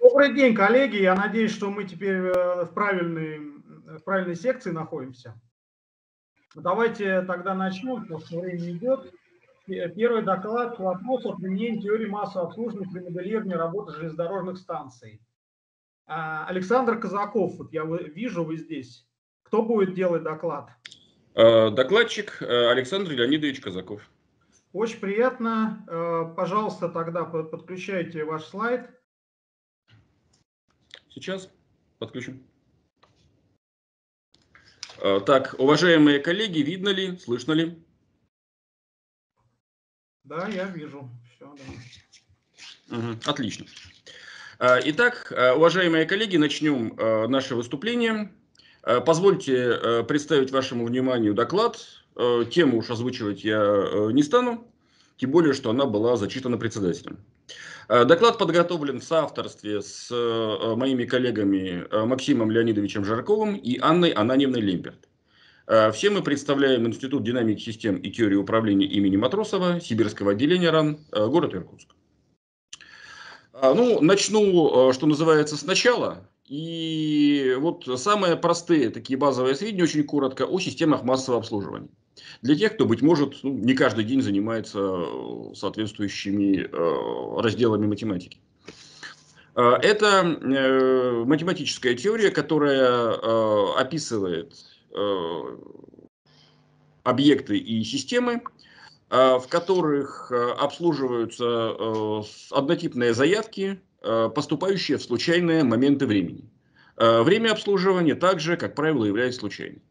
Добрый день, коллеги. Я надеюсь, что мы теперь э, в правильной, в правильной секции находимся. Давайте тогда начнем, потому что время идет. Первый доклад вопрос о применении теории массового обслуживания при моделировании работы железнодорожных станций. А, Александр Казаков, вот я вижу, вы здесь. Кто будет делать доклад? Э, докладчик э, Александр Леонидович Казаков. Очень приятно. Пожалуйста, тогда подключайте ваш слайд. Сейчас подключим. Э, так, уважаемые коллеги, видно ли, слышно ли? Да, я вижу. Все, да. Угу, отлично. Э, итак, э, уважаемые коллеги, начнем наше выступление. Позвольте представить вашему вниманию доклад. Тему уж озвучивать я не стану, тем более, что она была зачитана председателем. Э, доклад подготовлен в соавторстве с э, моими коллегами э, Максимом Леонидовичем Жарковым и Анной Ананьевной Лемперт. Все мы представляем Институт динамики систем и теории управления имени Матросова, Сибирского отделения РАН, город Иркутск. Ну, начну, что называется, сначала. И вот самые простые, такие базовые сведения, очень коротко, о системах массового обслуживания. Для тех, кто, быть может, ну, не каждый день занимается э, соответствующими э, разделами математики. Э, это э, математическая теория, которая э, описывает э, объекты и системы, э, в которых обслуживаются однотипные заявки, поступающие в случайные моменты времени. Время обслуживания также, как правило, является случайным.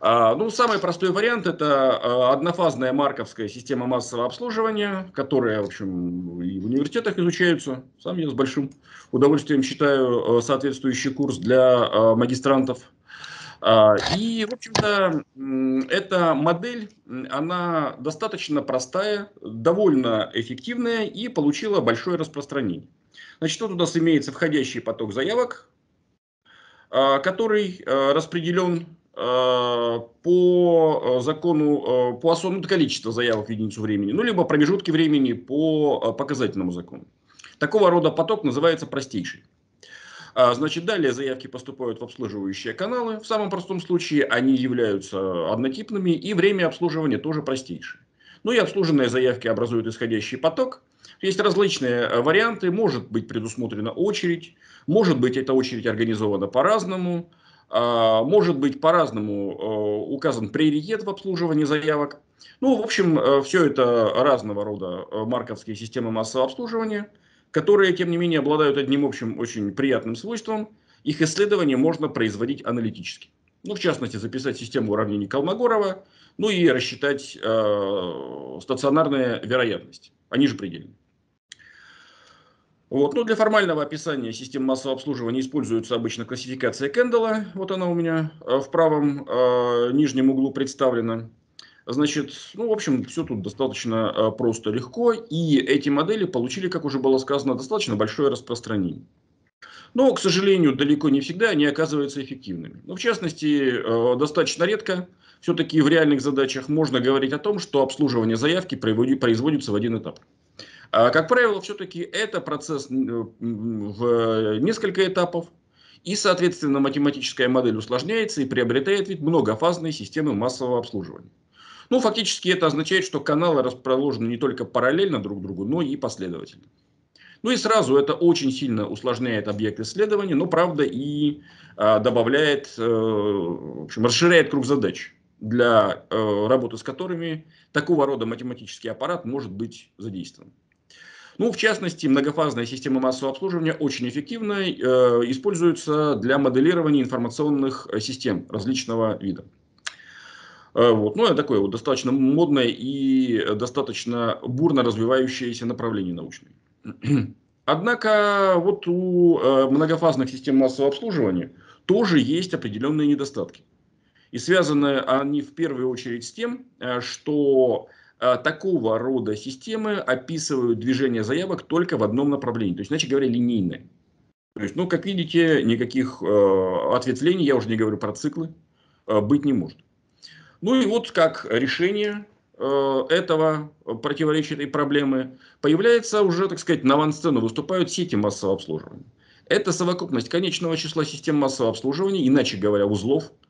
А, ну, самый простой вариант – это а, однофазная марковская система массового обслуживания, которая, в общем, и в университетах изучается. Сам я с большим удовольствием читаю а, соответствующий курс для магистрантов. И, в общем-то, эта модель, она достаточно простая, довольно эффективная и получила большое распространение. Значит, вот у нас имеется входящий поток заявок, который распределен по э, закону, э, по особому количеству заявок в единицу времени, ну, либо промежутки времени по показательному закону. Такого рода поток называется простейший. А, значит, далее заявки поступают в обслуживающие каналы. В самом простом случае они являются однотипными, и время обслуживания тоже простейшее. Ну и обслуженные заявки образуют исходящий поток. Есть различные варианты. Может быть предусмотрена очередь, может быть эта очередь организована по-разному. А, может быть по-разному э, указан приоритет в обслуживании заявок. Ну, в общем, э, все это разного рода э, марковские системы массового обслуживания, которые, тем не менее, обладают одним общим очень приятным свойством. Их исследование можно производить аналитически. Ну, в частности, записать систему уравнений Колмогорова, ну и рассчитать э, стационарные вероятности. Они же предельные. Вот. Ну, для формального описания систем массового обслуживания используется обычно классификация Кендалла. Вот она у меня э, в правом э, нижнем углу представлена. Значит, ну, в общем, все тут достаточно э, просто, легко. И эти модели получили, как уже было сказано, достаточно большое распространение. Но, к сожалению, далеко не всегда они оказываются эффективными. Но, в частности, э, достаточно редко все-таки в реальных задачах можно говорить о том, что обслуживание заявки производится в один этап. А, как правило, все-таки это процесс в несколько этапов, и, соответственно, математическая модель усложняется и приобретает вид многофазной системы массового обслуживания. Ну, фактически это означает, что каналы расположены не только параллельно друг другу, но и последовательно. Ну и сразу это очень сильно усложняет объект исследования, но правда и э, добавляет, э, в общем, расширяет круг задач, для э, работы с которыми такого рода математический аппарат может быть задействован. Ну, в частности, многофазная система массового обслуживания очень эффективно э, используется для моделирования информационных э, систем различного вида. Э, вот. Ну, это такое вот достаточно модное и достаточно бурно развивающееся направление научное. Однако вот у э, многофазных систем массового обслуживания тоже есть определенные недостатки. И связаны они в первую очередь с тем, что такого рода системы описывают движение заявок только в одном направлении. То есть, иначе говоря, линейное. То есть, ну, как видите, никаких э, ответвлений, я уже не говорю про циклы, э, быть не может. Ну и вот как решение э, этого противоречия этой проблемы появляется уже, так сказать, на авансцену выступают сети массового обслуживания. Это совокупность конечного числа систем массового обслуживания, иначе говоря, узлов, э,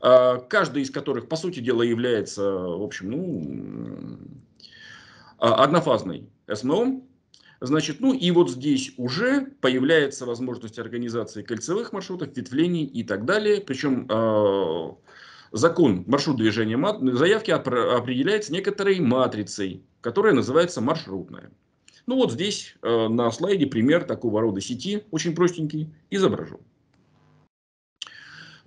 каждый из которых, по сути дела, является, в общем, ну, однофазной СМО, Значит, ну и вот здесь уже появляется возможность организации кольцевых маршрутов, ветвлений и так далее. Причем э, закон маршрут движения заявки определяется некоторой матрицей, которая называется маршрутная. Ну вот здесь э, на слайде пример такого рода сети, очень простенький, изображен.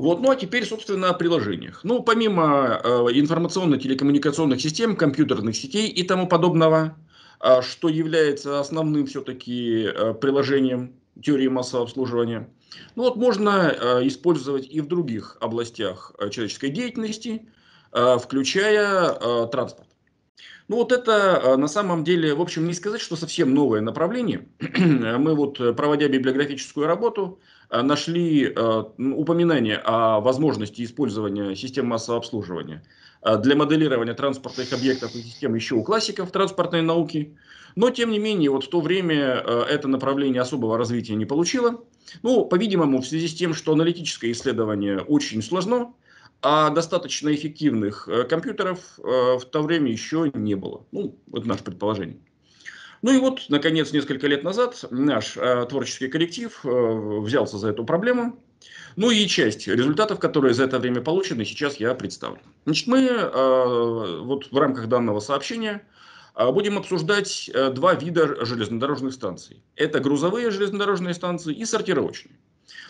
Вот, ну а теперь, собственно, о приложениях. Ну, помимо э, информационно-телекоммуникационных систем, компьютерных сетей и тому подобного, а что является основным все-таки э, приложением теории массового обслуживания. Ну вот можно э, использовать и в других областях э, человеческой деятельности, включая транспорт. Ну вот это на самом деле, в общем, не сказать, что совсем новое направление. Мы вот, проводя библиографическую работу, нашли упоминание о возможности использования систем массового обслуживания – Э, для моделирования транспортных объектов и систем еще у классиков транспортной науки. Но, тем не менее, вот в то время э, это направление особого развития не получило. Ну, по-видимому, в связи с тем, что аналитическое исследование очень сложно, а достаточно эффективных э, компьютеров в то время еще не было. Ну, это наше предположение. Ну и вот, наконец, несколько лет назад наш творческий коллектив взялся за эту проблему ну и часть результатов, которые за это время получены, сейчас я представлю. Значит, мы э, вот в рамках данного сообщения э, будем обсуждать э, два вида железнодорожных станций. Это грузовые железнодорожные станции и сортировочные.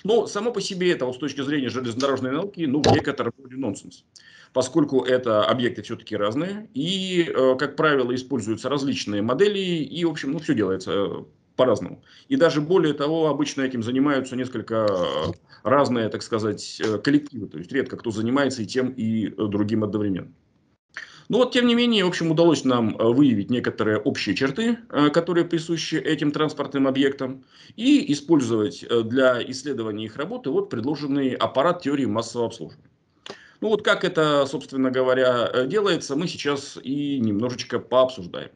Но само по себе это вот с точки зрения железнодорожной науки, ну, в нонсенс. Поскольку это объекты все-таки разные, и, как правило, используются различные модели, и, в общем, ну, все делается по-разному. И даже более того, обычно этим занимаются несколько разные, так сказать, э, коллективы. То есть редко кто занимается и тем, и э, другим одновременно. Но вот, тем не менее, в общем, удалось нам э, выявить некоторые общие черты, которые присущи этим транспортным объектам, и использовать для исследования их работы вот предложенный аппарат теории массового обслуживания. Ну вот как это, собственно говоря, делается, мы сейчас и немножечко пообсуждаем.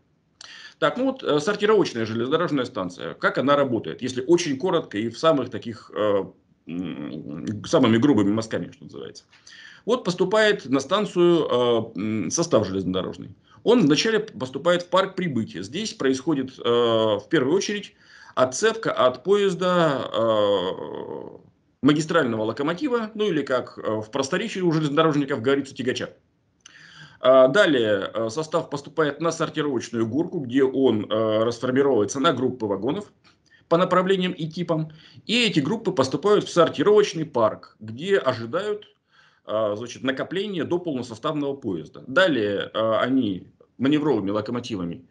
Так, ну вот э, сортировочная железнодорожная станция, как она работает, если очень коротко и в самых таких, э, самыми грубыми мазками, что называется. Вот поступает на станцию э, состав железнодорожный. Он вначале поступает в парк прибытия. Здесь происходит э, в первую очередь отцепка от поезда э, магистрального локомотива, ну или как э, в просторечии у железнодорожников говорится тягача. А, далее э, состав поступает на сортировочную горку, где он э, расформировывается на группы вагонов по направлениям и типам. И эти группы поступают в сортировочный парк, где ожидают значит, накопления до полносоставного поезда. Далее они маневровыми локомотивами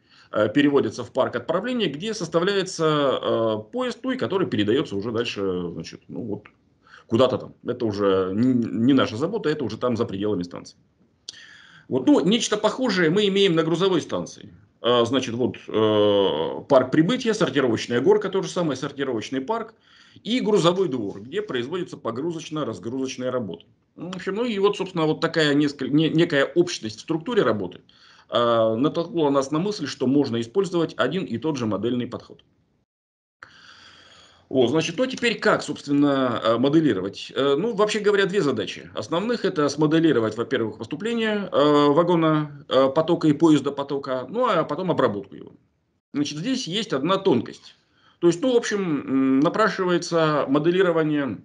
переводятся в парк отправления, где составляется поезд, ну и который передается уже дальше, значит, ну вот куда-то там. Это уже не наша забота, это уже там за пределами станции. Вот, ну, нечто похожее мы имеем на грузовой станции. А, значит, вот э, парк прибытия, сортировочная горка, тот же самый сортировочный парк, и грузовой двор, где производится погрузочно-разгрузочная работа. Ну, в общем, ну и вот, собственно, вот такая несколько, не, некая общность в структуре работы э, натолкнула нас на мысль, что можно использовать один и тот же модельный подход. Вот, значит, ну теперь как, собственно, э, моделировать? Э, ну, вообще говоря, две задачи. Основных это смоделировать, во-первых, поступление э, вагона потока и поезда потока, ну а потом обработку его. Значит, здесь есть одна тонкость. То есть, ну, в общем, напрашивается моделирование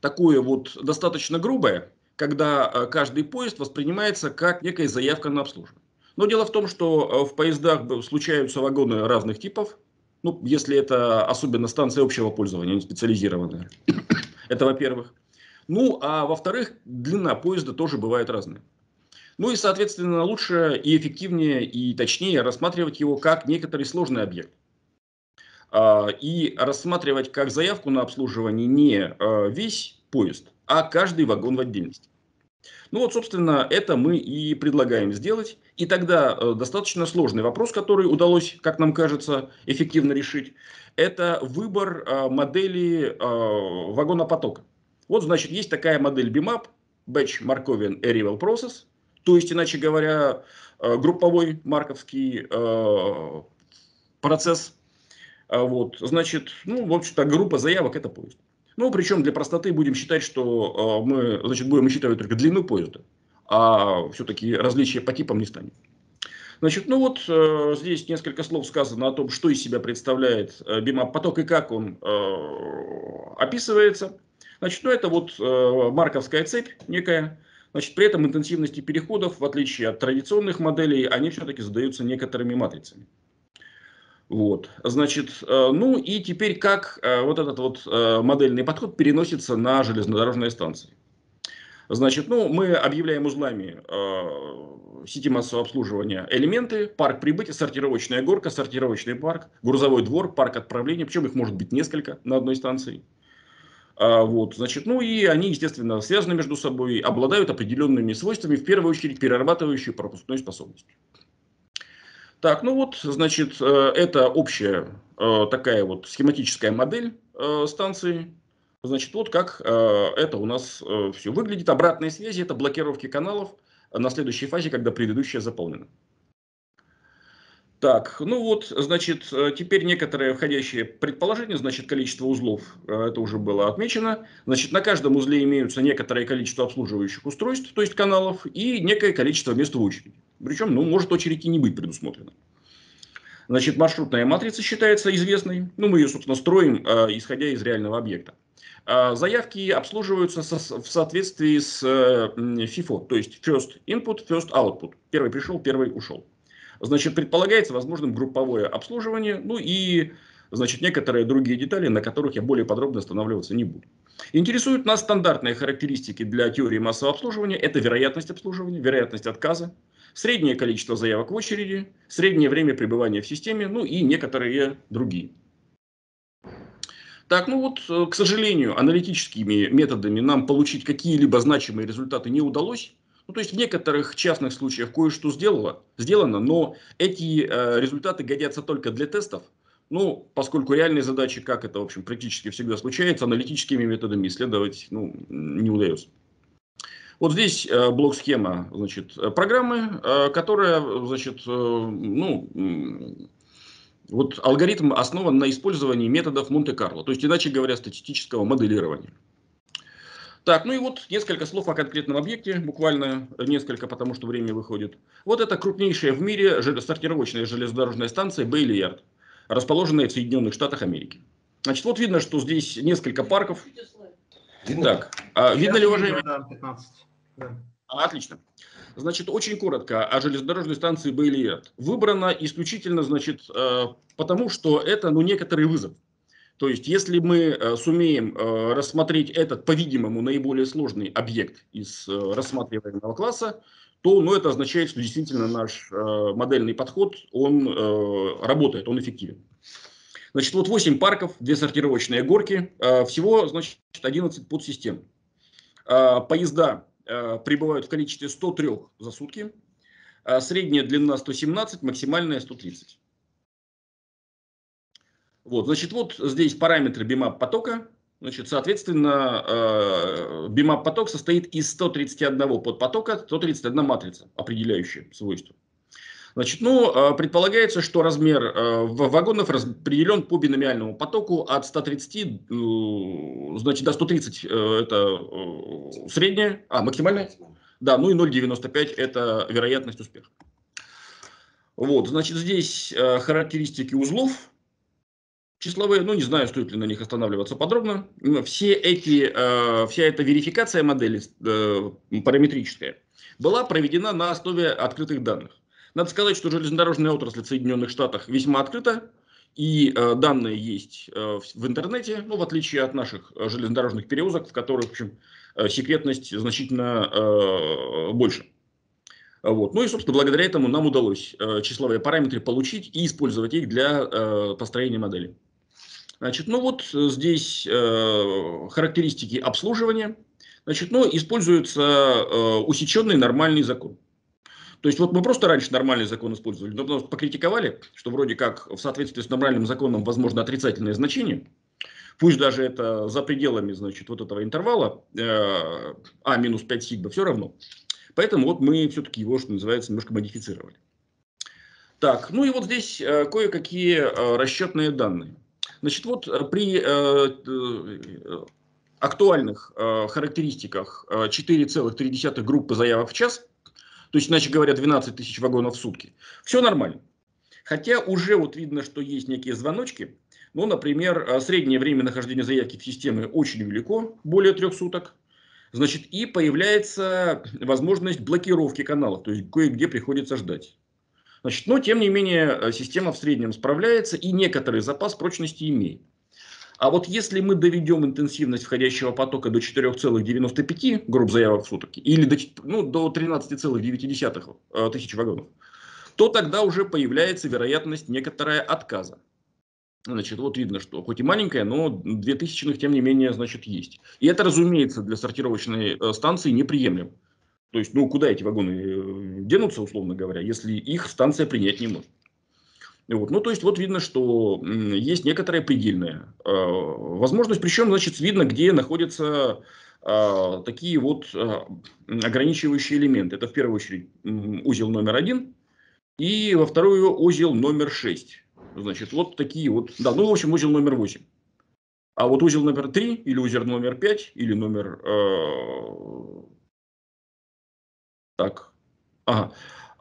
такое вот достаточно грубое, когда каждый поезд воспринимается как некая заявка на обслуживание. Но дело в том, что в поездах случаются вагоны разных типов, ну, если это особенно станция общего пользования, не специализированная. это во-первых. Ну, а во-вторых, длина поезда тоже бывает разная. Ну и, соответственно, лучше и эффективнее, и точнее рассматривать его как некоторый сложный объект. А, и рассматривать как заявку на обслуживание не а, весь поезд, а каждый вагон в отдельности. Ну вот, собственно, это мы и предлагаем сделать. И тогда э, достаточно сложный вопрос, который удалось, как нам кажется, эффективно решить, это выбор э, модели э, вагона потока. Вот, значит, есть такая модель BIMAP, Batch Markovian Arrival Process, то есть, иначе говоря, групповой марковский процесс. Вот, значит, ну, в общем-то, группа заявок – это поезд. Ну, причем для простоты будем считать, что мы, значит, будем учитывать только длину поезда, а все-таки различия по типам не станет. Значит, ну вот э, здесь несколько слов сказано о том, что из себя представляет э, бимап-поток и как он э, описывается. Значит, ну это вот э, марковская цепь некая. Значит, при этом интенсивности переходов, в отличие от традиционных моделей, они все-таки задаются некоторыми матрицами. Вот, значит, э, ну и теперь как э, вот этот вот э, модельный подход переносится на железнодорожные станции. Значит, ну, мы объявляем узлами сети массового обслуживания элементы, парк прибытия, сортировочная горка, сортировочный парк, грузовой двор, парк отправления, причем их может быть несколько на одной станции. А, вот, значит, ну и они, естественно, связаны между собой, обладают определенными свойствами, в первую очередь перерабатывающей пропускной способностью. Так, ну вот, значит, э, это общая э, такая вот схематическая модель э, станции. Значит, вот как это у нас все выглядит. Обратные связи – это блокировки каналов на следующей фазе, когда предыдущая заполнена. Так, ну вот, значит, теперь некоторые входящие предположения, значит, количество узлов, это уже было отмечено. Значит, на каждом узле имеются некоторое количество обслуживающих устройств, то есть каналов, и некое количество мест в очереди. Причем, ну, может очередь и не быть предусмотрена. Значит, маршрутная матрица считается известной. Ну, мы ее, собственно, строим, э, исходя из реального объекта. А заявки обслуживаются со, в соответствии с э, FIFO, то есть First Input, First Output. Первый пришел, первый ушел. Значит, предполагается возможным групповое обслуживание, ну и значит, некоторые другие детали, на которых я более подробно останавливаться не буду. Интересуют нас стандартные характеристики для теории массового обслуживания. Это вероятность обслуживания, вероятность отказа, среднее количество заявок в очереди, среднее время пребывания в системе, ну и некоторые другие. Так, ну вот, э, к сожалению, аналитическими методами нам получить какие-либо значимые результаты не удалось. Ну, то есть в некоторых частных случаях кое-что сделало, сделано, но эти э, результаты годятся только для тестов. Ну, поскольку реальные задачи, как это, в общем, практически всегда случается, аналитическими методами исследовать ну, не удается. Вот здесь э, блок-схема значит, программы, э, которая, значит, э, ну, вот алгоритм основан на использовании методов Монте-Карло, то есть, иначе говоря, статистического моделирования. Так, ну и вот несколько слов о конкретном объекте, буквально несколько, потому что время выходит. Вот это крупнейшая в мире сортировочная железнодорожная станция Бейли Ярд, расположенная в Соединенных Штатах Америки. Значит, вот видно, что здесь несколько парков. Видно? Так, а, видно ли, уважаемые? Да, 15. Да. А, отлично. Значит, очень коротко о железнодорожной станции Бейли Ярд. Выбрана исключительно, значит, э, потому что это, ну, некоторый вызов. То есть, если мы э, сумеем э, рассмотреть этот, по-видимому, наиболее сложный объект из рассматриваемого класса, то ну, это означает, что действительно наш модельный подход, он работает, он эффективен. Значит, вот 8 парков, 2 сортировочные горки, всего, значит, 11 подсистем. Поезда прибывают в количестве 103 за сутки, средняя длина 117, максимальная 130. Вот, значит, вот здесь параметры BMAP потока. Значит, соответственно, э, BMAP поток состоит из 131 подпотока, 131 матрица, определяющая свойства. Значит, ну, э, предполагается, что размер э, вагонов распределен по биномиальному потоку от 130, значит, до 130 это средняя, а, максимальная? Да, ну и 0,95 это вероятность успеха. Вот, значит, здесь характеристики узлов, числовые, ну не знаю, стоит ли на них останавливаться подробно. Все эти, э, вся эта верификация модели э, параметрическая была проведена на основе открытых данных. Надо сказать, что железнодорожная отрасль в Соединенных Штатах весьма открыта, и э, данные есть э, в интернете, ну, в отличие от наших э, железнодорожных перевозок, в которых, в общем, э, секретность значительно э, больше. Вот. Ну и, собственно, благодаря этому нам удалось э, числовые параметры получить и использовать их для э, построения модели. Значит, ну вот э, здесь э, характеристики обслуживания. Значит, ну, используется э, усеченный нормальный закон. То есть вот мы просто раньше нормальный закон использовали, но покритиковали, что вроде как в соответствии с нормальным законом возможно отрицательное значение. Пусть даже это за пределами, значит, вот этого интервала, э, а минус 5 сигма, все равно. Поэтому вот мы все-таки его, что называется, немножко модифицировали. Так, ну и вот здесь э, кое-какие э, расчетные данные. Значит, вот при актуальных характеристиках э, 4,3 группы заявок в час, то есть, иначе говоря, 12 тысяч вагонов в сутки, все нормально. Хотя уже вот видно, что есть некие звоночки. Ну, например, э, среднее время нахождения заявки в системе очень велико, более трех суток. Значит, и появляется возможность блокировки каналов, то есть кое-где приходится ждать. Значит, но тем не менее э, система в среднем справляется и некоторый запас прочности имеет. А вот если мы доведем интенсивность входящего потока до 4,95 групп заявок в сутки или до, ну, до 13,9 э, тысяч вагонов, то тогда уже появляется вероятность некоторая отказа. Значит, вот видно, что хоть и маленькая, но 2000 тем не менее, значит, есть. И это, разумеется, для сортировочной э, станции неприемлемо. То есть, ну, куда эти вагоны э, денутся, условно говоря, если их станция принять не может. Вот. Ну, то есть, вот видно, что есть некоторая предельная э, возможность. Причем, значит, видно, где находятся э, такие вот э, ограничивающие элементы. Это, в первую очередь, узел номер один и во вторую узел номер шесть. Значит, вот такие вот, да, ну, в общем, узел номер 8. А вот узел номер 3 или узел номер 5 или номер... Э, так, ага,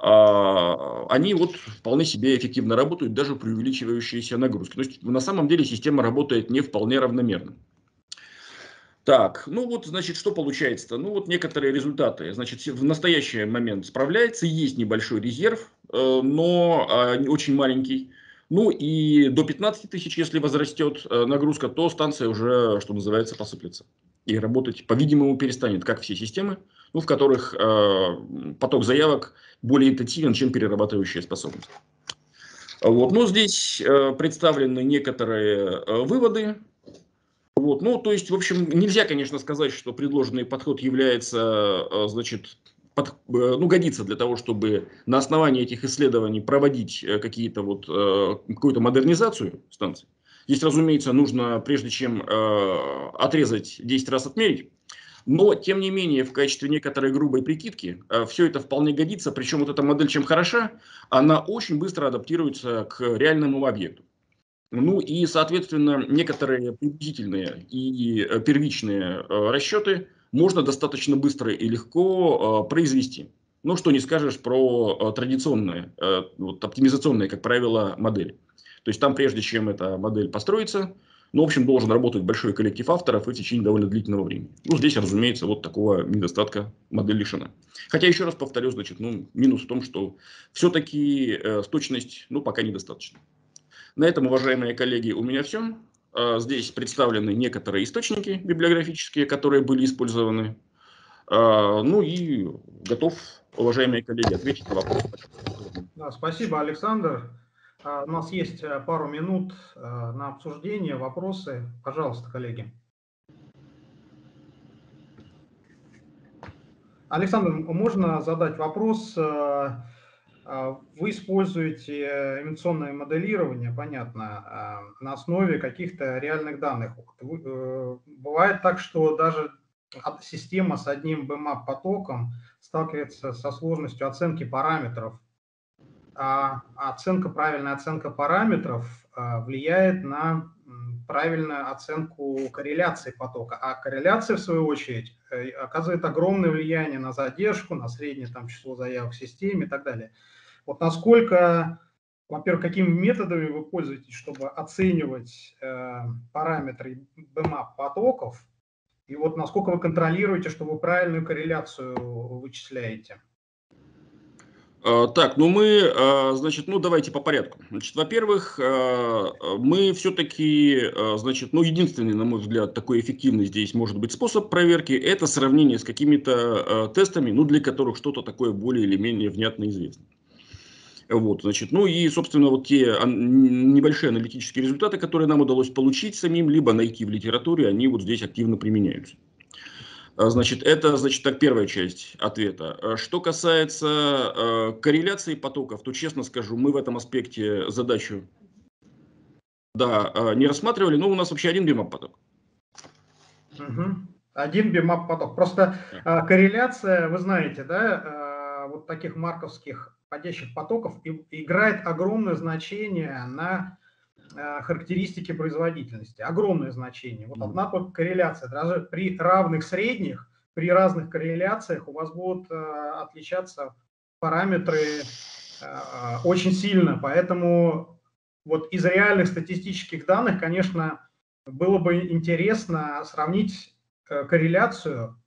они вот вполне себе эффективно работают, даже при увеличивающейся нагрузке. То есть, на самом деле система работает не вполне равномерно. Так, ну вот, значит, что получается-то? Ну вот некоторые результаты. Значит, в настоящий момент справляется, есть небольшой резерв, э, но э, очень маленький. Ну и до 15 тысяч, если возрастет э, нагрузка, то станция уже, что называется, посыплется. И работать, по-видимому, перестанет, как все системы, ну, в которых э, поток заявок более интенсивен, чем перерабатывающая способность. Вот. Но здесь э, представлены некоторые э, выводы. Вот. Ну, то есть, в общем, нельзя, конечно, сказать, что предложенный подход является, э, значит, под, э, ну, годится для того, чтобы на основании этих исследований проводить э, какие-то вот, э, какую-то модернизацию станций. Здесь, разумеется, нужно, прежде чем отрезать, 10 раз отмерить. Но, тем не менее, в качестве некоторой грубой прикидки все это вполне годится. Причем вот эта модель чем хороша, она очень быстро адаптируется к реальному объекту. Ну и, соответственно, некоторые приблизительные и первичные расчеты – можно достаточно быстро и легко э, произвести. Ну, что не скажешь про э, традиционные, э, вот, оптимизационные, как правило, модели. То есть там, прежде чем эта модель построится, ну, в общем, должен работать большой коллектив авторов и в течение довольно длительного времени. Ну, здесь, разумеется, вот такого недостатка модель лишена. Хотя, еще раз повторю, значит, ну, минус в том, что все-таки э, точность, ну, пока недостаточно. На этом, уважаемые коллеги, у меня все. А, здесь представлены некоторые источники библиографические, которые были использованы. А, ну и готов, уважаемые коллеги, ответить на вопросы. Да, спасибо, Александр. А, у нас есть э, пару минут э, на обсуждение, вопросы. Пожалуйста, коллеги. Александр, можно задать вопрос? Э, а, вы используете эмоционное моделирование, понятно, а, на основе каких-то реальных данных. Бывает так, что даже система с одним BMAP потоком сталкивается со сложностью оценки параметров. А оценка, правильная оценка параметров а, влияет на правильную оценку корреляции потока. А корреляция, в свою очередь, э, оказывает огромное влияние на задержку, на среднее там, число заявок в системе и так далее. Вот насколько, во-первых, какими методами вы пользуетесь, чтобы оценивать э, параметры BMAP потоков, и вот насколько вы контролируете, что вы правильную корреляцию вычисляете? А, так, ну мы, а, значит, ну давайте по порядку. Значит, во-первых, а, мы все-таки, значит, ну единственный, на мой взгляд, такой эффективный здесь может быть способ проверки, это сравнение с какими-то тестами, ну для которых что-то такое более или менее внятно известно. Вот, значит, ну и, собственно, вот те небольшие аналитические результаты, которые нам удалось получить самим, либо найти в литературе, они вот здесь активно применяются. А, значит, это, значит, так первая часть ответа. А, что касается э, корреляции потоков, то, честно скажу, мы в этом аспекте задачу, да, не рассматривали, но у нас вообще один BMAP поток. Угу. Один BMAP поток. Просто э, корреляция, вы знаете, да, э, вот таких марковских входящих потоков и, играет огромное значение на э, характеристики производительности. Огромное значение. Вот одна только корреляция. Даже при равных средних, при разных корреляциях у вас будут э, отличаться параметры э, очень сильно. Поэтому вот из реальных статистических данных, конечно, было бы интересно сравнить э, корреляцию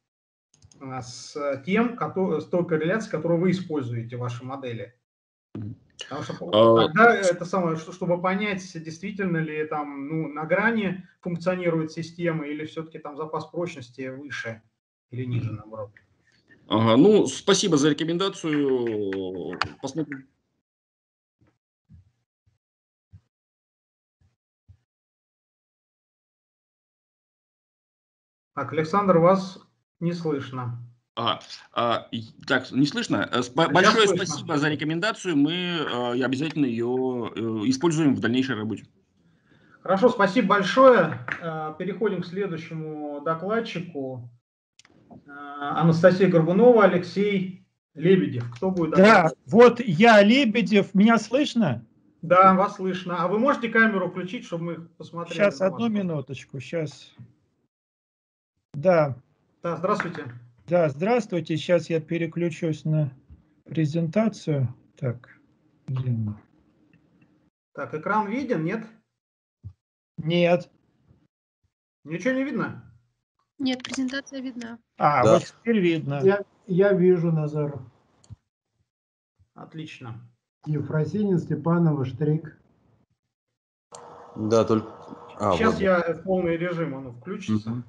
э, с тем, с той корреляцией, которую вы используете в вашей модели. Что а... тогда это самое, чтобы понять, действительно ли там ну, на грани функционирует система или все-таки там запас прочности выше или ниже, наоборот. Ага, ну, спасибо за рекомендацию. Посмотрим. Так, Александр, вас не слышно. А, а, так, не слышно? Э, Сп- большое слышно. спасибо за рекомендацию. Мы а, обязательно ее э, используем в дальнейшей работе. Хорошо, спасибо большое. Переходим к следующему докладчику. Анастасия Горбунова, Алексей Лебедев. Кто будет? Да, вот я Лебедев. Меня слышно? Да, вас слышно. А вы можете камеру включить, чтобы мы посмотрели? Сейчас, одну минуточку. Сейчас. Да. Да, здравствуйте. Да, здравствуйте. Сейчас я переключусь на презентацию. Так, блин. Так, экран виден, нет? Нет. Ничего не видно? Нет, презентация видна. А, да. вот теперь видно. Я, я вижу, Назар. Отлично. Ефросинин, Степанова, Штрик. Да, только... А, Сейчас вот. я в полный режим, оно включится. Угу.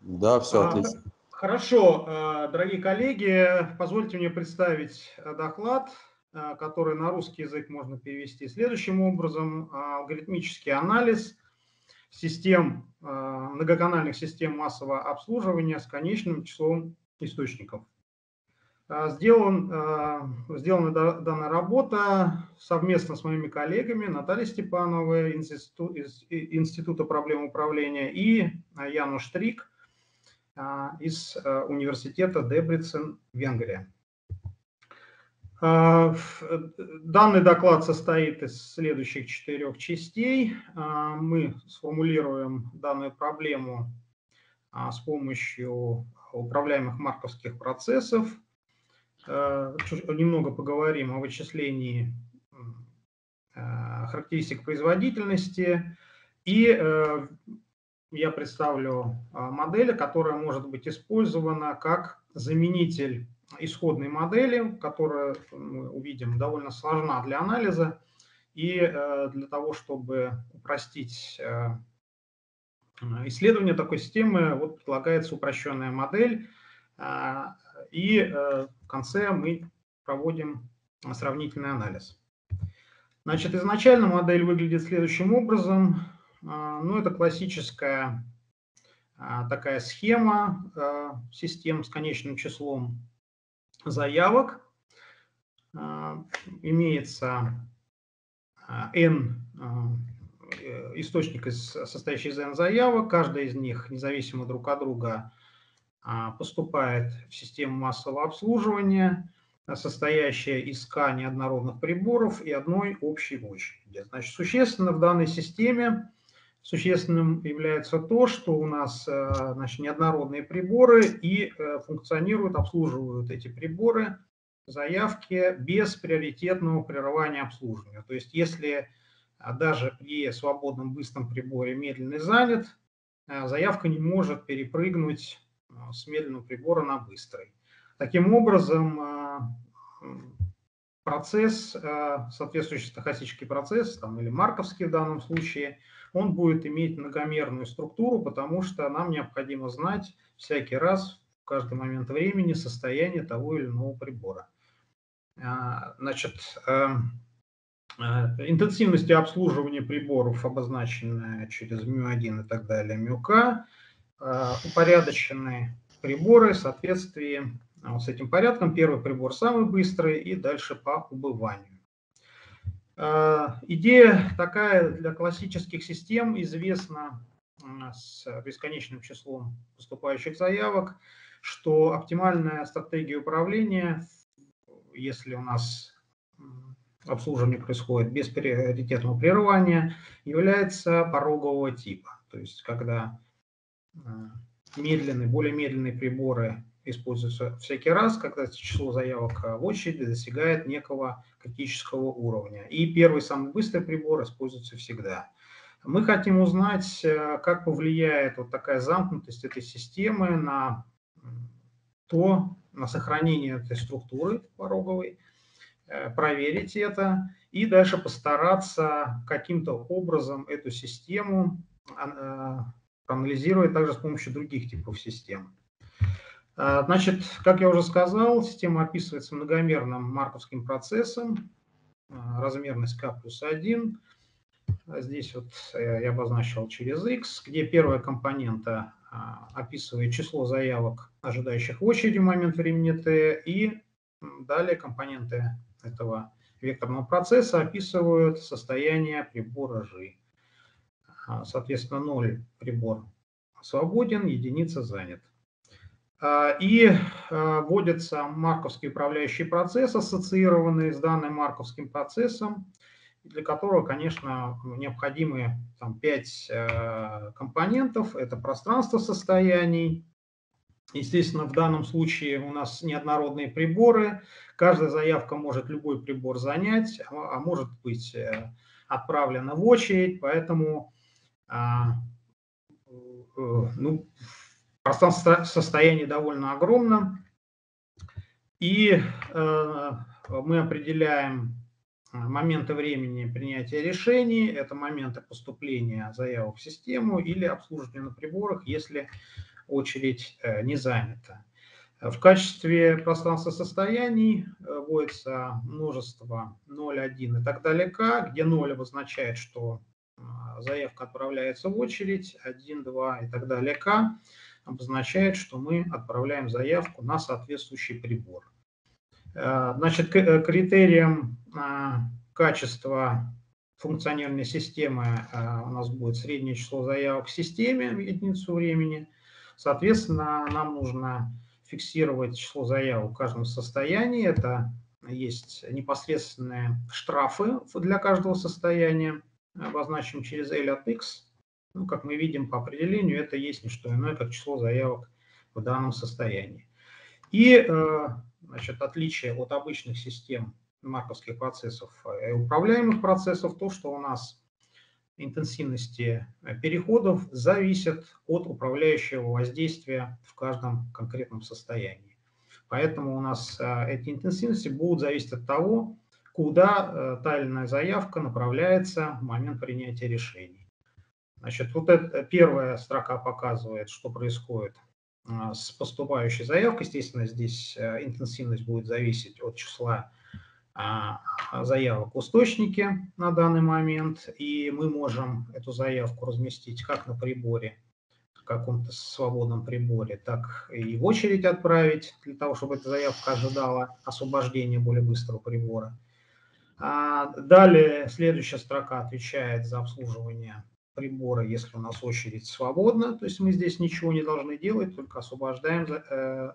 Да, все а, отлично. Хорошо, а, дорогие коллеги, позвольте мне представить а, доклад, который на русский язык можно перевести следующим образом. Алгоритмический анализ систем, многоканальных систем массового обслуживания с конечным числом источников. Сделан, сделана данная работа совместно с моими коллегами Натальей Степановой из Института проблем управления и Яну Штрик из э, университета Дебрицен, Венгрия. А, данный доклад состоит из следующих четырех частей. А, мы сформулируем данную проблему с помощью управляемых марковских процессов. Немного поговорим о вычислении характеристик производительности и э, я представлю а, модель, которая может быть использована как заменитель исходной модели, которая, мы увидим, довольно сложна для анализа. И э, для того, чтобы упростить э, исследование такой системы, вот предлагается упрощенная модель. А, и э, в конце мы проводим сравнительный анализ. Значит, изначально модель выглядит следующим образом. А, ну, это классическая а, такая схема а, систем с конечным числом заявок. Имеется n источник, состоящий из n заявок. Каждая из них, независимо друг от друга, поступает в систему массового обслуживания, состоящая из k неоднородных приборов и одной общей очереди. Значит, существенно в данной системе Существенным является то, что у нас э, значит, неоднородные приборы и э, функционируют, обслуживают эти приборы заявки без приоритетного прерывания обслуживания. То есть если э, даже при свободном быстром приборе медленный занят, заявка не может перепрыгнуть с медленного прибора на быстрый. Таким образом, процесс, соответствующий стохастический процесс, там, или марковский в данном случае – он будет иметь многомерную структуру, потому что нам необходимо знать всякий раз, в каждый момент времени, состояние того или иного прибора. А, значит, эм, э, интенсивности обслуживания приборов обозначены через МЮ1 и так далее, МЮК, э, упорядочены приборы в соответствии вот с этим порядком. Первый прибор самый быстрый и дальше по убыванию. Э, идея такая для классических систем известна с бесконечным числом поступающих заявок, что оптимальная стратегия управления, если у нас обслуживание происходит без приоритетного прерывания, является порогового типа. То есть, когда медленные, более медленные приборы используются всякий раз, когда число заявок в очереди достигает некого критического уровня. И первый самый быстрый прибор используется всегда. Мы хотим узнать, э, как повлияет вот такая замкнутость этой системы на то, на сохранение этой структуры пороговой, э, проверить это и дальше постараться каким-то образом эту систему э, проанализировать также с помощью других типов систем. Значит, как я уже сказал, система описывается многомерным марковским процессом, размерность k плюс 1, а здесь вот э, я обозначил через x, где первая компонента а, описывает число заявок, ожидающих в очереди в момент времени t, и далее компоненты этого векторного процесса описывают состояние прибора G. А, соответственно, 0 прибор свободен, единица занят. И вводится марковский управляющий процесс, ассоциированный с данным марковским процессом, для которого, конечно, необходимы там, 5 э, компонентов. Это пространство состояний. Естественно, в данном случае у нас неоднородные приборы. Каждая заявка может любой прибор занять, а, а может быть э, отправлена в очередь. Поэтому э, ну, пространство состояний довольно огромно. И э, мы определяем моменты времени принятия решений, это моменты поступления заявок в систему или обслуживания на приборах, если очередь э, не занята. В качестве пространства состояний э, вводится множество 0, 1 и так далее, где 0 обозначает, что э, заявка отправляется в очередь, 1, 2 и так далее, К обозначает, что мы отправляем заявку на соответствующий прибор. Э, значит, э, критерием э, качества функциональной системы у нас будет среднее число заявок в системе в единицу времени. Соответственно, нам нужно фиксировать число заявок в каждом состоянии. Это есть непосредственные штрафы для каждого состояния, обозначим через L от X. Ну, как мы видим по определению, это есть не что иное, как число заявок в данном состоянии. И значит, отличие от обычных систем марковских процессов и управляемых процессов, то, что у нас интенсивности переходов зависят от управляющего воздействия в каждом конкретном состоянии. Поэтому у нас э, эти интенсивности будут зависеть от того, куда э, та или иная заявка направляется в момент принятия решений. Значит, вот эта первая строка показывает, что происходит а, с поступающей заявкой. Естественно, здесь э, интенсивность будет зависеть от числа а, заявок в источнике на данный момент, и мы можем эту заявку разместить как на приборе, каком-то свободном приборе, так и в очередь отправить, для того, чтобы эта заявка ожидала освобождения более быстрого прибора. А, далее следующая строка отвечает за обслуживание прибора, если у нас очередь свободна, то есть мы здесь ничего не должны делать, только освобождаем э,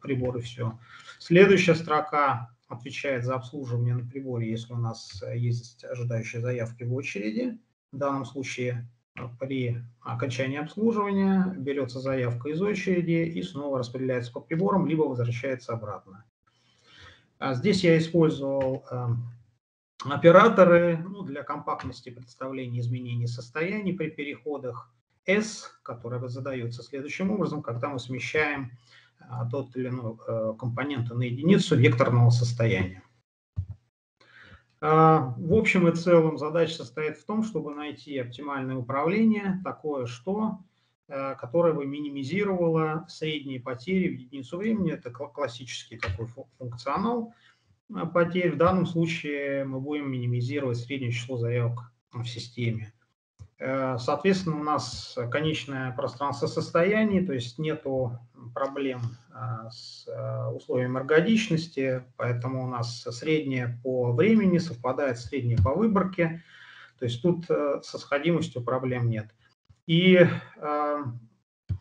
прибор и все. Следующая строка отвечает за обслуживание на приборе, если у нас есть ожидающие заявки в очереди. В данном случае э, при окончании обслуживания берется заявка из очереди и снова распределяется по приборам, либо возвращается обратно. А здесь я использовал эм, Операторы ну, для компактности представления изменений состояний при переходах S, которые задаются следующим образом, когда мы смещаем а, тот или иной а, компонент на единицу векторного состояния. А, в общем и целом задача состоит в том, чтобы найти оптимальное управление, такое что, а, которое бы минимизировало средние потери в единицу времени. Это классический такой функционал – потерь. В данном случае мы будем минимизировать среднее число заявок в системе. Э, соответственно, у нас конечное пространство состояний, то есть нету проблем э, с э, условием эргодичности, поэтому у нас среднее по времени совпадает среднее по выборке, то есть тут со сходимостью проблем нет. И э,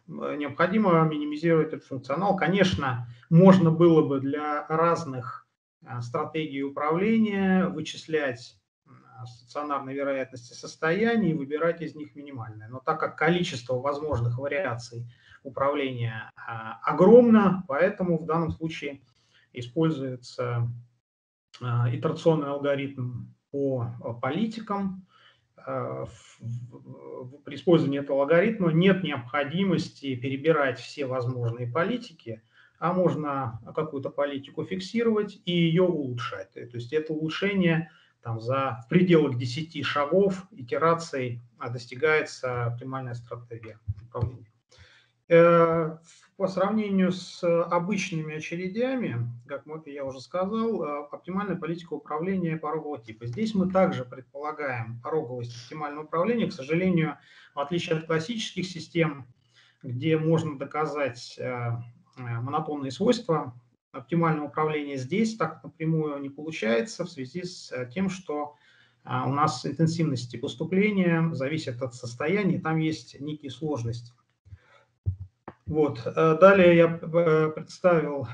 необходимо минимизировать этот функционал. Конечно, можно было бы для разных э, стратегий управления вычислять стационарной вероятности состояний и выбирать из них минимальное. Но так как количество возможных вариаций управления а, огромно, поэтому в данном случае используется итерационный алгоритм по политикам. При использовании этого алгоритма нет необходимости перебирать все возможные политики, а можно какую-то политику фиксировать и ее улучшать. То есть это улучшение – там за пределах 10 шагов итераций а, достигается оптимальная стратегия управления. Э, по сравнению с обычными очередями, как я уже сказал, э, оптимальная политика управления порогового типа. Здесь мы также предполагаем пороговость оптимального управления. К сожалению, в отличие от классических систем, где можно доказать э, монотонные свойства оптимального управления здесь так напрямую не получается в связи с э, тем, что а, у нас интенсивности поступления зависит от состояния, там есть некие сложности. Вот. Э, далее я э, представил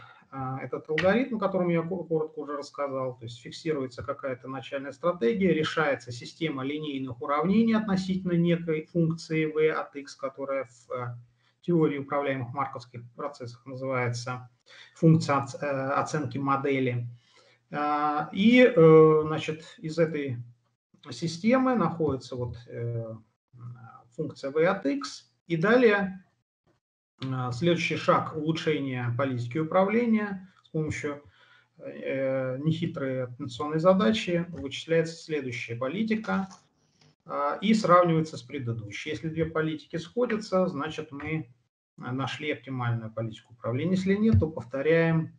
этот алгоритм, о котором я коротко уже рассказал. То есть фиксируется какая-то начальная стратегия, решается система линейных уравнений относительно некой функции v от x, которая в теории управляемых марковских процессов называется функция э, оценки модели. А, и, э, значит, из этой системы находится вот э, функция v от x. И далее следующий шаг улучшения политики управления с помощью нехитрой операционной задачи вычисляется следующая политика и сравнивается с предыдущей. Если две политики сходятся, значит мы нашли оптимальную политику управления. Если нет, то повторяем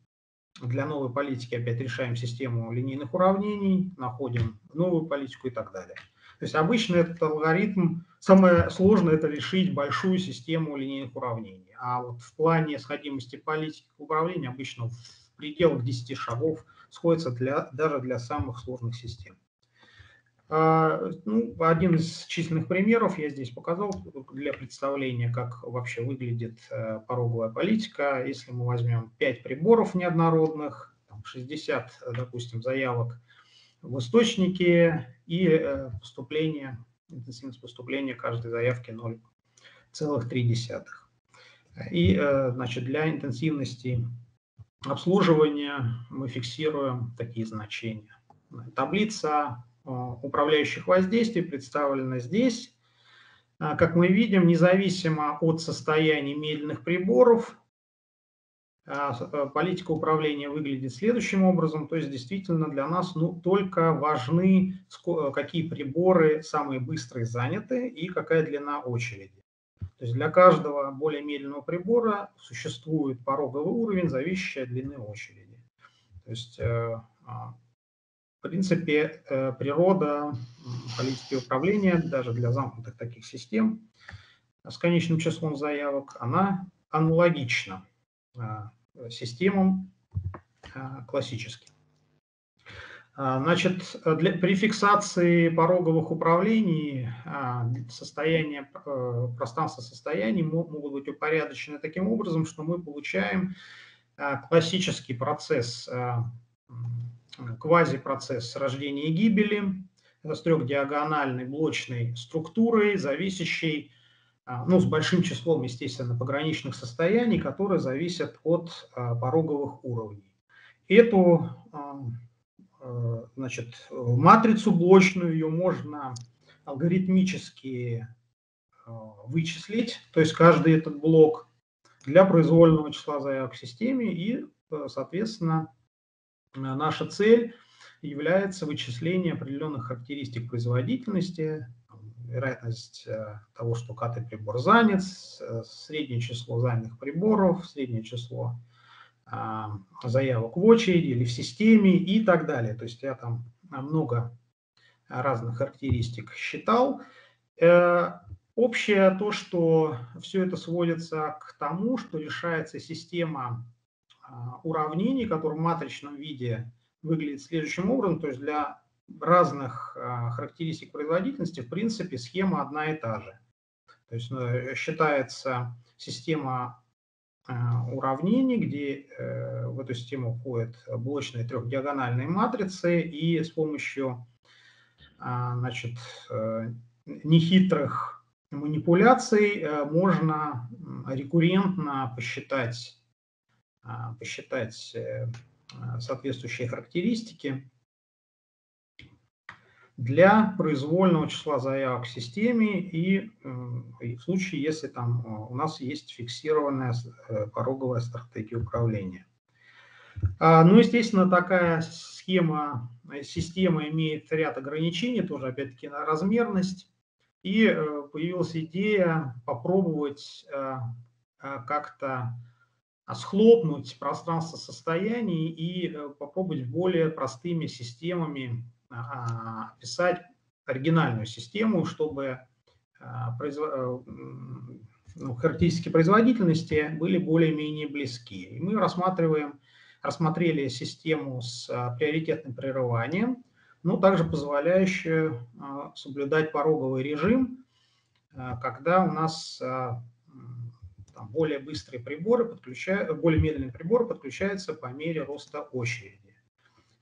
для новой политики, опять решаем систему линейных уравнений, находим новую политику и так далее. То есть обычно этот алгоритм, самое сложное это решить большую систему линейных уравнений. А вот в плане сходимости политики управления обычно в пределах 10 шагов сходится для, даже для самых сложных систем. А, ну, один из численных примеров я здесь показал для представления, как вообще выглядит э, пороговая политика. Если мы возьмем 5 приборов неоднородных, 60, допустим, заявок в источнике и э, поступление, интенсивность поступления каждой заявки 0,3. И э, значит, для интенсивности обслуживания мы фиксируем такие значения. Таблица управляющих воздействий представлена здесь. А, как мы видим, независимо от состояния медленных приборов, а, политика управления выглядит следующим образом. То есть действительно для нас ну, только важны, какие приборы самые быстрые заняты и какая длина очереди. То есть для каждого более медленного прибора существует пороговый уровень, зависящий от длины очереди. То есть э, в принципе, э, природа политики управления, даже для замкнутых таких систем с конечным числом заявок, она аналогична э, системам э, классическим. Значит, для, при фиксации пороговых управлений состояние, пространства состояний могут быть упорядочены таким образом, что мы получаем классический процесс квазипроцесс рождения и гибели с трехдиагональной блочной структурой, зависящей, а, ну, с большим числом, естественно, пограничных состояний, которые зависят от а, пороговых уровней. Эту а, значит, матрицу блочную ее можно алгоритмически вычислить, то есть каждый этот блок для произвольного числа заявок в системе и, соответственно, наша цель является вычисление определенных характеристик производительности, вероятность э, того, что катый прибор занят, э, среднее число занятых приборов, среднее число заявок в очереди или в системе и так далее. То есть я там много разных характеристик считал. Э, общее то, что все это сводится к тому, что решается система уравнений, которые в матричном виде выглядят следующим образом. То есть для разных а, характеристик производительности, в принципе, схема одна и та же. То есть э, считается система э, уравнений, где в эту систему входят блочные трехдиагональные матрицы, и с помощью значит, нехитрых манипуляций можно рекуррентно посчитать, посчитать соответствующие характеристики для произвольного числа заявок в системе и, в случае, если там э, у нас есть фиксированная э, пороговая стратегия управления. А, ну, естественно, такая схема, э, система имеет ряд ограничений, тоже опять-таки на размерность. И появилась идея попробовать как-то схлопнуть пространство состояний и попробовать более простыми системами а, описать оригинальную систему, чтобы а, э, ну, характеристики производительности были более-менее близки. И мы рассматриваем, рассмотрели систему с а, приоритетным прерыванием, но также позволяющую соблюдать пороговый режим, когда у нас там, более быстрые приборы подключают, более медленные приборы подключаются по мере роста очереди.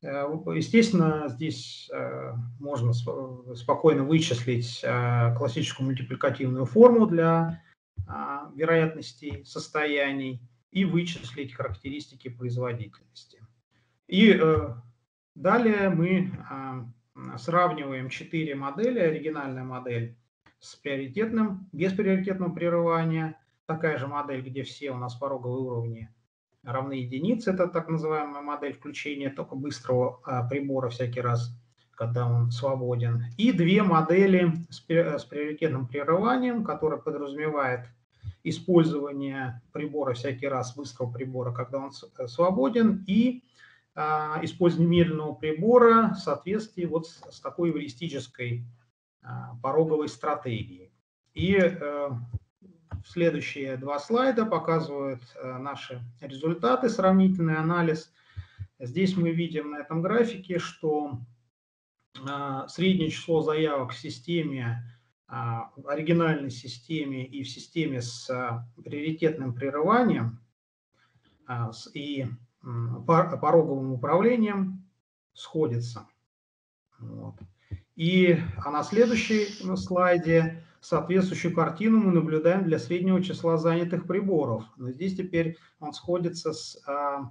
Э, естественно, здесь э, можно спокойно вычислить э, классическую мультипликативную форму для а, вероятностей состояний и вычислить характеристики производительности. И далее мы а, сравниваем четыре модели. Оригинальная модель с приоритетным, без приоритетного прерывания, такая же модель, где все у нас пороговые уровни равны единице. Это так называемая модель включения только быстрого а, прибора всякий раз, когда он свободен. И две модели с, приоритетным прерыванием, которая подразумевает использование прибора всякий раз, быстрого прибора, когда он э, свободен, и а, использование медленного прибора в соответствии вот с, с такой эвристической а, пороговой стратегией. И э, Следующие два слайда показывают э, наши результаты, сравнительный анализ. Здесь мы видим на этом графике, что э, среднее число заявок в системе, э, в оригинальной системе и в системе с приоритетным прерыванием и пороговым управлением сходится. Вот. И а на следующем слайде соответствующую картину мы наблюдаем для среднего числа занятых приборов. Но здесь теперь он сходится с а,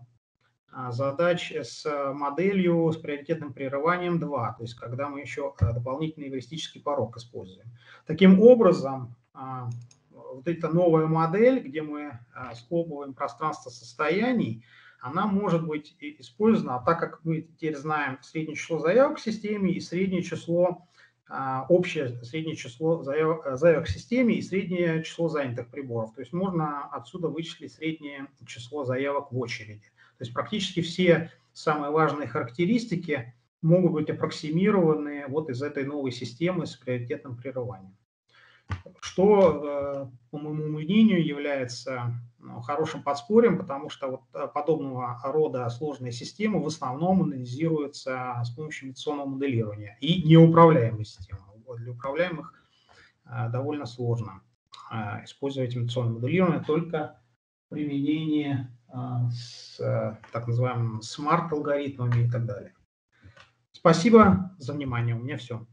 а, задач с моделью с приоритетным прерыванием 2, то есть когда мы еще а, дополнительный эвристический порог используем. Таким образом, вот эта новая модель, где мы склопываем пространство состояний, она может быть использована, а так как мы теперь знаем среднее число заявок в системе и среднее число общее среднее число заявок, э, в системе и среднее число занятых приборов. То есть можно отсюда вычислить среднее число заявок в очереди. То есть практически все самые важные характеристики могут быть аппроксимированы вот из этой новой системы с приоритетным прерыванием. Что, э, по моему мнению, является хорошим подспорьем, потому что вот э, подобного рода сложные системы в основном анализируются с помощью инвестиционного моделирования и неуправляемой системы. Для управляемых э, довольно сложно использовать инвестиционное моделирование только применение с так называемыми смарт-алгоритмами и так далее. Спасибо за внимание. У меня все.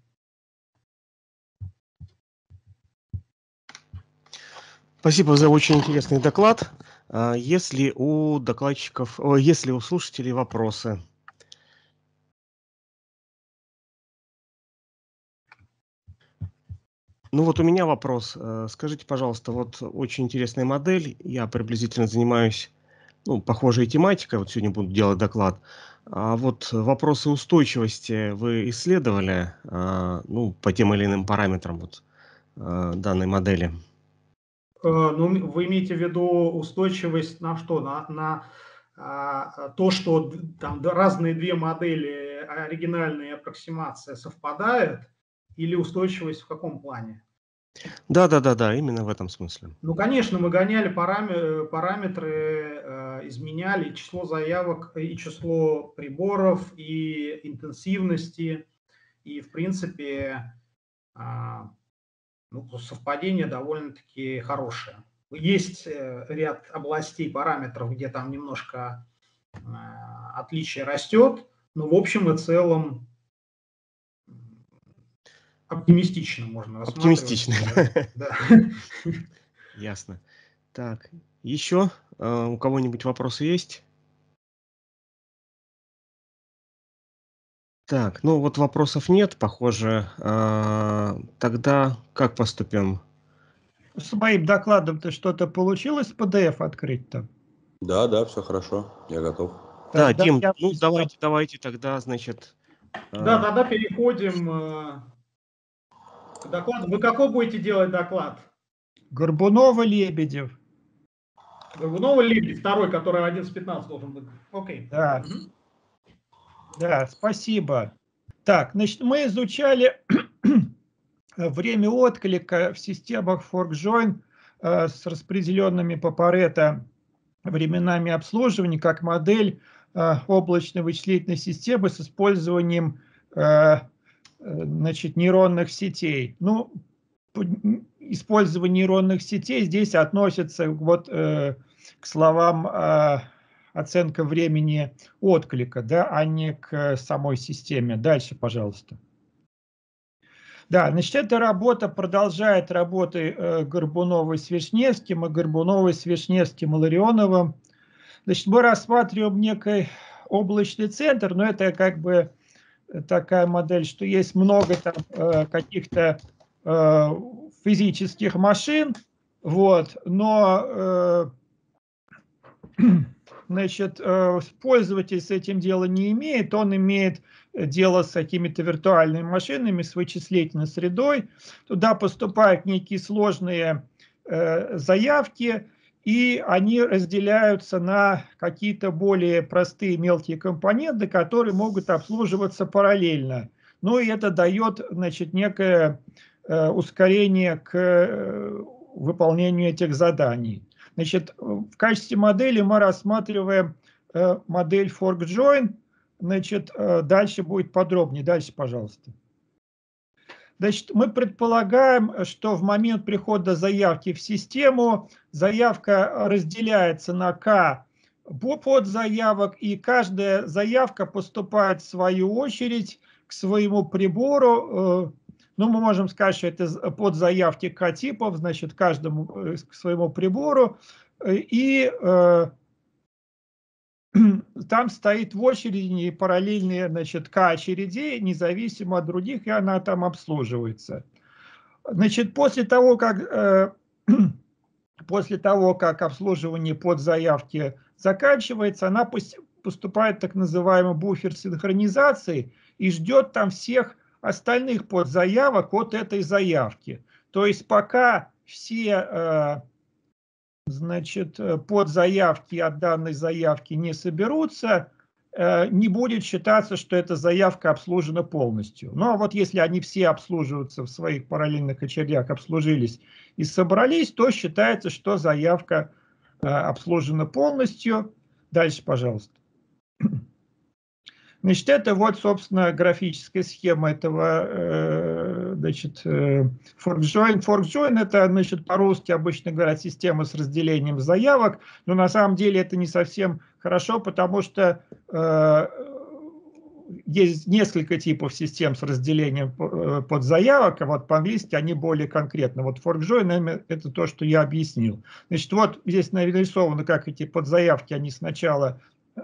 Спасибо за очень интересный доклад. А, если у докладчиков, если у слушателей вопросы? Ну вот у меня вопрос. Э, скажите, пожалуйста, вот очень интересная модель. Я приблизительно занимаюсь ну, похожей тематикой. Вот сегодня буду делать доклад. А вот вопросы устойчивости вы исследовали а, ну, по тем или иным параметрам вот, данной модели? Э, ну, вы имеете в виду устойчивость на что? На, на а, то, что там разные две модели, оригинальные аппроксимация совпадают, или устойчивость в каком плане? Да, да, да, да, именно в этом смысле. Ну, конечно, мы гоняли параметры, параметры э, изменяли число заявок, и число приборов, и интенсивности, и, в принципе, э, ну, совпадение довольно-таки хорошее. Есть э, ряд областей, параметров, где там немножко э, отличие растет, но в общем и целом оптимистично можно рассматривать. Оптимистично. Да. Ясно. Так, еще э, у кого-нибудь вопросы есть? Так, ну вот вопросов нет, похоже. А, тогда как поступим? С моим докладом-то что-то получилось PDF открыть там? Да, да, все хорошо, я готов. Да, Тогда Дим, я ну давайте, давайте тогда, значит. Да, э, тогда переходим э, к докладу. Вы какой будете делать доклад? Горбунова, Лебедев. Горбунова Лебедь, второй, который 11.15 должен быть. Окей. Да. Мгм. Да, спасибо. Так, значит, мы изучали время отклика в системах ForkJoin э, с распределенными по Парето временами обслуживания как модель э, облачной вычислительной системы с использованием э, значит, нейронных сетей. Ну, использование нейронных сетей здесь относится вот э, к словам э, оценка времени отклика, да, а не к самой системе. Дальше, пожалуйста. Да, значит, эта работа продолжает работы э, Горбуновой с Вишневским и Горбуновой с Вишневским и Ларионовым. Значит, мы рассматриваем некий облачный центр, но это как бы такая модель, что есть много там э, каких-то э, физических машин, вот, но значит, э, пользователь с этим дела не имеет, он имеет э, дело с какими-то виртуальными машинами, с вычислительной средой. Туда поступают некие сложные э, заявки, и они разделяются на какие-то более простые мелкие компоненты, которые могут обслуживаться параллельно. Ну и это дает, значит, некое ускорение к выполнению этих заданий. Значит, в качестве модели мы рассматриваем э, модель ForkJoin. Значит, э, дальше будет подробнее. Дальше, пожалуйста. Значит, мы предполагаем, что в момент прихода заявки в систему заявка разделяется на К подзаявок, и каждая заявка поступает в свою очередь к своему прибору. Ну, мы можем сказать, что это з- подзаявки К-типов, значит, каждому э, к своему прибору. Э, И э, там стоит в очереди параллельные, значит, К-очередей, независимо от других, и она там обслуживается. Значит, после того, как, э, после того, как обслуживание подзаявки заканчивается, она пос- поступает в так называемый буфер синхронизации и ждет там всех остальных подзаявок от этой заявки. То есть пока все э, значит, э, подзаявки от данной заявки не соберутся, э, не будет считаться, что эта заявка обслужена полностью. Ну а вот если они все обслуживаются в своих параллельных очередях, обслужились и собрались, то считается, что заявка обслужена полностью. Дальше, пожалуйста. Значит, это вот, собственно, графическая схема этого, э, значит, э, ForkJoin. ForkJoin это, значит, по-русски обычно говорят система с разделением заявок, но на самом деле это не совсем хорошо, потому что э, есть несколько типов систем с разделением под заявок, а вот по-английски они более конкретны. Вот ForkJoin это то, что я объяснил. Значит, вот здесь нарисовано, как эти подзаявки, они сначала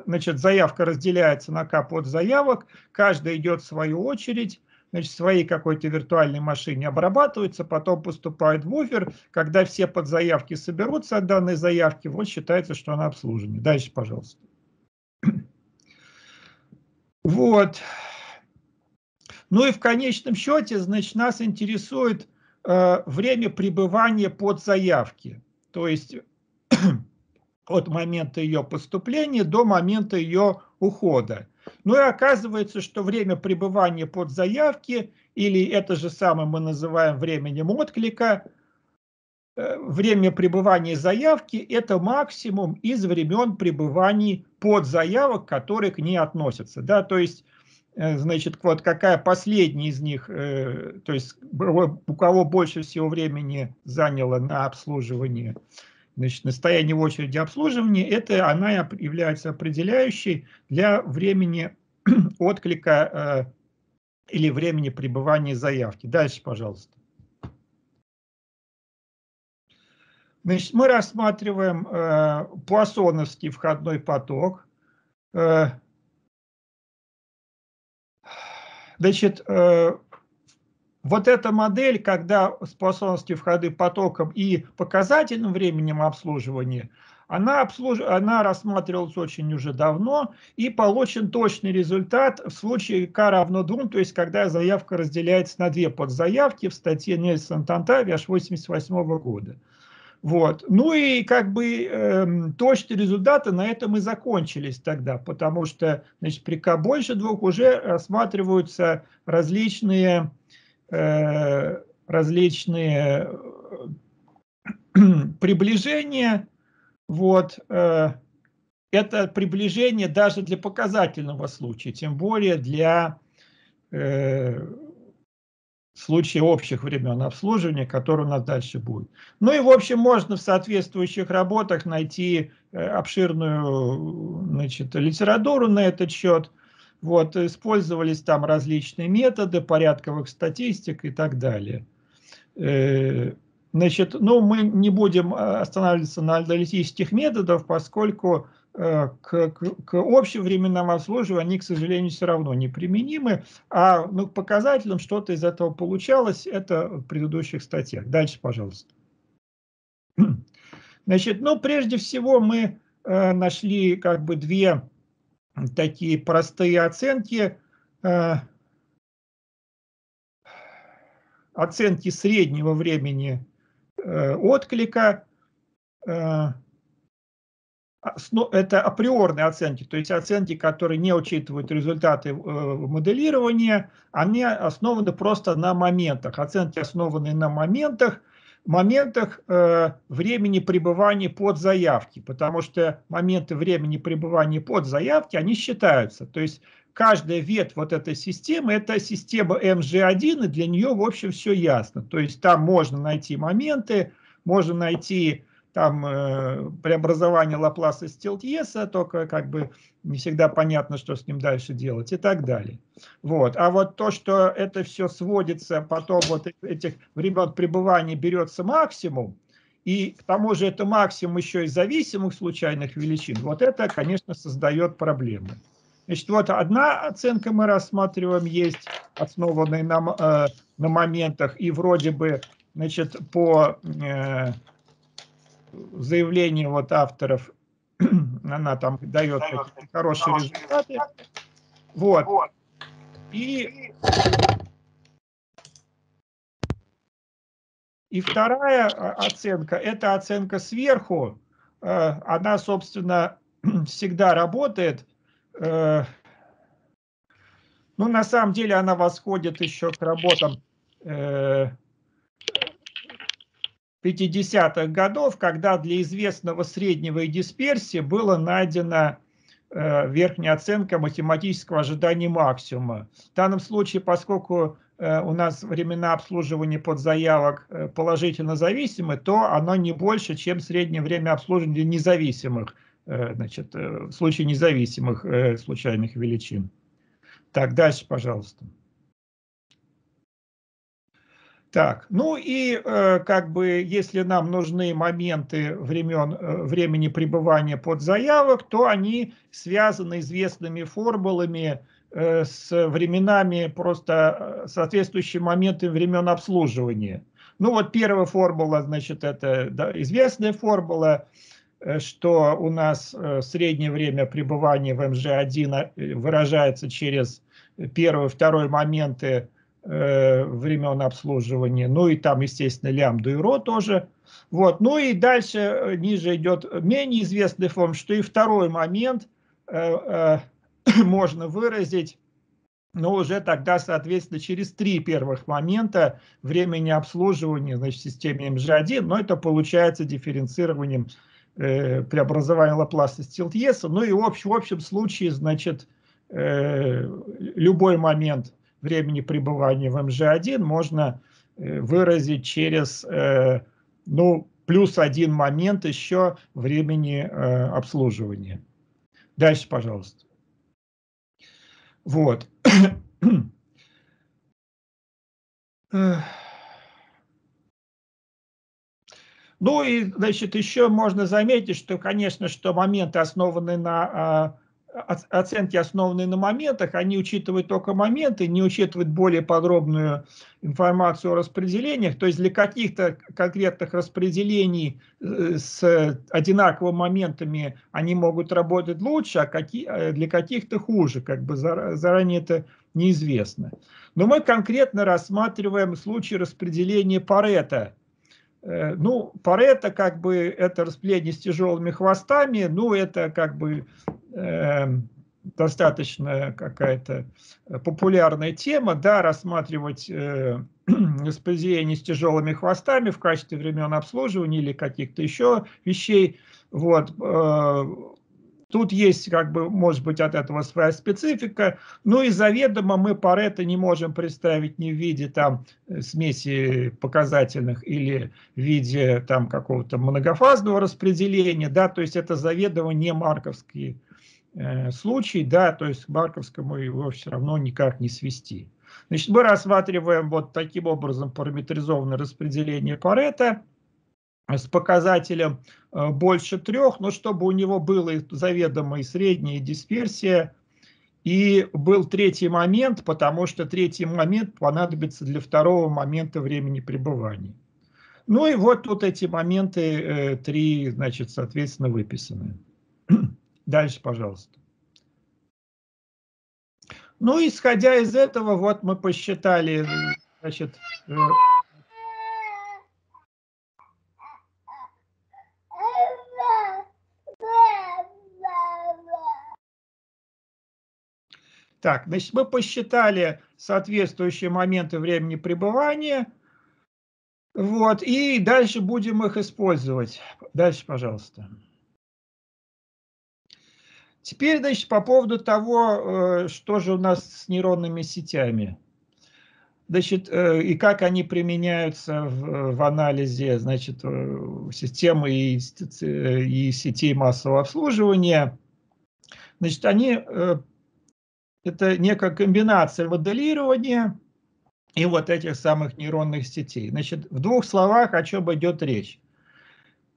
Значит, заявка разделяется на К подзаявок, каждая идет в свою очередь, значит, в своей какой-то виртуальной машине обрабатывается, потом поступает в буфер. Когда все подзаявки соберутся от данной заявки, вот считается, что она обслужена. Дальше, пожалуйста. Вот. Ну и в конечном счете, значит, нас интересует э, время пребывания подзаявки. То есть от момента ее поступления до момента ее ухода. Ну и оказывается, что время пребывания под заявки, или это же самое мы называем временем отклика, э, время пребывания заявки – это максимум из времен пребываний под заявок, которые к ней относятся. Да? То есть э, значит, вот какая последняя из них, э, то есть у кого больше всего времени заняло на обслуживание, значит, на стояние в очереди обслуживания, это она является определяющей для времени отклика или времени пребывания заявки. Дальше, пожалуйста. Значит, мы рассматриваем э, пуассоновский входной поток. Э, значит, э, вот эта модель, когда с пуассоновским входы потоком и показательным временем обслуживания, она, обслуж... она рассматривалась очень уже давно, и получен точный результат в случае k равно 2, то есть когда заявка разделяется на две подзаявки в статье Нельсон Тантави аж 1988 года. Вот. Ну и как бы э, точные результаты на этом и закончились тогда, потому что значит, при К больше двух уже рассматриваются различные, различные э, приближения. Вот. Э, это приближение даже для показательного случая, тем более для э, случае общих времен обслуживания, который у нас дальше будет. Ну и, в общем, можно в соответствующих работах найти э, обширную значит, литературу на этот счет. Вот, использовались там различные методы, порядковых статистик и так далее. Э, значит, ну, мы не будем э, останавливаться на аналитических методах, поскольку Э, к, к, к общим временам обслуживания, они, к сожалению, все равно не применимы, а ну, к показателям что-то из этого получалось, это в предыдущих статьях. Дальше, пожалуйста. Значит, ну, прежде всего мы нашли как бы две такие простые оценки. Э, оценки среднего времени э, отклика. Э, это априорные оценки, то есть оценки, которые не учитывают результаты моделирования, они основаны просто на моментах. Оценки основаны на моментах, моментах э, времени пребывания под заявки, потому что моменты времени пребывания под заявки, они считаются. То есть каждая ветвь вот этой системы, это система MG1, и для нее, в общем, все ясно. То есть там можно найти моменты, можно найти там э, преобразование Лапласа Стилтьеса, только как бы не всегда понятно, что с ним дальше делать и так далее. Вот. А вот то, что это все сводится, потом вот этих времен пребывания берется максимум, и к тому же это максимум еще из зависимых случайных величин, вот это, конечно, создает проблемы. Значит, вот одна оценка мы рассматриваем, есть основанная на, э, на моментах, и вроде бы, значит, по э, заявление вот авторов, она там дает хорошие результаты. Вот. И, и вторая оценка, это оценка сверху. Э, она, собственно, всегда работает. Э, ну, на самом деле она восходит еще к работам э, 50-х годов, когда для известного среднего и дисперсии было найдено э, верхняя оценка математического ожидания максимума. В данном случае, поскольку э, у нас времена обслуживания подзаявок э, положительно зависимы, то оно не больше, чем среднее время обслуживания независимых, значит, в случае независимых случайных величин. Так, дальше, пожалуйста. Так, ну и э, как бы, если нам нужны моменты времен, э, времени пребывания под заявок, то они связаны известными формулами э, с временами, просто э, соответствующими моменты времен обслуживания. Ну вот первая формула, значит, это да, известная формула, э, что у нас э, среднее время пребывания в МЖ1 выражается через первый, второй моменты э, времен обслуживания, ну и там, естественно, лямбда и ро тоже. Вот. Ну и дальше э, ниже идет менее известный форм, что и второй момент э, э, можно выразить, но уже тогда, соответственно, через три первых момента времени обслуживания значит, в системе МЖ1, но это получается дифференцированием э, преобразования Лапласа Стилтьеса. Ну и в общем, в общем случае, значит, любой момент времени пребывания в МЖ1 можно выразить через ну, плюс один момент еще времени обслуживания. Дальше, пожалуйста. Вот. Ну и, значит, еще можно заметить, что, конечно, что моменты, основанные на а, оценки, основанные на моментах, они учитывают только моменты, не учитывают более подробную информацию о распределениях. То есть для каких-то конкретных распределений э, с одинаковыми моментами они могут работать лучше, а какие, э, для каких-то хуже, как бы заранее это неизвестно. Но мы конкретно рассматриваем случай распределения Парета ну, Парето, как бы, это распределение с тяжелыми хвостами, ну, это как бы э, достаточно какая-то популярная тема, да, рассматривать э, распределение с тяжелыми хвостами в качестве времен обслуживания или каких-то еще вещей. Вот. Э, Тут есть, как бы, может быть, от этого своя специфика. Ну и заведомо мы Паретто не можем представить ни в виде там э, смеси показательных или в виде там какого-то многофазного распределения, да, то есть это заведомо не марковский э, случай, да, то есть к марковскому его все равно никак не свести. Значит, мы рассматриваем вот таким образом параметризованное распределение Паретто с показателем э, больше трех, но чтобы у него было заведомо и средняя дисперсия, и был третий момент, потому что третий момент понадобится для второго момента времени пребывания. Ну и вот тут эти моменты, э, три, значит, соответственно, выписаны. Дальше, пожалуйста. Ну, исходя из этого, вот мы посчитали, значит, э, Так, значит, мы посчитали соответствующие моменты времени пребывания. Вот, и дальше будем их использовать. Дальше, пожалуйста. Теперь, значит, по поводу того, э, что же у нас с нейронными сетями. Значит, э, и как они применяются в, в анализе, значит, э, системы и, и сетей массового обслуживания. Значит, они это некая комбинация моделирования и вот этих самых нейронных сетей. Значит, в двух словах о чем идет речь.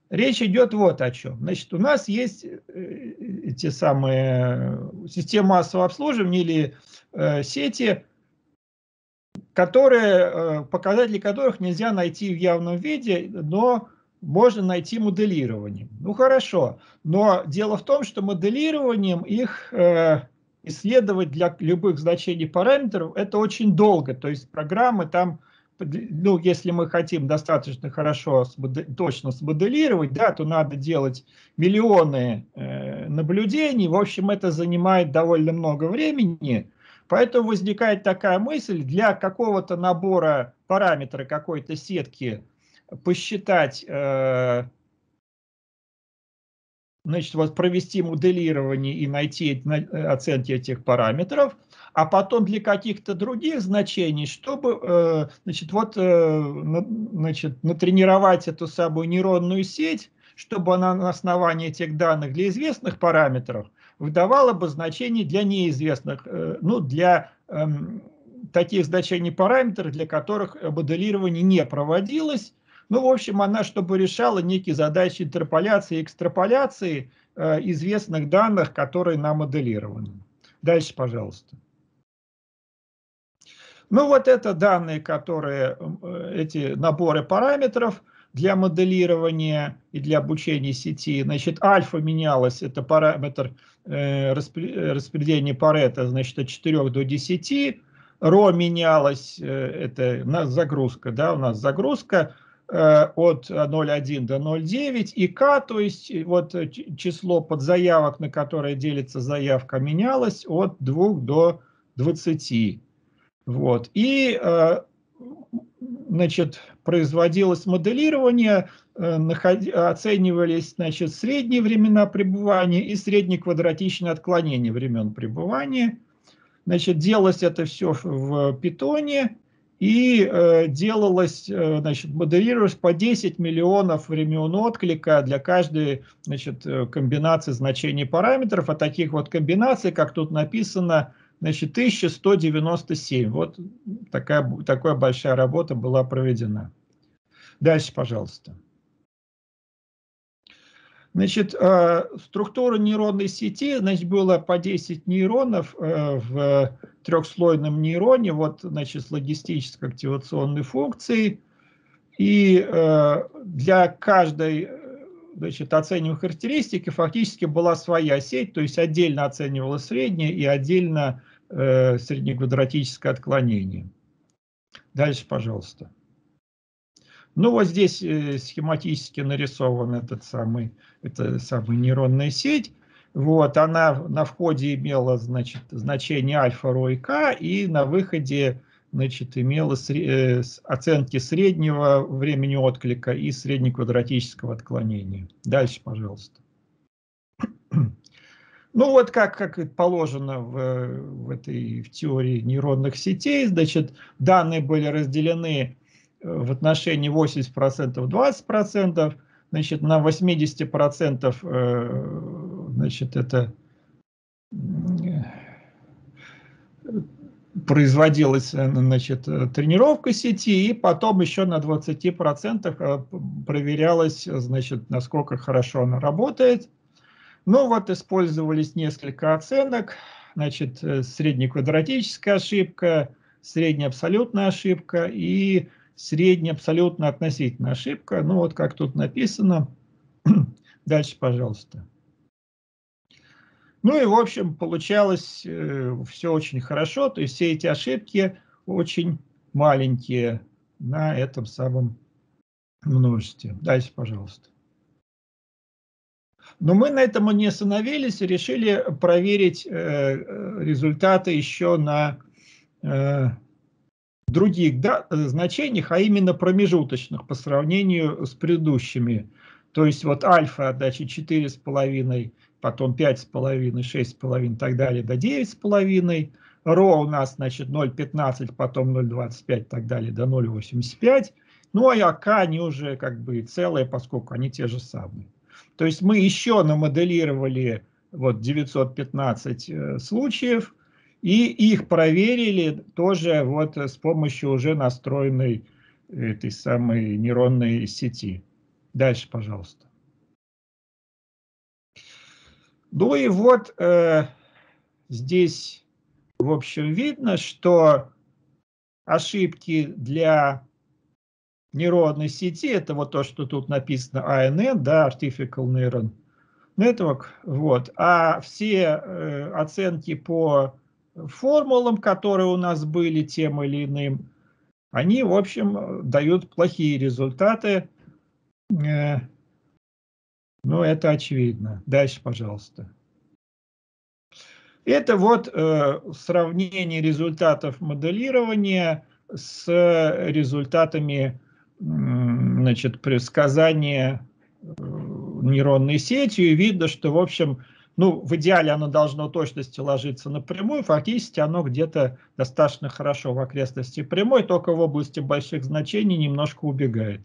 Речь идет вот о чем. Значит, у нас есть э, эти самые системы массового обслуживания или э, сети, которые, э, показатели которых нельзя найти в явном виде, но можно найти моделированием. Ну хорошо, но дело в том, что моделированием их э, исследовать для любых значений параметров, это очень долго. То есть программы там, ну, если мы хотим достаточно хорошо, точно смоделировать, да, то надо делать миллионы э, наблюдений. В общем, это занимает довольно много времени. Поэтому возникает такая мысль, для какого-то набора параметра какой-то сетки посчитать э, значит, вот провести моделирование и найти э, оценки этих параметров, а потом для каких-то других значений, чтобы э, значит, вот, э, значит, натренировать эту самую нейронную сеть, чтобы она на основании этих данных для известных параметров выдавала бы значения для неизвестных, ну, для эм, таких значений параметров, для которых моделирование не проводилось, ну, в общем, она, чтобы решала некие задачи интерполяции и экстраполяции э, известных данных, которые намоделированы. Дальше, пожалуйста. Ну, вот это данные, которые, э, эти наборы параметров для моделирования и для обучения сети. Значит, альфа менялась, это параметр э, распределения Парета, значит, от 4 до 10. Ро менялась, э, это загрузка, да, у нас загрузка Э, от 0,1 до 0,9 и k, то есть э, вот э, число подзаявок, на которое делится заявка, менялось от 2 до 20. Вот. И значит, производилось моделирование, оценивались значит, средние времена пребывания и среднеквадратичное отклонение времен пребывания – Значит, делалось это все в питоне и э, делалось, э, значит, моделировалось по 10 миллионов времен отклика для каждой, значит, э, комбинации значений параметров, а таких вот комбинаций, как тут написано, значит, 1197. Вот такая, такая большая работа была проведена. Дальше, пожалуйста. Значит, э, структура нейронной сети, значит, было по 10 нейронов э, в трехслойном нейроне, вот, значит, с логистической активационной функцией. И э, для каждой значит, оцениваемой характеристики фактически была своя сеть, то есть отдельно оценивалось среднее и отдельно среднеквадратическое отклонение. Дальше, пожалуйста. Ну вот здесь э, схематически нарисован этот самый, эта самая нейронная сеть. Вот, она на входе имела значит, значение альфа, ро и к, и на выходе значит, имела э, оценки среднего времени отклика и среднеквадратического отклонения. Дальше, пожалуйста. Ну вот как, как положено в, в этой в теории нейронных сетей, значит, данные были разделены в отношении 80% 20%, значит, на 80% э, значит, это производилась значит, тренировка сети, и потом еще на 20% э, проверялось, значит, насколько хорошо она работает. Ну вот использовались несколько оценок, значит, э, среднеквадратическая ошибка, средняя абсолютная ошибка и средняя абсолютно относительная ошибка. Ну вот как тут написано. Дальше, пожалуйста. Ну и, в общем, получалось э, все очень хорошо. То есть все эти ошибки очень маленькие на этом самом множестве. Дальше, пожалуйста. Но мы на этом не остановились и решили проверить э, результаты еще на э, других да, э, значениях, а именно промежуточных по сравнению с предыдущими. То есть вот альфа, значит, 4,5, потом 5,5, 6,5 и так далее до 9,5. Ро у нас, значит, 0,15, потом 0,25 и так далее до 0,85. Ну, а АК они уже как бы целые, поскольку они те же самые. То есть мы еще намоделировали вот 915 э, случаев, и их проверили тоже вот с помощью уже настроенной этой самой нейронной сети. Дальше, пожалуйста. Ну и вот э, здесь, в общем, видно, что ошибки для нейронной сети, это вот то, что тут написано ANN, да, Artificial Neuron Network, вот, а все э, оценки по формулам, которые у нас были тем или иным, они, в общем, дают плохие результаты. Ну, это очевидно. Дальше, пожалуйста. Это вот э, сравнение результатов моделирования с результатами значит, предсказания э, нейронной сетью. И видно, что, в общем, ну, в идеале оно должно точности ложиться напрямую, фактически оно где-то достаточно хорошо в окрестности прямой, только в области больших значений немножко убегает.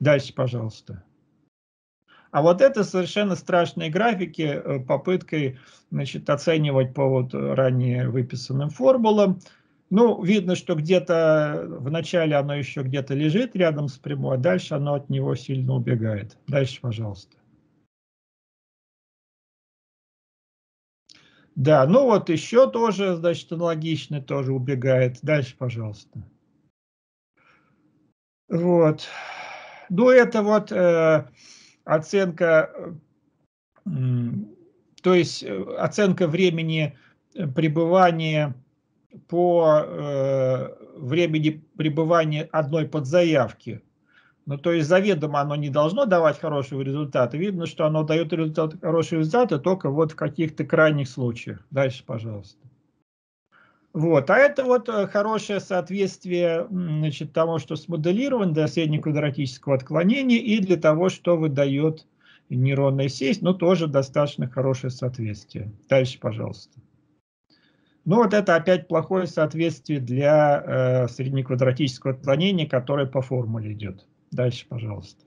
Дальше, пожалуйста. А вот это совершенно страшные графики, э, попыткой значит, оценивать по вот ранее выписанным формулам. Ну, видно, что где-то в начале оно еще где-то лежит рядом с прямой, а дальше оно от него сильно убегает. Дальше, пожалуйста. Да, ну вот еще тоже, значит, аналогично тоже убегает. Дальше, пожалуйста. Вот. Ну, это вот э, оценка, э, то есть э, оценка времени пребывания по э, времени пребывания одной подзаявки ну, то есть заведомо оно не должно давать хорошего результата. Видно, что оно дает результат, хорошие результаты только вот в каких-то крайних случаях. Дальше, пожалуйста. Вот, а это вот э, хорошее соответствие значит, того, что смоделировано для среднеквадратического отклонения и для того, что выдает нейронная сеть, но тоже достаточно хорошее соответствие. Дальше, пожалуйста. Ну вот это опять плохое соответствие для э, среднеквадратического отклонения, которое по формуле идет. Дальше, пожалуйста.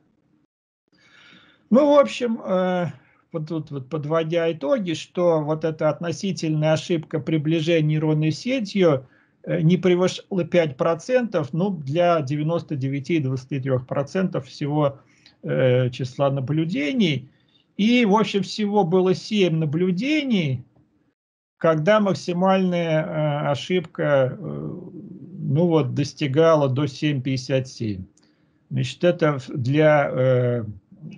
Ну, в общем, э, вот тут вот подводя итоги, что вот эта относительная ошибка приближения нейронной сетью э, не превышала 5%, ну, для 99,23% всего э, числа наблюдений. И, в общем, всего было 7 наблюдений, когда максимальная ошибка ну вот, достигала до 7,57. Значит, это для э,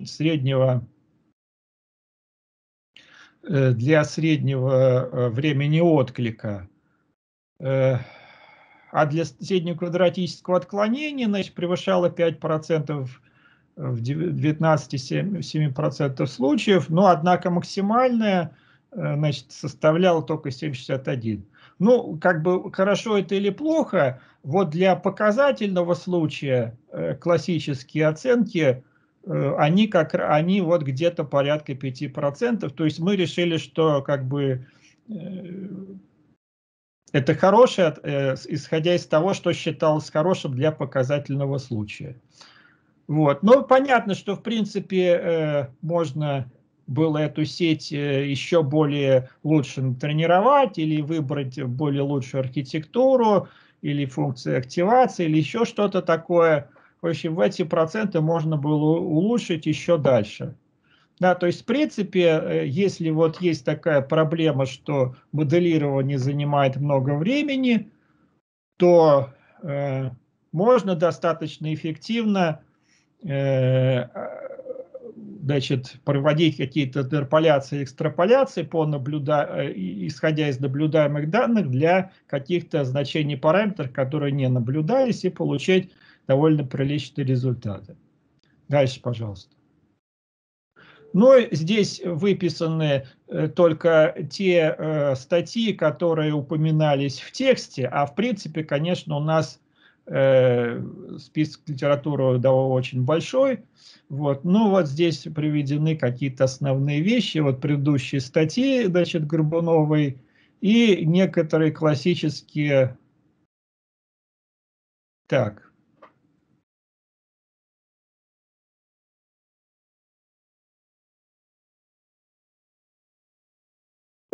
среднего э, для среднего э, времени отклика. Э, а для среднего квадратического отклонения значит, превышало 5% в 19,7% случаев, но однако максимальная значит, составляла только 7,61. Ну, как бы хорошо это или плохо, вот для показательного случая классические оценки Э, они как они вот где-то порядка 5%. То есть мы решили, что как бы э, это хорошее, э, исходя из того, что считалось хорошим для показательного случая. Вот. Но понятно, что в принципе можно было эту сеть еще более лучше тренировать или выбрать более лучшую архитектуру или функции активации или еще что-то такое – в общем, в эти проценты можно было улучшить еще дальше. Да, то есть, в принципе, э, если вот есть такая проблема, что моделирование занимает много времени, то э, можно достаточно эффективно э, значит, проводить какие-то интерполяции, экстраполяции, по наблюда... Э, исходя из наблюдаемых данных для каких-то значений параметров, которые не наблюдались, и получать довольно приличные результаты. Дальше, пожалуйста. Но ну, здесь выписаны э, только те э, статьи, которые упоминались в тексте, а в принципе, конечно, у нас список литературы довольно очень большой. Вот. Ну вот здесь приведены какие-то основные вещи, вот предыдущие статьи, значит, Горбуновой и некоторые классические... Так,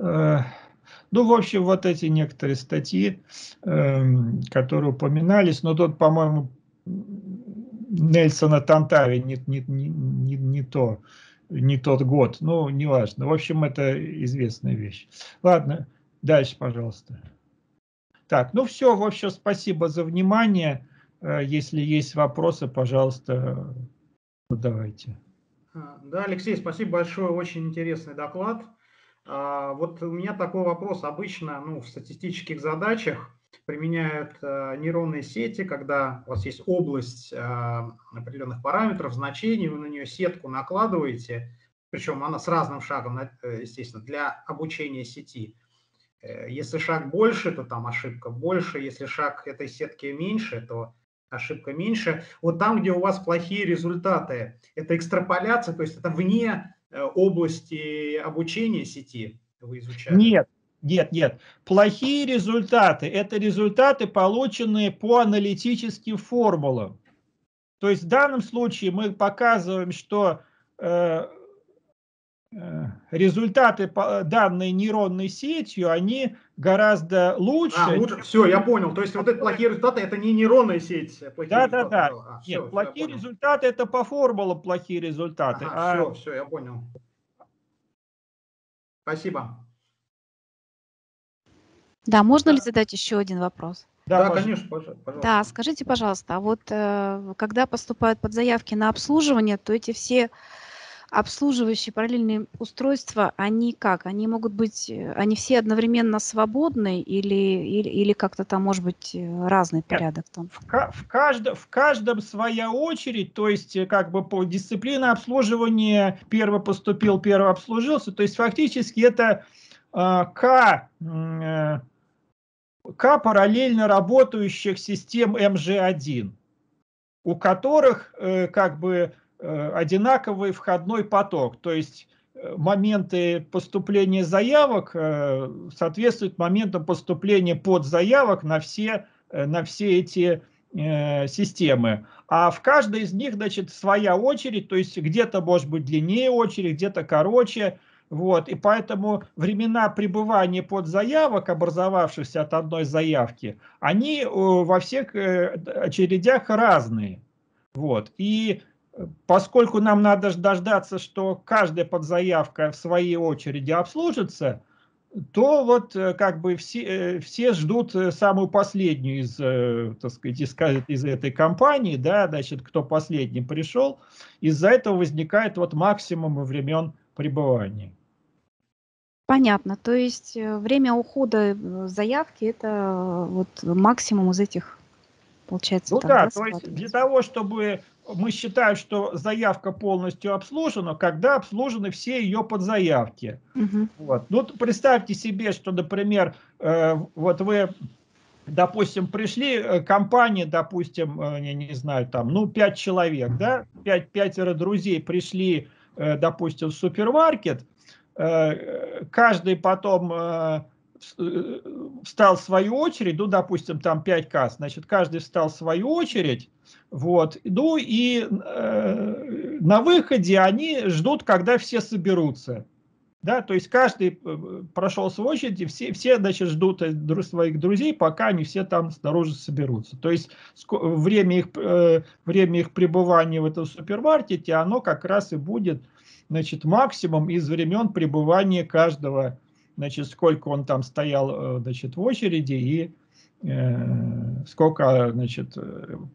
Э, ну, в общем, вот эти некоторые статьи, эм, которые упоминались, но тут, по-моему, Нельсона Тантави не, не, не, не, то, не тот год, ну, неважно. В общем, это известная вещь. Ладно, дальше, пожалуйста. Так, ну все, в общем, спасибо за внимание. Э, если есть вопросы, пожалуйста, задавайте. Да, Алексей, спасибо большое, очень интересный доклад. А, вот у меня такой вопрос. Обычно ну, в статистических задачах применяют э, нейронные сети, когда у вас есть область э, определенных параметров, значений, вы на нее сетку накладываете, причем она с разным шагом, э, естественно, для обучения сети. Если шаг больше, то там ошибка больше, если шаг этой сетки меньше, то ошибка меньше. Вот там, где у вас плохие результаты, это экстраполяция, то есть это вне области обучения сети вы изучали? Нет, нет, нет. Плохие результаты – это результаты, полученные по аналитическим формулам. То есть в данном случае мы показываем, что э, Э, результаты данной нейронной сетью, они гораздо лучше. А, лучше. Все, я понял. То есть вот эти плохие результаты, это не нейронная сеть. Да, да, да. А, Нет, все, плохие все, результаты, это по формулам плохие результаты. Ага, а... Все, все, я понял. Спасибо. Да, можно да. ли задать еще один вопрос? Да, да конечно, пожалуйста. Да, скажите, пожалуйста, а вот э, когда поступают под заявки на обслуживание, то эти все обслуживающие параллельные устройства, они как? Они могут быть, э, они все одновременно свободны или, или, или как-то там может быть э, разный порядок там? В, в, каждом, в каждом своя очередь, то есть э, как бы по дисциплине обслуживания первый поступил, первый обслужился, то есть фактически это э, К, э, К параллельно работающих систем МЖ1, у которых э, как бы Э, одинаковый входной поток. То есть моменты поступления заявок соответствуют моментам поступления подзаявок на все, на все эти системы. А в каждой из них, значит, своя очередь, то есть где-то может быть длиннее очередь, где-то короче, вот, и поэтому времена пребывания под заявок, образовавшихся от одной заявки, они э, во всех э, очередях разные. Вот. И э, поскольку нам надо дождаться, что каждая подзаявка в своей очереди обслужится, то вот как бы все, все ждут самую последнюю из, так сказать, из, из этой компании, да, значит, кто последний пришел. Из-за этого возникает вот максимум времен пребывания. Понятно. То есть э, время ухода э, заявки это э, вот максимум из этих, получается, Ну так, да, то есть для того, чтобы мы считаем, что заявка полностью обслужена, когда обслужены все ее подзаявки. Угу. Вот. Ну, представьте себе, что, например, э, вот вы, допустим, пришли, компания, допустим, э, я не знаю, там, ну, пять человек, да, пять, пятеро друзей пришли, э, допустим, в супермаркет, Э, каждый потом э, э, встал в свою очередь, ну, допустим, там 5 касс, значит, каждый встал в свою очередь, вот, ну, и э, на выходе они ждут, когда все соберутся, да, то есть каждый прошел свою очередь, и все, все, значит, ждут своих друзей, пока они все там снаружи соберутся, то есть время их, время их пребывания в этом супермаркете, оно как раз и будет значит, максимум из времен пребывания каждого, значит, сколько он там стоял, э, значит, в очереди и э, сколько, значит,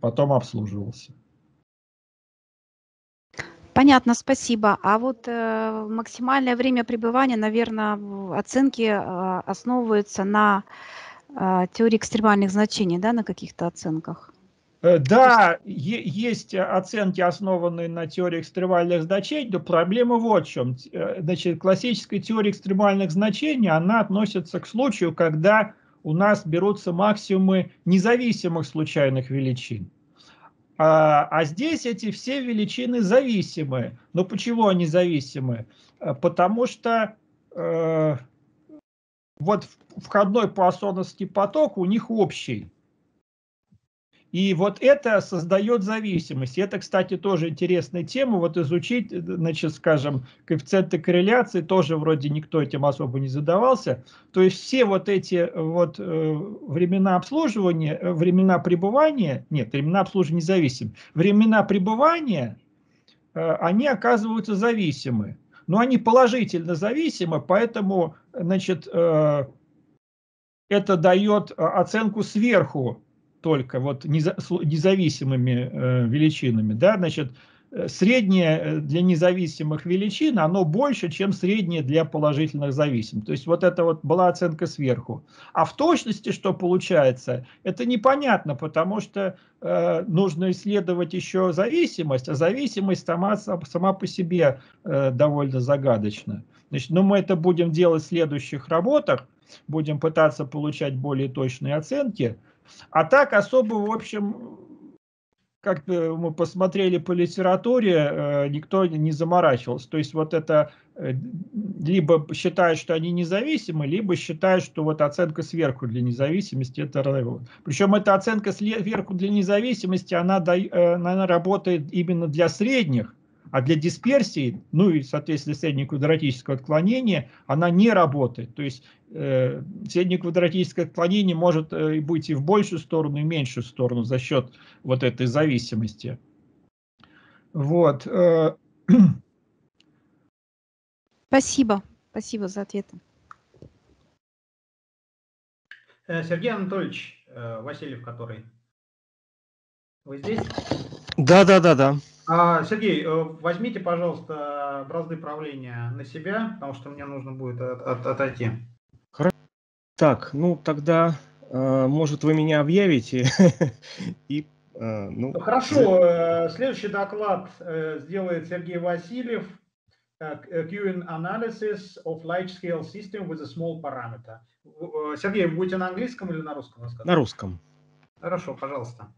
потом обслуживался. Понятно, спасибо. А вот э, максимальное время пребывания, наверное, оценки э, основываются на э, теории экстремальных значений, да, на каких-то оценках? Э, да, есть оценки, основанные на теории экстремальных значений, но проблема вот в чем. Э, значит, классическая теория экстремальных значений, она относится к случаю, когда у нас берутся максимумы независимых случайных величин. А, а здесь эти все величины зависимые. Но почему они зависимы? Э, потому что э, вот входной Пуассоновский поток у них общий. И вот это создает зависимость. Это, кстати, тоже интересная тема. Вот изучить, значит, скажем, коэффициенты корреляции тоже вроде никто этим особо не задавался. То есть все вот эти вот э, времена обслуживания, э, времена пребывания, нет, времена обслуживания независимы, времена пребывания, э, они оказываются зависимы. Но они положительно зависимы, поэтому, значит, это дает оценку сверху только вот независимыми э, величинами, да, значит, э, среднее э, для независимых величин, оно больше, чем среднее для положительных зависимых. То есть вот это вот была оценка сверху. А в точности что получается, это непонятно, потому что э, нужно исследовать еще зависимость, а зависимость сама, сама по себе э, довольно загадочна. Значит, но мы это будем делать в следующих работах, будем пытаться получать более точные оценки, а так особо, в общем, как мы посмотрели по литературе, э, никто не заморачивался. То есть вот это э, либо считают, что они независимы, либо считают, что вот оценка сверху для независимости это Причем эта оценка сверху для независимости, она, э, она работает именно для средних, а для дисперсии, ну и, соответственно, среднеквадратического отклонения, она не работает. То есть э, среднеквадратическое отклонение может э, быть и в большую сторону, и в меньшую сторону за счет вот этой зависимости. Вот. Э. Спасибо. Спасибо за ответы. Э, Сергей Анатольевич э, Васильев, который. Вы здесь? Да, да, да, да. А, Сергей, э, возьмите, пожалуйста, бразды правления на себя, потому что мне нужно будет от, от, отойти. Хорошо. Так, ну тогда, э, может, вы меня объявите и э, ну, Хорошо, следующий доклад сделает Сергей Васильев. QN Analysis of Large Scale System with a Small Parameter. Сергей, вы будете на английском или на русском? На русском. Хорошо, пожалуйста.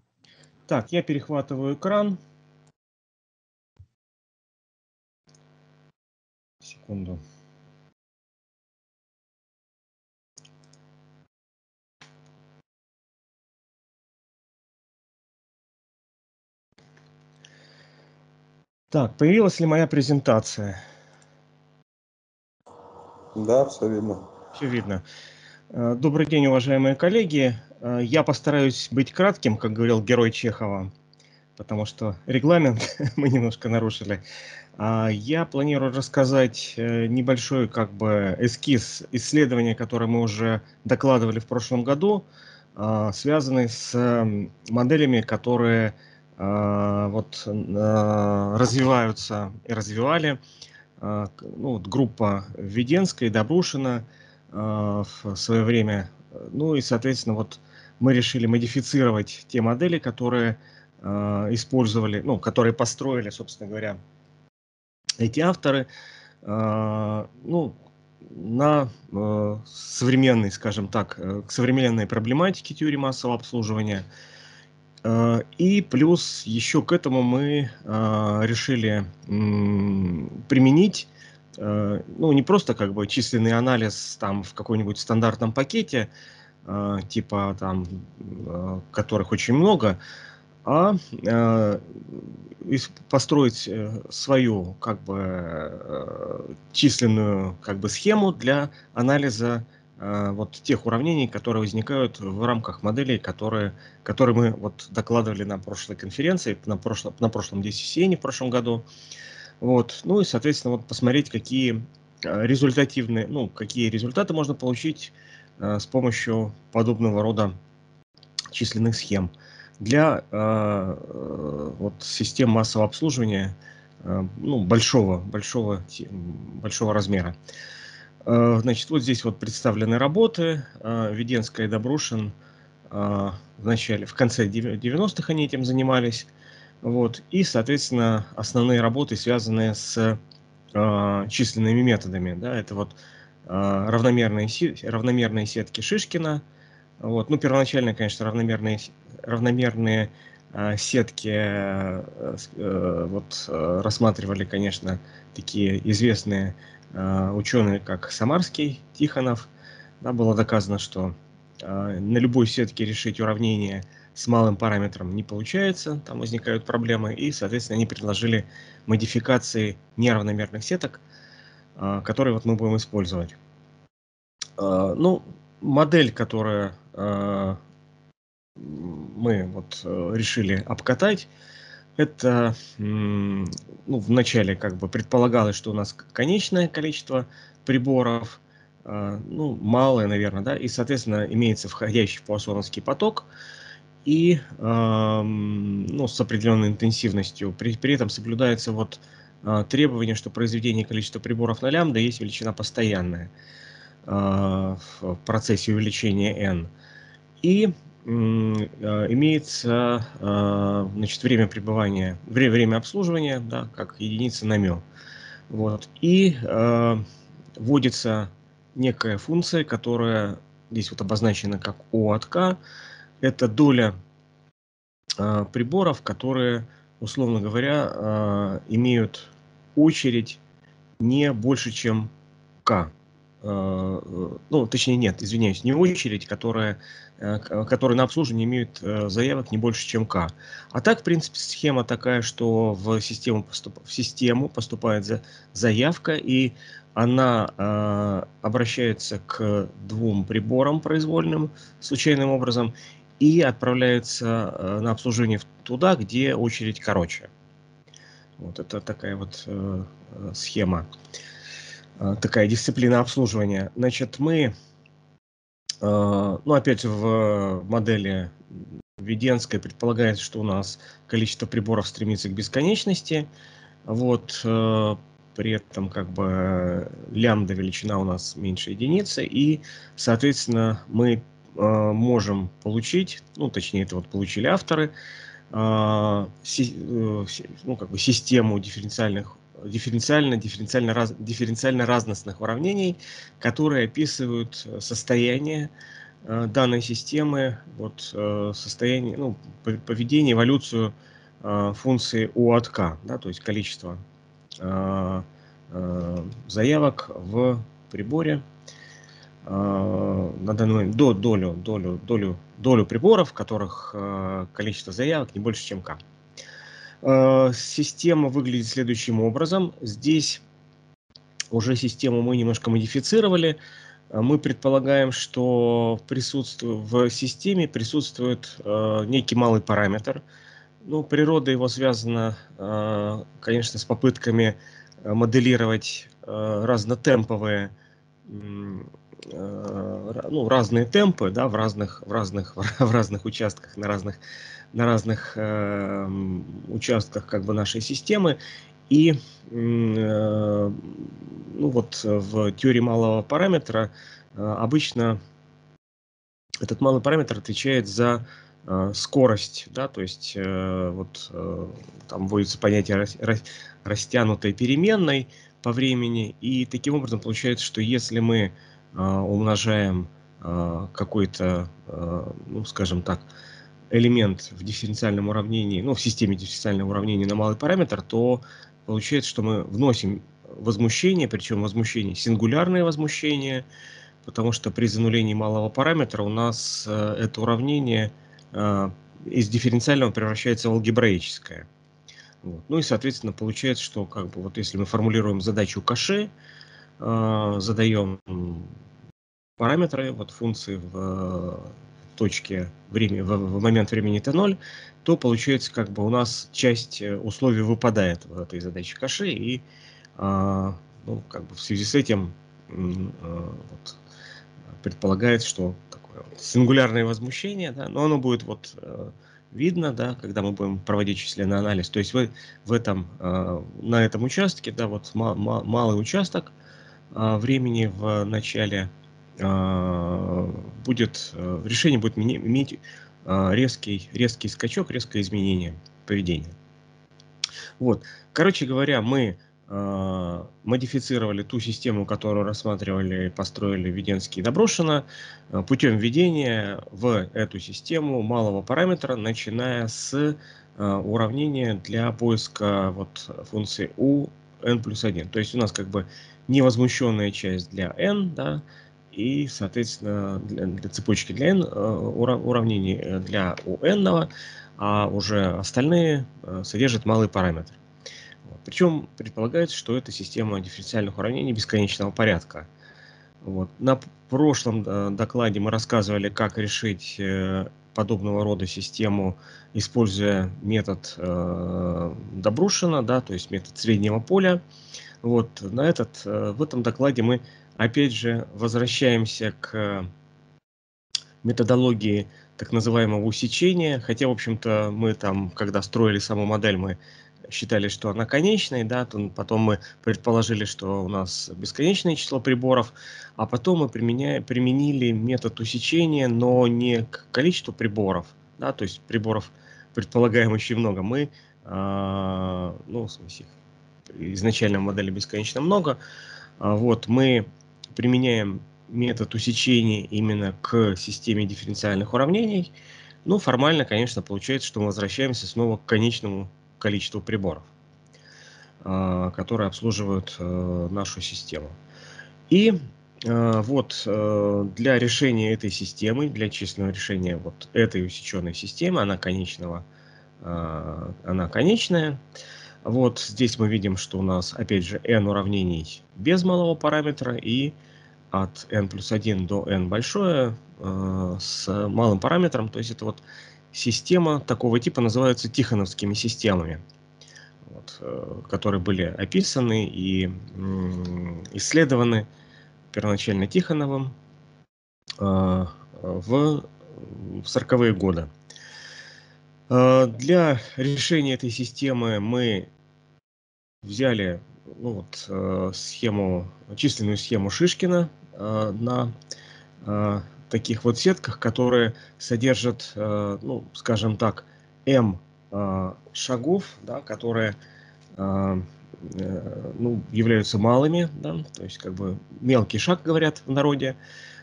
Так, я перехватываю экран. Секунду. Так, появилась ли моя презентация? Да, все видно. Все видно. Э, добрый день, уважаемые коллеги. Э, я постараюсь быть кратким, как говорил герой Чехова, потому что регламент мы немножко нарушили. А, я планирую рассказать э, небольшой как бы эскиз исследования, которое мы уже докладывали в прошлом году, а, связанный с моделями, которые а, вот развиваются и развивали ну, вот группа Введенская и Добрушина в свое время. Ну и, соответственно, вот мы решили модифицировать те модели, которые использовали, ну, которые построили, собственно говоря, эти авторы, э, ну, на э, современной, скажем так, э, к современной проблематике теории массового обслуживания. И плюс еще к этому мы решили применить ну, не просто как бы численный анализ там в каком-нибудь стандартном пакете, типа там, которых очень много, а э, построить э, свою как бы э, численную как бы схему для анализа вот тех уравнений, которые возникают в рамках моделей, которые, которые мы вот докладывали на прошлой конференции, на прошлом, на прошлом DCCN в прошлом году. Вот. Ну и, соответственно, вот посмотреть, какие результативные, ну, какие результаты можно получить э, с помощью подобного рода численных схем. Для э, э, вот, систем массового обслуживания э, ну, большого, большого, большого размера. Значит, вот здесь вот представлены работы Веденская и Добрушин. В начале, в конце 90-х они этим занимались. Вот, и, соответственно, основные работы, связанные с э, численными методами. Да, это вот э, равномерные, равномерные сетки Шишкина. Вот, ну, первоначально, конечно, равномерные равномерные а, сетки э, э, вот э, рассматривали, конечно, такие известные а, ученые, как Самарский, Тихонов. Да, было доказано, что а, на любой сетке решить уравнение с малым параметром не получается, там возникают проблемы, и, соответственно, они предложили модификации неравномерных сеток, которые вот мы будем использовать. Ну, модель, которая мы вот э, решили обкатать, это ну, вначале как бы предполагалось, что у нас конечное количество приборов, э, ну, малое, наверное, да, и, соответственно, имеется входящий Пуассоновский поток, и ну, с определенной интенсивностью. При, при этом соблюдается вот требование, что произведение количества приборов на лямбда есть величина постоянная в процессе увеличения n. И а, имеется а, значит, время пребывания, время, время обслуживания, да, как единица на мё. Вот. И э, вводится некая функция, которая здесь вот обозначена как O от K. Это доля э, приборов, которые, условно говоря, э, имеют очередь не больше, чем K. Э, ну, точнее, нет, извиняюсь, не очередь, которая, э, которая на обслуживание имеет э, заявок не больше, чем К. А так, в принципе, схема такая, что в систему, поступ, в систему поступает за, заявка, и она э, обращается к двум приборам произвольным случайным образом и отправляется на обслуживание туда, где очередь короче. Вот это такая вот э, схема. Такая дисциплина обслуживания. Значит, мы, а, ну, опять в модели Веденской предполагается, что у нас количество приборов стремится к бесконечности. Вот, а, при этом как бы лямбда величина у нас меньше единицы, и, соответственно, мы можем получить, ну, точнее, это вот получили авторы, э, ну, как бы систему дифференциальных дифференциально, дифференциально, раз, дифференциально разностных уравнений, которые описывают э, состояние э, данной системы, вот, э, состояние, ну, поведение, эволюцию функции U от K, да, то есть количество заявок в приборе на данный момент до долю, долю, долю, долю приборов, в которых количество заявок не больше, чем k. Система выглядит следующим образом. Здесь уже систему мы немножко модифицировали. Мы предполагаем, что в системе присутствует некий малый параметр. Ну, природа его связана, конечно, с попытками моделировать разнотемповые ну, разные темпы да, в, разных, в, разных, в разных участках, на разных, на разных э, участках как бы, нашей системы. И э, ну, вот в теории малого параметра э, обычно этот малый параметр отвечает за э, скорость, да, то есть э, вот э, там вводится понятие рас, рас, растянутой переменной по времени, и таким образом получается, что если мы умножаем а, какой-то, а, ну, скажем так, элемент в дифференциальном уравнении, ну, в системе дифференциального уравнения на малый параметр, то получается, что мы вносим возмущение, причем возмущение, сингулярное возмущение, потому что при занулении малого параметра у нас это уравнение из дифференциального превращается в алгебраическое. Вот. Ну и, соответственно, получается, что как бы вот если мы формулируем задачу каше, задаем параметры, вот функции в э, точке времени, в, в момент времени t0, то получается как бы у нас часть э, условий выпадает в этой задаче каши, и ну, как бы в связи с этим вот, предполагается, что такое вот сингулярное возмущение, да, но оно будет вот видно, да, когда мы будем проводить численный анализ. То есть вы в этом, на этом участке, да, вот малый участок времени в начале а, будет, э, решение будет иметь а, резкий, резкий скачок, резкое изменение поведения. Вот. Короче говоря, мы модифицировали ту систему, которую рассматривали, построили Веденский и Доброшина, путем введения в эту систему малого параметра, начиная с уравнения для поиска вот, функции u n плюс 1. То есть у нас как бы невозмущенная часть для n, да, и, соответственно, для, для цепочки для n э, уравнений э, для у n, а уже остальные э, содержат малый параметр. Причем предполагается, что это система дифференциальных уравнений бесконечного порядка. Вот. На прошлом докладе мы рассказывали, как решить подобного рода систему, используя метод э, Добрушина, да, то есть метод среднего поля. Вот, на этот, в этом докладе мы опять же, возвращаемся к методологии так называемого усечения, хотя, в общем-то, мы там, когда строили саму модель, мы считали, что она конечная, да, то потом мы предположили, что у нас бесконечное число приборов, а потом мы применяя, применили метод усечения, но не к количеству приборов, да, то есть приборов предполагаем очень много, мы, э, ну, в смысле, изначально в модели бесконечно много, а вот, мы применяем метод усечения именно к системе дифференциальных уравнений, ну, формально, конечно, получается, что мы возвращаемся снова к конечному количеству приборов, а, которые обслуживают э, нашу систему. И э, вот э, для решения этой системы, для численного решения вот этой усеченной системы, она конечного, она конечная, вот здесь мы видим, что у нас, опять же, n уравнений без малого параметра и от n плюс 1 до n большое э, с малым параметром. То есть это вот система такого типа называются тихоновскими системами, вот, э, которые были описаны и э, исследованы первоначально Тихоновым э, в, в 40-е годы. Э, для решения этой системы мы взяли ну, вот, э, схему, численную схему Шишкина э, на э, таких вот сетках, которые содержат, э, ну, скажем так, m э, шагов, да, которые э, э, ну, являются малыми, да, то есть как бы мелкий шаг, говорят в народе.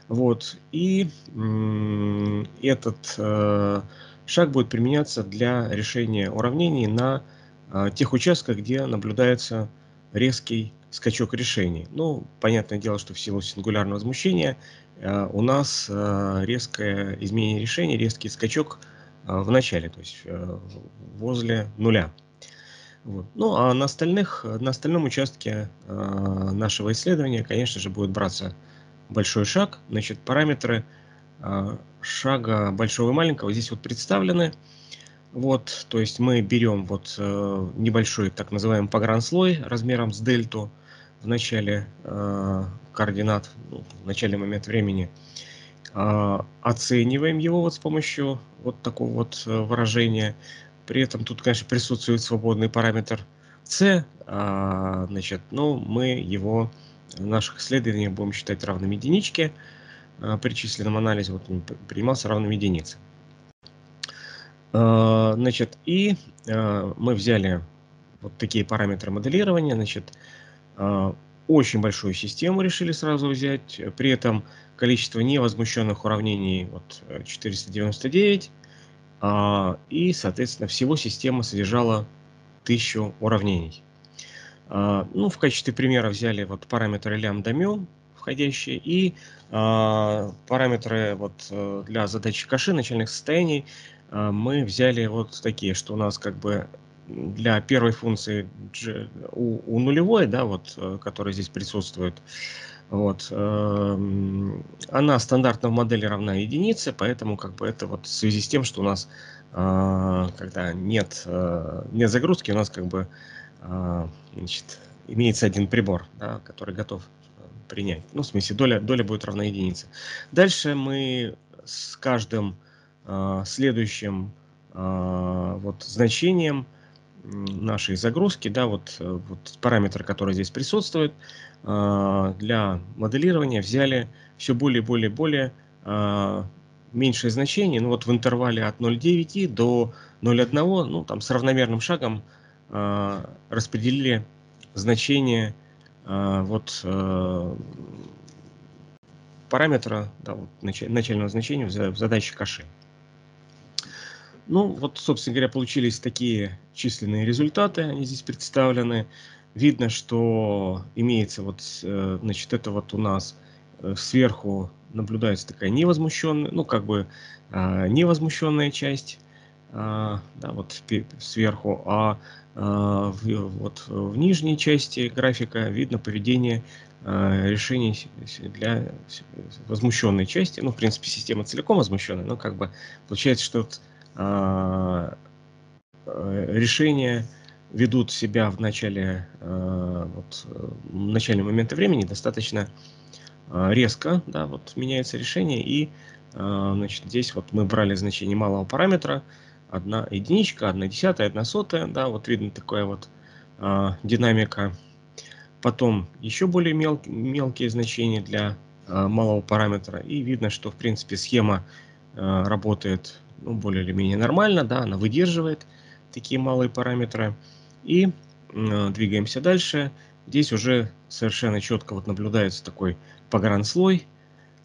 Вот, и э, этот э, шаг будет применяться для решения уравнений на тех участках, где наблюдается резкий скачок решений. Ну, понятное дело, что в силу сингулярного возмущения э, у нас э, резкое изменение решения, резкий скачок в начале, то есть возле нуля. Вот. Ну, а на, остальных, на остальном участке нашего исследования, конечно же, будет браться большой шаг. Значит, параметры шага большого и маленького здесь вот представлены. Вот, то есть мы берем вот э, небольшой так называемый погранслой размером с дельту в начале э, координат, ну, в начале момента времени, э, оцениваем его вот с помощью вот такого вот э, выражения, при этом тут, конечно, присутствует свободный параметр c, а, значит, но мы его в наших исследованиях будем считать равным единичке. А, при численном анализе вот он принимался равным единице. А, значит, и а, мы взяли вот такие параметры моделирования, значит, а, очень большую систему решили сразу взять, при этом количество невозмущенных уравнений вот 499, а, и, соответственно, всего система содержала 1000 уравнений. Ну, в качестве примера взяли вот параметры лямбда мю входящие и параметры вот э, для задачи каши начальных состояний мы взяли вот такие, что у нас как бы для первой функции у, у нулевой, да, вот, э, которая здесь присутствует, вот. Эм, она стандартно в модели равна единице, поэтому как бы это вот в связи с тем, что у нас а, когда нет, э, нет загрузки, у нас как бы а, значит, имеется один прибор, да, который готов э, принять. Ну, в смысле, доля, доля будет равна единице. Дальше мы с каждым а, следующим вот, значением нашей загрузки, да, вот, э, вот параметр, который здесь присутствует, для моделирования взяли все более, более, более а, меньшее значение, ну вот в интервале от 0,9 до 0,1, ну там с равномерным шагом распределили значение вот параметра, да, вот, начального значения в задаче каши. Ну, вот, собственно говоря, получились такие численные результаты, они здесь представлены. Видно, что имеется вот, э, значит, это вот у нас э, сверху наблюдается такая невозмущенная, ну, как бы а, невозмущенная часть, а, да, вот сверху, а, а вот в нижней части графика видно поведение решений для возмущенной части. Ну, в принципе, система целиком возмущенная, но как бы получается, что решения ведут себя в начале, э, вот, в начальный момент времени достаточно а, резко, да, вот меняется решение, и а, значит, здесь вот мы брали значение малого параметра, одна единичка, одна десятая, одна сотая, да, вот видно такая вот динамика. Потом еще более мел, мелкие значения для малого параметра, и видно, что в принципе схема работает ну, более или менее нормально, да, она выдерживает такие малые параметры. И э, двигаемся дальше. Здесь уже совершенно четко вот наблюдается такой погранслой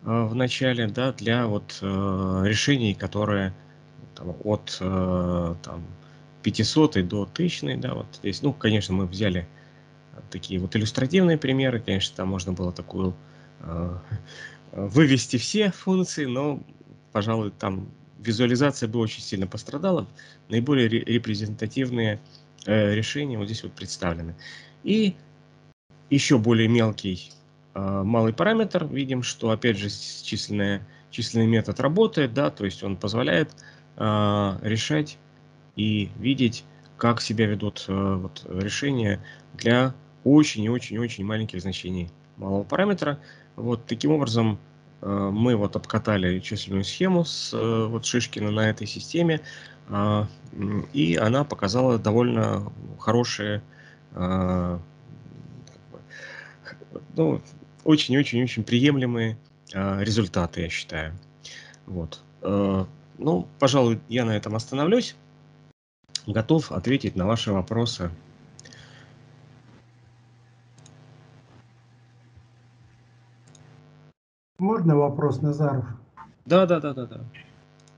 э, в начале, да, для вот э, решений, которые там, от э, там, 500 до 1000, да, вот здесь, ну, конечно, мы взяли такие вот иллюстративные примеры, конечно, там можно было такую э, вывести все функции, но, пожалуй, там визуализация бы очень сильно пострадала. Наиболее репрезентативные э, решения вот здесь вот представлены. И еще более мелкий э, малый параметр. Видим, что опять же численная, численный метод работает, да, то есть он позволяет э, решать и видеть, как себя ведут э, вот, решения для очень и очень очень маленьких значений малого параметра. Вот таким образом мы вот обкатали численную схему с э, вот Шишкина на этой системе, а, и она показала довольно хорошие, а, ну, очень-очень-очень приемлемые а, результаты, я считаю. Вот. Э, ну, пожалуй, я на этом остановлюсь. Готов ответить на ваши вопросы. Можно вопрос, Назаров? Да, да, да, да, да.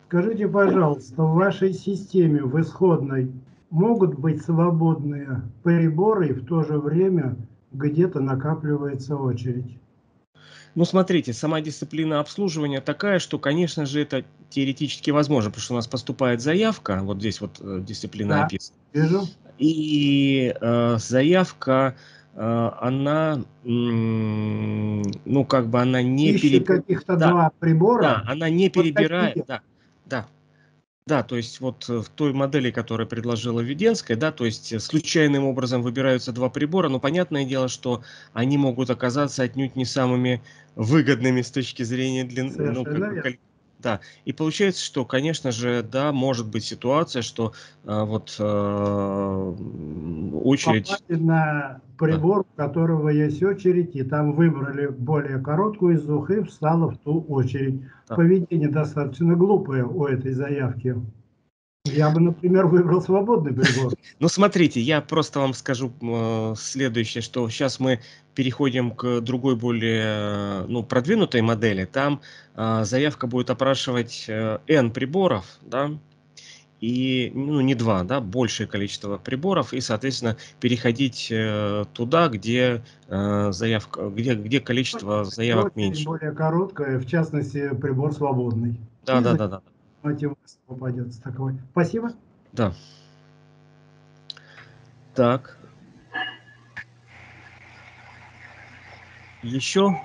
Скажите, пожалуйста, в вашей системе, в исходной, могут быть свободные приборы и в то же время где-то накапливается очередь. Ну, смотрите, сама дисциплина обслуживания такая, что, конечно же, это теоретически возможно, потому что у нас поступает заявка, вот здесь вот э, дисциплина Да. описана, Вижу. и э, заявка, она, м, ну, как бы она не Ищет переб- каких-то да, два прибора. Да, она не Вот перебирает, такие. да, да. Да, то есть вот э, в той модели, которую предложила Веденская, да, то есть э, случайным образом выбираются два прибора, но понятное дело, что они могут оказаться отнюдь не самыми выгодными с точки зрения длины. Ну, как бы, да, и получается, что, конечно же, да, может быть ситуация, что а, вот э, очередь... Попали на прибор, у которого есть очередь, и там выбрали более короткую из двух и встала в ту очередь. Да. Поведение достаточно глупое у этой заявки. Я бы, например, выбрал свободный прибор. Ну, смотрите, я просто вам скажу э, следующее, что сейчас мы переходим к другой, более э, ну, продвинутой модели. Там э, заявка будет опрашивать э, N приборов, да, и, ну, не два, да, большее количество приборов, и, соответственно, переходить э, туда, где э, заявка, где, где количество заявок меньше. более короткая, в частности, прибор свободный. Да, да, за- да, да. Мотивация попадется такой. Спасибо. Да. Так. Еще?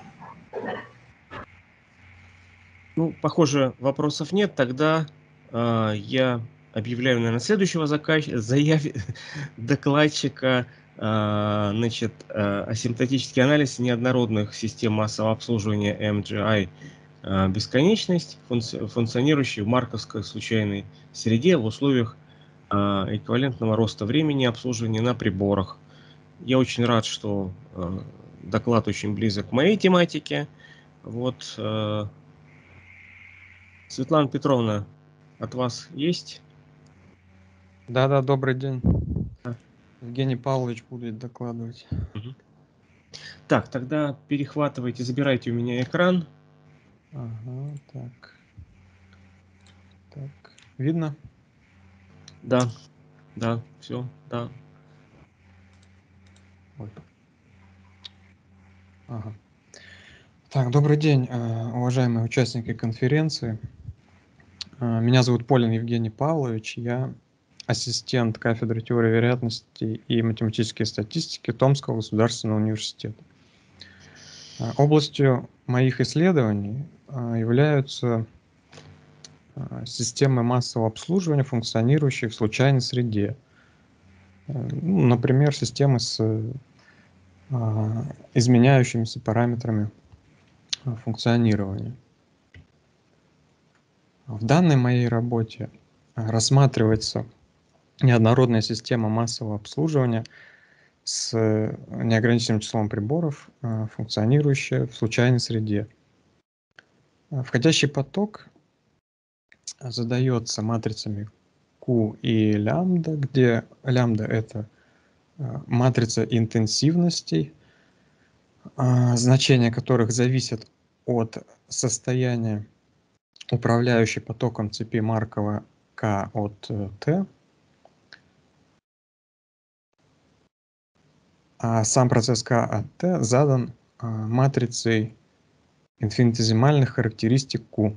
Ну, похоже, вопросов нет. Тогда а, я объявляю, наверное, следующего заказ... заяв... докладчика. А, значит, а, асимптотический анализ неоднородных систем массового обслуживания MGI бесконечность, функци- функционирующий в марковской случайной среде в условиях а, эквивалентного роста времени обслуживания на приборах. Я очень рад, что э, доклад очень близок к моей тематике. Вот, э, Светлана Петровна, от вас есть? Да-да, добрый день. Да. Евгений Павлович будет докладывать. Так, тогда перехватывайте, забирайте у меня экран. Ага, так. Так, видно? Да, да, все, да. Ой. Ага. Так, добрый день, э, уважаемые участники конференции. Э, Меня зовут Полин Евгений Павлович, я ассистент кафедры теории вероятности и математической статистики Томского государственного университета. Э, Областью моих исследований являются э, системы массового обслуживания, функционирующие в случайной среде. Э, ну, Например, системы с а, изменяющимися параметрами а, функционирования. В данной моей работе а, рассматривается неоднородная система массового обслуживания с неограниченным числом приборов, а, функционирующая в случайной среде. Входящий поток задается матрицами Q и лямбда, где лямбда это а, матрица интенсивностей, а, значения которых зависят от состояния управляющей потоком цепи Маркова К от э, Т. А сам процесс К от Т задан а, матрицей инфинитизимальных характеристик Q.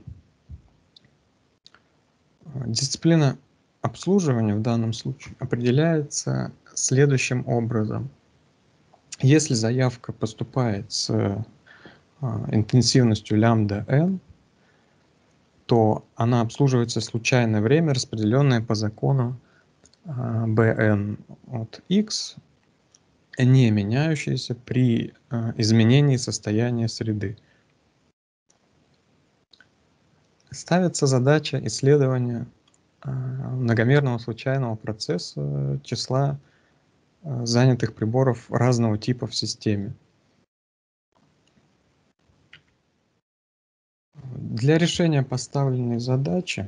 Дисциплина обслуживания в данном случае определяется следующим образом. Если заявка поступает с а, интенсивностью лямбда n, то она обслуживается случайное время, распределенное по закону а, bn от x, не меняющееся при а, изменении состояния среды. Ставится задача исследования а, многомерного случайного процесса числа а, занятых приборов разного типа в системе. Для решения поставленной задачи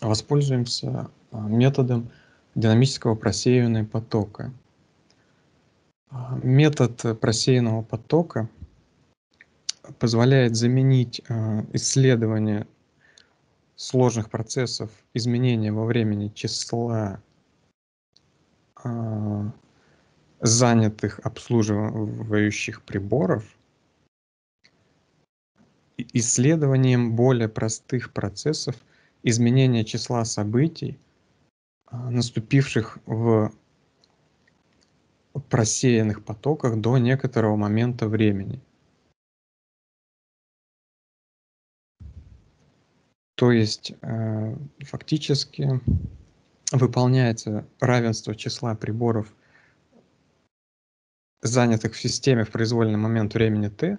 воспользуемся методом динамического просеивания потока. Метод просеянного потока позволяет заменить а, исследование сложных процессов изменения во времени числа а, занятых обслуживающих приборов исследованием более простых процессов изменения числа событий, а, наступивших в просеянных потоках до некоторого момента времени. То есть э, фактически выполняется равенство числа приборов, занятых в системе в произвольный момент времени t,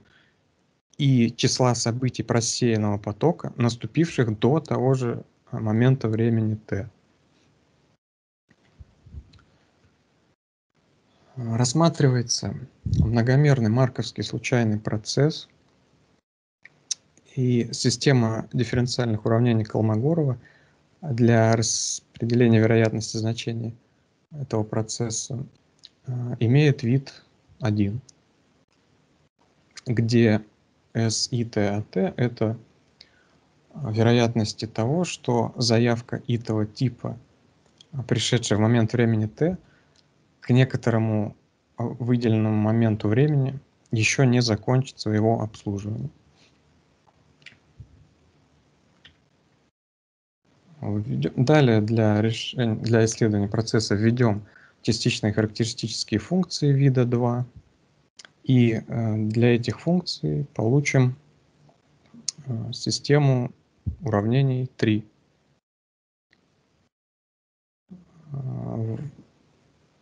и числа событий просеянного потока, наступивших до того же момента времени t. Рассматривается многомерный марковский случайный процесс и система дифференциальных уравнений Колмогорова для распределения вероятности значений этого процесса э, имеет вид 1, где S и T от T это вероятности того, что заявка итого типа, пришедшая в момент времени T, к некоторому выделенному моменту времени еще не закончит своего обслуживания. Далее для, решения, для исследования процесса введем частичные характеристические функции вида 2. И э, для этих функций получим э, систему уравнений 3. Э,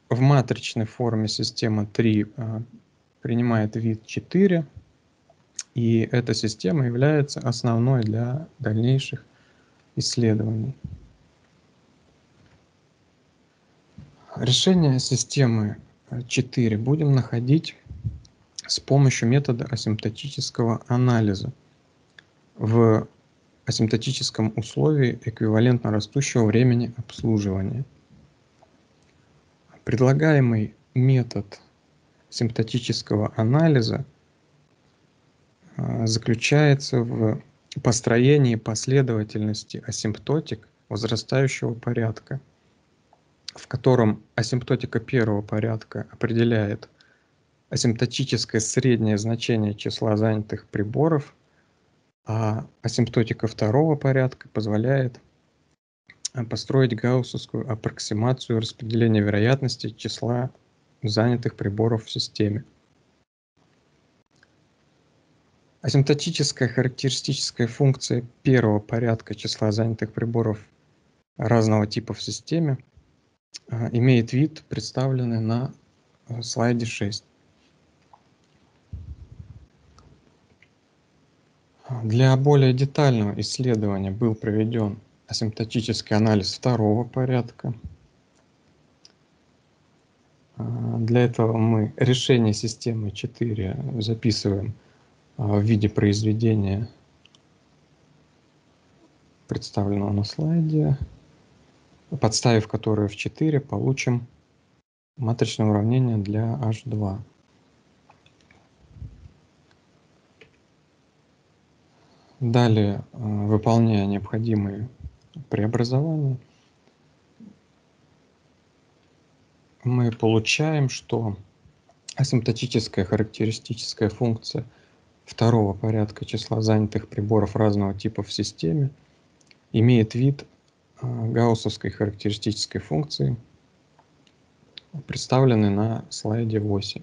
в матричной форме система 3 принимает вид 4, и эта система является основной для дальнейших исследований. Решение системы 4 будем находить с помощью метода асимптотического анализа в асимптотическом условии эквивалентно растущего времени обслуживания. Предлагаемый метод симптотического анализа а, заключается в построении последовательности асимптотик возрастающего порядка, в котором асимптотика первого порядка определяет асимптотическое среднее значение числа занятых приборов, а асимптотика второго порядка позволяет э, построить гауссовскую аппроксимацию распределения вероятности числа занятых приборов в системе. Асимптотическая характеристическая функция первого порядка числа занятых приборов разного типа в системе э, имеет вид, представленный на э, слайде 6. Для более детального исследования был проведен асимптотический анализ второго порядка. А, для этого мы решение системы 4 записываем а, в виде произведения, представленного на слайде, подставив которое в 4, получим матричное уравнение для H2. Далее, э, выполняя необходимые преобразования, мы получаем, что асимптотическая характеристическая функция второго порядка числа занятых приборов разного типа в системе имеет вид э, гауссовской характеристической функции, представленной на слайде 8.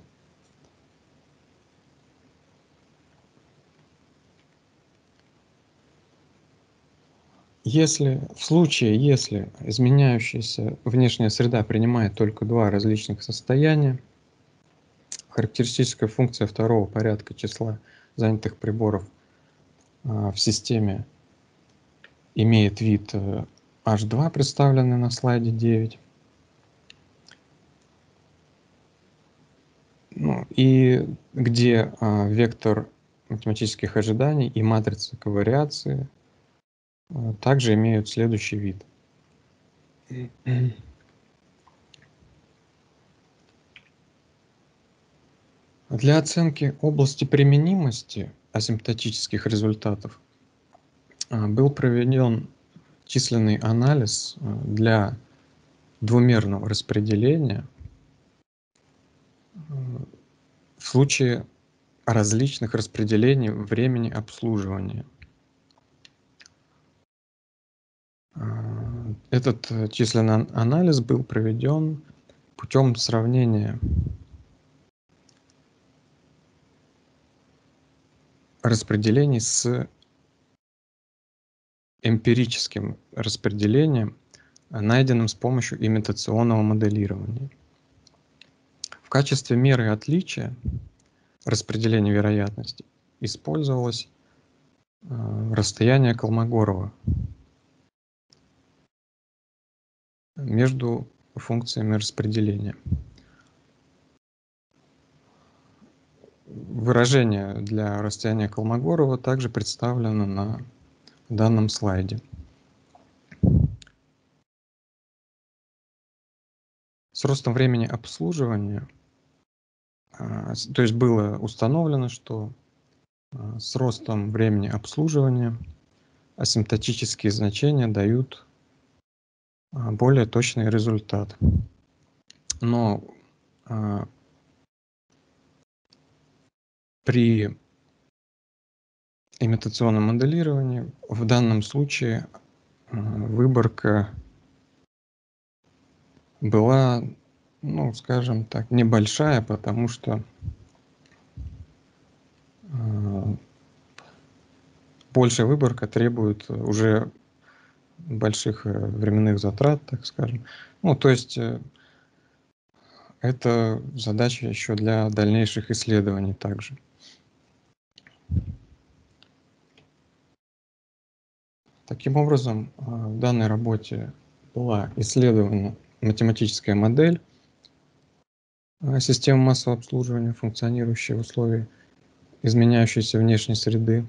Если в случае, если изменяющаяся внешняя среда принимает только два различных состояния, характеристическая функция второго порядка числа занятых приборов а, в системе имеет вид H2, э, представленный на слайде 9. Ну, и где а, вектор математических ожиданий и матрица ковариации Э, также имеют следующий вид. Для оценки области применимости асимптотических результатов э, был проведен численный анализ э, для двумерного распределения в случае различных распределений времени обслуживания. А, этот э, численный анализ был проведен путем сравнения распределений с эмпирическим распределением, найденным с помощью имитационного моделирования. В качестве меры отличия распределения вероятности использовалось э, расстояние Колмогорова между функциями распределения. Выражение для расстояния Колмогорова также представлено на данном слайде. С ростом времени обслуживания, а, то есть было установлено, что а, с ростом времени обслуживания асимптотические значения дают а, более точный результат. Но при имитационном моделировании в данном случае выборка была, ну, скажем так, небольшая, потому что большая выборка требует уже больших э, временных затрат, так скажем. Ну, то есть э, это задача еще для дальнейших исследований также. Таким образом, э, в данной работе была исследована математическая модель системы массового обслуживания, функционирующей в условиях изменяющейся внешней среды.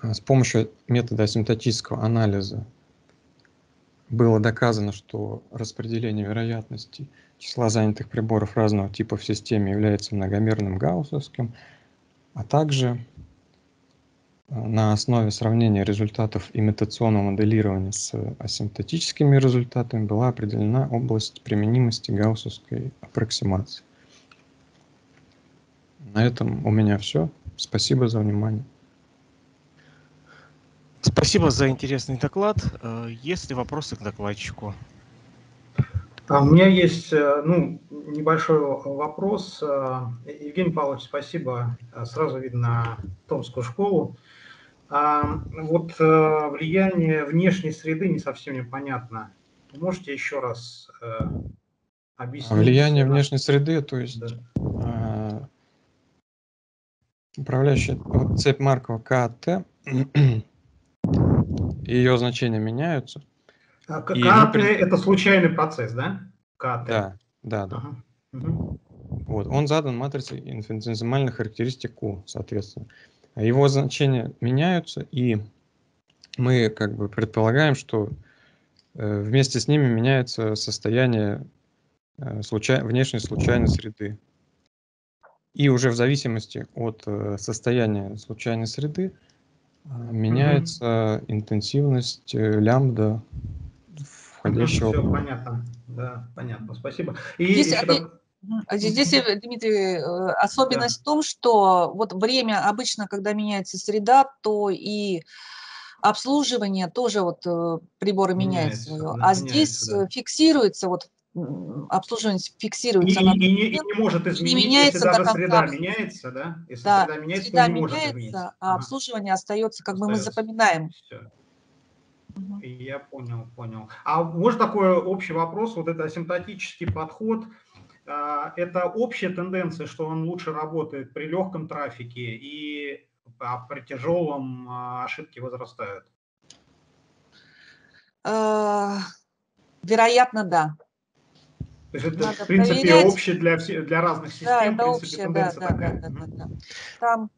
А, с помощью метода асимптотического анализа было доказано, что распределение вероятности числа занятых приборов разного типа в системе является многомерным гауссовским, а также на основе сравнения результатов имитационного моделирования с асимптотическими результатами была определена область применимости гауссовской аппроксимации. На этом у меня все. Спасибо за внимание. Спасибо за интересный доклад. Э, есть ли вопросы к докладчику? А, у меня есть э, ну, небольшой вопрос. Э, Евгений Павлович, спасибо. Сразу видно Томскую школу. А, вот влияние внешней среды не совсем непонятно. Можете еще раз объяснить? Влияние внешней среды, то есть да. управляющая вот цепь Маркова КТ ее значения меняются. А, КТ мы... это случайный процесс, да? КТ. Да, да, да. Ага. Угу. Вот, он задан матрицей инфинитизимальных характеристик Q, соответственно. Его значения меняются, и мы как бы предполагаем, что э, вместе с ними меняется состояние э, случай... внешней случайной среды. И уже в зависимости от э, состояния случайной среды меняется mm-hmm. интенсивность э, лямбда входящего. Все понятно, да, понятно, спасибо. И здесь, еще... здесь, Дмитрий, э, особенность да. в том, что вот время обычно, когда меняется среда, то и обслуживание тоже вот э, приборы меняются, меняется а здесь да. фиксируется вот обслуживание фиксируется. И, на и, и, не, и не может измениться, не меняется если даже среда меняется, да? Если да, среда меняется, среда то не меняется, может измениться. а обслуживание остается, как остается. бы мы запоминаем. Все. Я понял, понял. А может такой общий вопрос, вот это асимптотический подход, а, это общая тенденция, что он лучше работает при легком трафике и а при тяжелом а, ошибки возрастают? Вероятно, да. То есть это, Надо в принципе, проверять. общее для, для разных систем. Да, это общее, да, да, да, да, да, да. Там,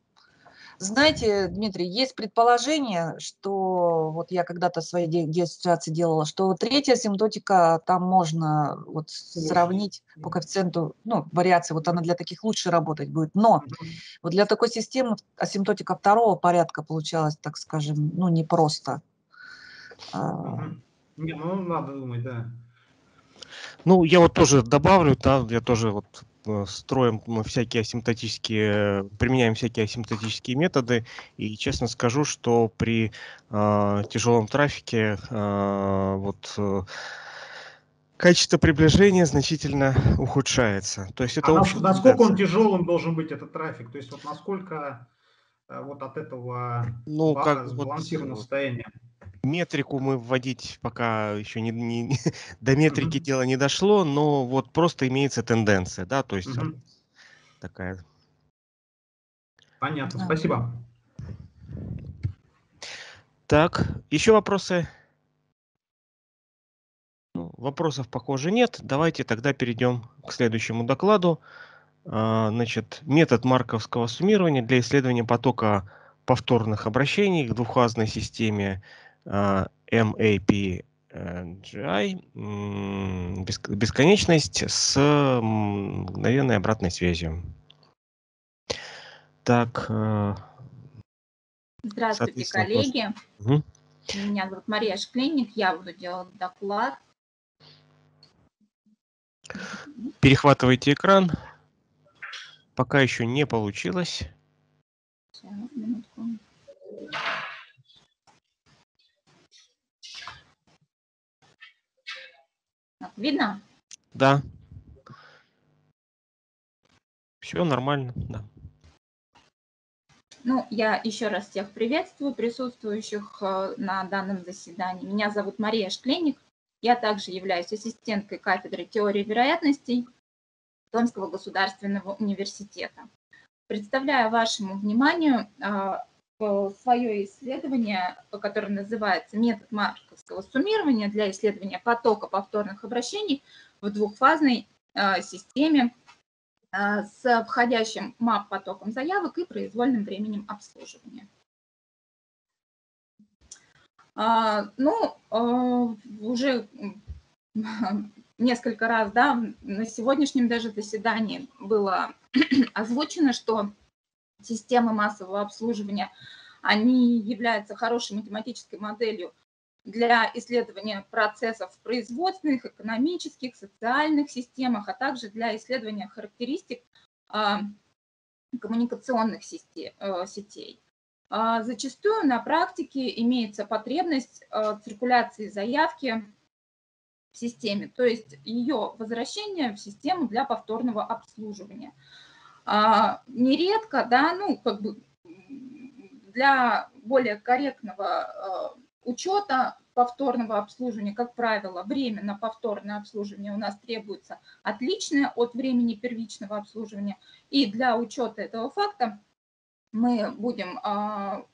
знаете, Дмитрий, есть предположение, что вот я когда-то в своей диссертации делала, что третья асимптотика, там можно вот сравнить по коэффициенту, ну, вариации, вот она для таких лучше работать будет. Но вот для такой системы асимптотика второго порядка получалась, так скажем, ну, непросто. Угу. Не, ну, надо думать, да. Ну, я вот тоже добавлю, да, я тоже вот строим мы всякие асимптотические, применяем всякие асимптотические методы, и честно скажу, что при э, тяжелом трафике э, вот э, качество приближения значительно ухудшается. То есть это а общая насколько он тяжелым должен быть этот трафик? То есть вот насколько э, вот от этого Ну, как вот, сбалансированного э, состояния? Метрику мы вводить пока еще не, не- до метрики Мгм. дело не дошло, но вот просто имеется тенденция, да, то есть Мгм. такая. Понятно, Да. спасибо. Так, еще вопросы? Ну, Вопросов, похоже, нет. Давайте тогда перейдем к следующему докладу. А, Значит, метод марковского суммирования для исследования потока повторных обращений к двухфазной системе MAPGI м, беск- бесконечность с мгновенной обратной связью. Так, э, Здравствуйте, коллеги. мгм. Меня зовут Мария Шклинник. Я буду делать доклад. перехватывайте экран. Пока еще не получилось. Сейчас, минутку. Видно? Да. Все нормально, да. Ну, я еще раз всех приветствую, присутствующих э, на данном заседании. Меня зовут Мария Шклейник. Я также являюсь ассистенткой кафедры теории вероятностей Томского государственного университета. Представляю вашему вниманию свое исследование, которое называется «Метод марковского суммирования для исследования потока повторных обращений в двухфазной э, системе э, с входящим мап-потоком заявок и произвольным временем обслуживания. А, Ну, э, уже несколько раз, да, на сегодняшнем даже заседании было озвучено, что системы массового обслуживания, они являются хорошей математической моделью для исследования процессов в производственных, экономических, социальных системах, а также для исследования характеристик а, коммуникационных э, сетей. А, Зачастую на практике имеется потребность э, циркуляции заявки в системе, то есть ее возвращение в систему для повторного обслуживания. А, Нередко, да, ну, как бы для более корректного э, учета повторного обслуживания, как правило, время на повторное обслуживание у нас требуется отличное от времени первичного обслуживания. И для учета этого факта мы будем а,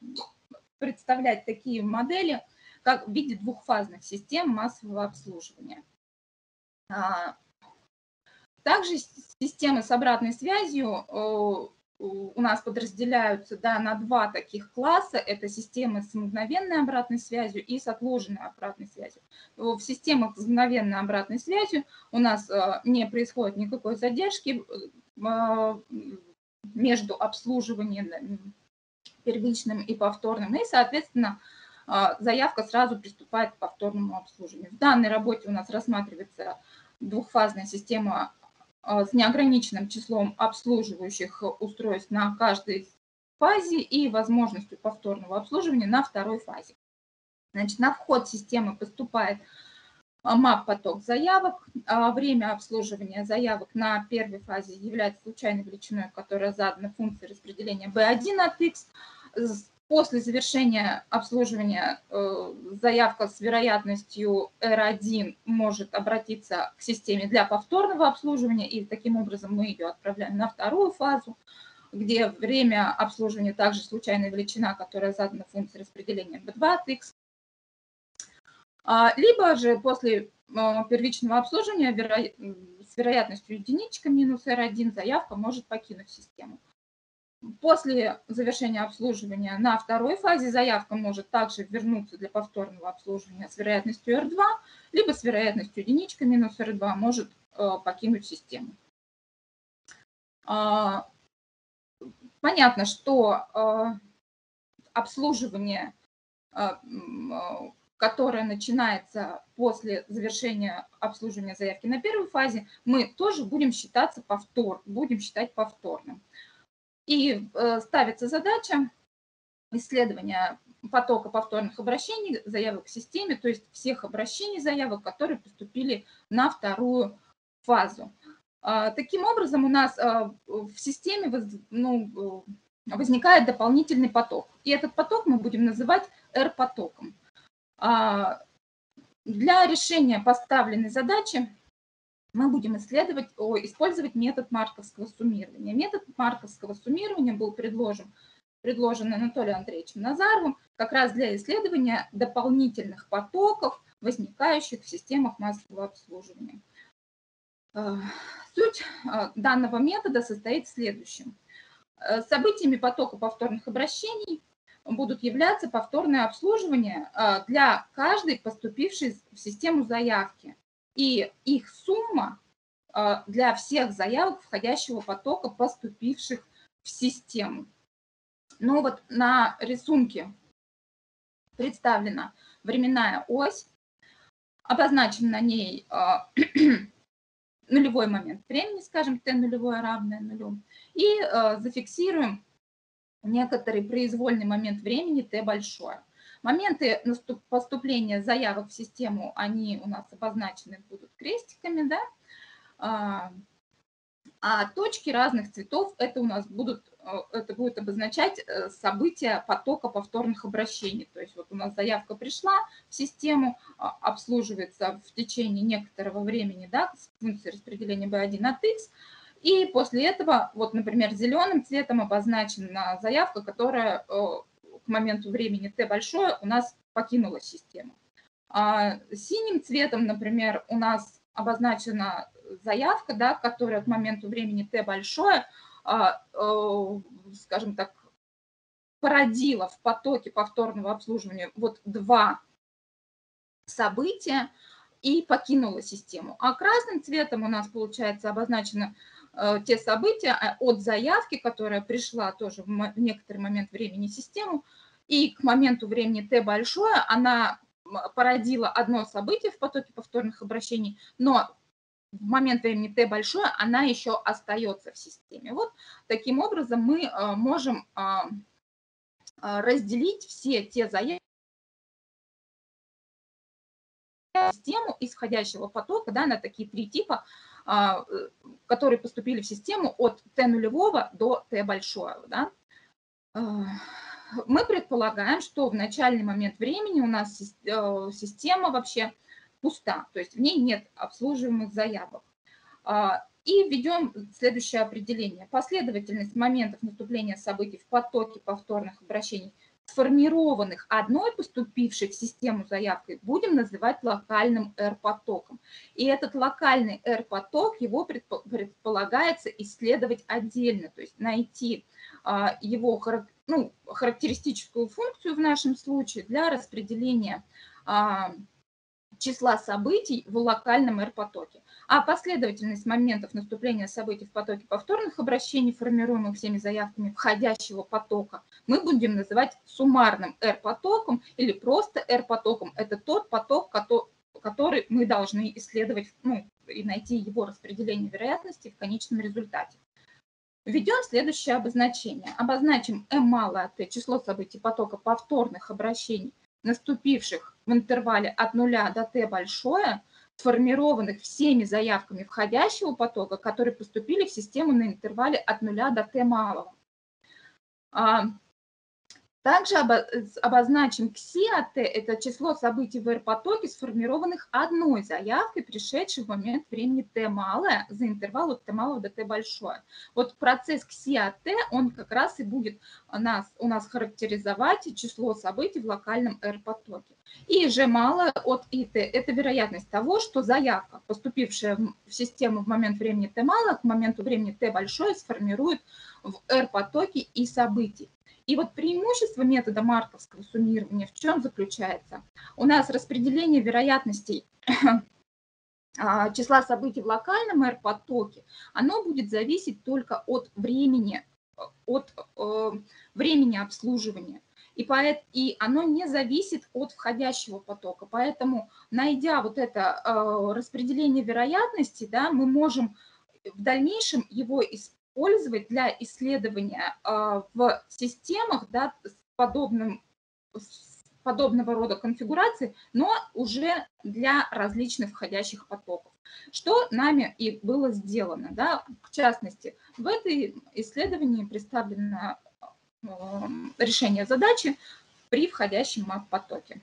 представлять такие модели, как в виде двухфазных систем массового обслуживания. Также системы с обратной связью э, у нас подразделяются да, на два таких класса. Это системы с мгновенной обратной связью и с отложенной обратной связью. В системах с мгновенной обратной связью у нас э, не происходит никакой задержки э, между обслуживанием первичным и повторным, и, соответственно, заявка сразу приступает к повторному обслуживанию. В данной работе у нас рассматривается двухфазная система с неограниченным числом обслуживающих устройств на каждой фазе и возможностью повторного обслуживания на второй фазе. Значит, на вход системы поступает мап-поток заявок. А Время обслуживания заявок на первой фазе является случайной величиной, которая задана функцией распределения B1 от x. После завершения обслуживания э, заявка с вероятностью R1 может обратиться к системе для повторного обслуживания, и таким образом мы ее отправляем на вторую фазу, где время обслуживания также случайная величина, которая задана функцией распределения B2 от x. А, Либо же после а, первичного обслуживания веро- с вероятностью единичка минус R1 заявка может покинуть систему. После завершения обслуживания на второй фазе заявка может также вернуться для повторного обслуживания с вероятностью R2, либо с вероятностью единичка минус R2 может э, покинуть систему. А, Понятно, что э, обслуживание э, м, которая начинается после завершения обслуживания заявки на первой фазе, мы тоже будем считаться повтор, будем считать повторным. И э, ставится задача исследования потока повторных обращений заявок к системе, то есть всех обращений заявок, которые поступили на вторую фазу. А, таким образом, у нас а, в системе ну, возникает дополнительный поток. И этот поток мы будем называть R-потоком. А, для решения поставленной задачи мы будем исследовать, использовать метод марковского суммирования. Метод марковского суммирования был предложен, предложен Анатолием Андреевичем Назаровым как раз для исследования дополнительных потоков, возникающих в системах массового обслуживания. А, суть а, данного метода состоит в следующем. Э, событиями потока повторных обращений будут являться повторное обслуживание для каждой поступившей в систему заявки и их сумма для всех заявок входящего потока, поступивших в систему. Ну вот на рисунке представлена временная ось, обозначен на ней нулевой момент времени, скажем, t нулевое равное нулю, и э, зафиксируем некоторый произвольный момент времени t большое. Моменты поступления заявок в систему, они у нас обозначены будут крестиками, да, а, а точки разных цветов, это у нас будут, э, это будет обозначать э, события потока повторных обращений. То есть вот у нас заявка пришла в систему, а, обслуживается в течение некоторого времени, да, с функцией распределения B1 от X, и после этого, вот, например, зеленым цветом обозначена заявка, которая э, к моменту времени t большое у нас покинула систему. А синим цветом, например, у нас обозначена заявка, да, которая к моменту времени t большое, а, э, скажем так, породила в потоке повторного обслуживания вот два события и покинула систему. А красным цветом у нас, получается, обозначено э, те события э, от заявки, которая пришла тоже в некоторый момент времени в систему, и к моменту времени t большое она породила одно событие в потоке повторных обращений, но в момент времени t большое, она еще остается в системе. Вот таким образом мы э, можем э, э, разделить все те заявки, систему исходящего потока да, на такие три типа, которые поступили в систему от t нулевого до t большого. Да. Мы предполагаем, что в начальный момент времени у нас система вообще пуста, то есть в ней нет обслуживаемых заявок. А, и введем следующее определение. Последовательность моментов наступления событий в потоке повторных обращений, сформированных одной поступившей в систему заявкой, будем называть локальным R-потоком. И этот локальный R-поток, его предполагается исследовать отдельно, то есть найти а, его ну, характеристическую функцию в нашем случае для распределения а, числа событий в локальном R-потоке. А последовательность моментов наступления событий в потоке повторных обращений, формируемых всеми заявками входящего потока, мы будем называть суммарным R-потоком или просто R-потоком. Это тот поток, который мы должны исследовать ну, и найти его распределение вероятности в конечном результате. Введем следующее обозначение. Обозначим m малое t число событий потока повторных обращений – наступивших в интервале от нуля до t большое, сформированных всеми заявками входящего потока, которые поступили в систему на интервале от нуля до t малого. Также обозначим кси-АТ – это число событий в R-потоке, сформированных одной заявкой, пришедшей в момент времени t малое за интервал от t малого до t большое. Вот процесс кси-АТ, он как раз и будет нас, у нас характеризовать число событий в локальном R-потоке. И g малое от ит – это вероятность того, что заявка, поступившая в систему в момент времени t малое, к моменту времени t большое, сформирует в R-потоке и событий. И вот преимущество метода марковского суммирования в чем заключается? У нас распределение вероятностей а, числа событий в локальном R-потоке, оно будет зависеть только от времени, от э, времени обслуживания. и, поэт, и оно не зависит от входящего потока. Поэтому, найдя вот это э, распределение вероятности, да, мы можем в дальнейшем его использовать для исследования э, в системах да, с подобным с подобного рода конфигурации, но уже для различных входящих потоков. Что нами и было сделано. Да? В частности, в этой исследовании представлено э, решение задачи при входящем мап-потоке.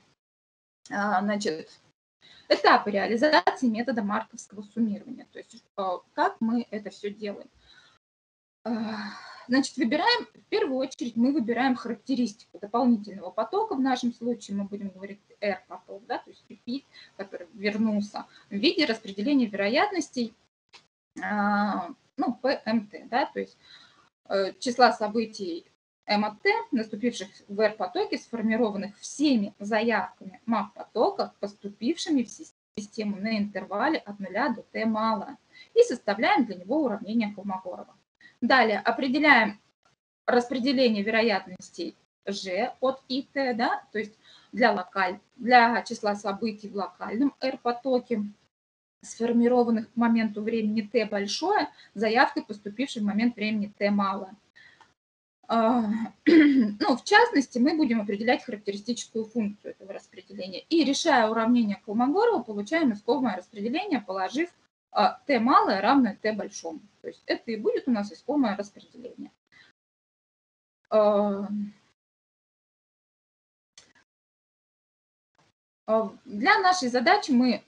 А, значит, этапы реализации метода марковского суммирования, то есть как мы это все делаем. Значит, выбираем, в первую очередь мы выбираем характеристику дополнительного потока. В нашем случае мы будем говорить R-поток, да, то есть repeat, который вернулся в виде распределения вероятностей, а, ну, PMT, да, то есть э, числа событий M от T, наступивших в R-потоке, сформированных всеми заявками MAP-потока, поступившими в систему на интервале от 0 до T мало, и составляем для него уравнение Колмогорова. Далее определяем распределение вероятностей G от IT, да, то есть для, локаль, для числа событий в локальном R-потоке, сформированных к моменту времени t большое, заявкой, поступившей в момент времени t мало. А, ну, в частности, мы будем определять характеристическую функцию этого распределения. И решая уравнение Колмогорова, получаем искомое распределение, положив а t малое равное t большому. То есть это и будет у нас искомое распределение. А, а, для нашей задачи мы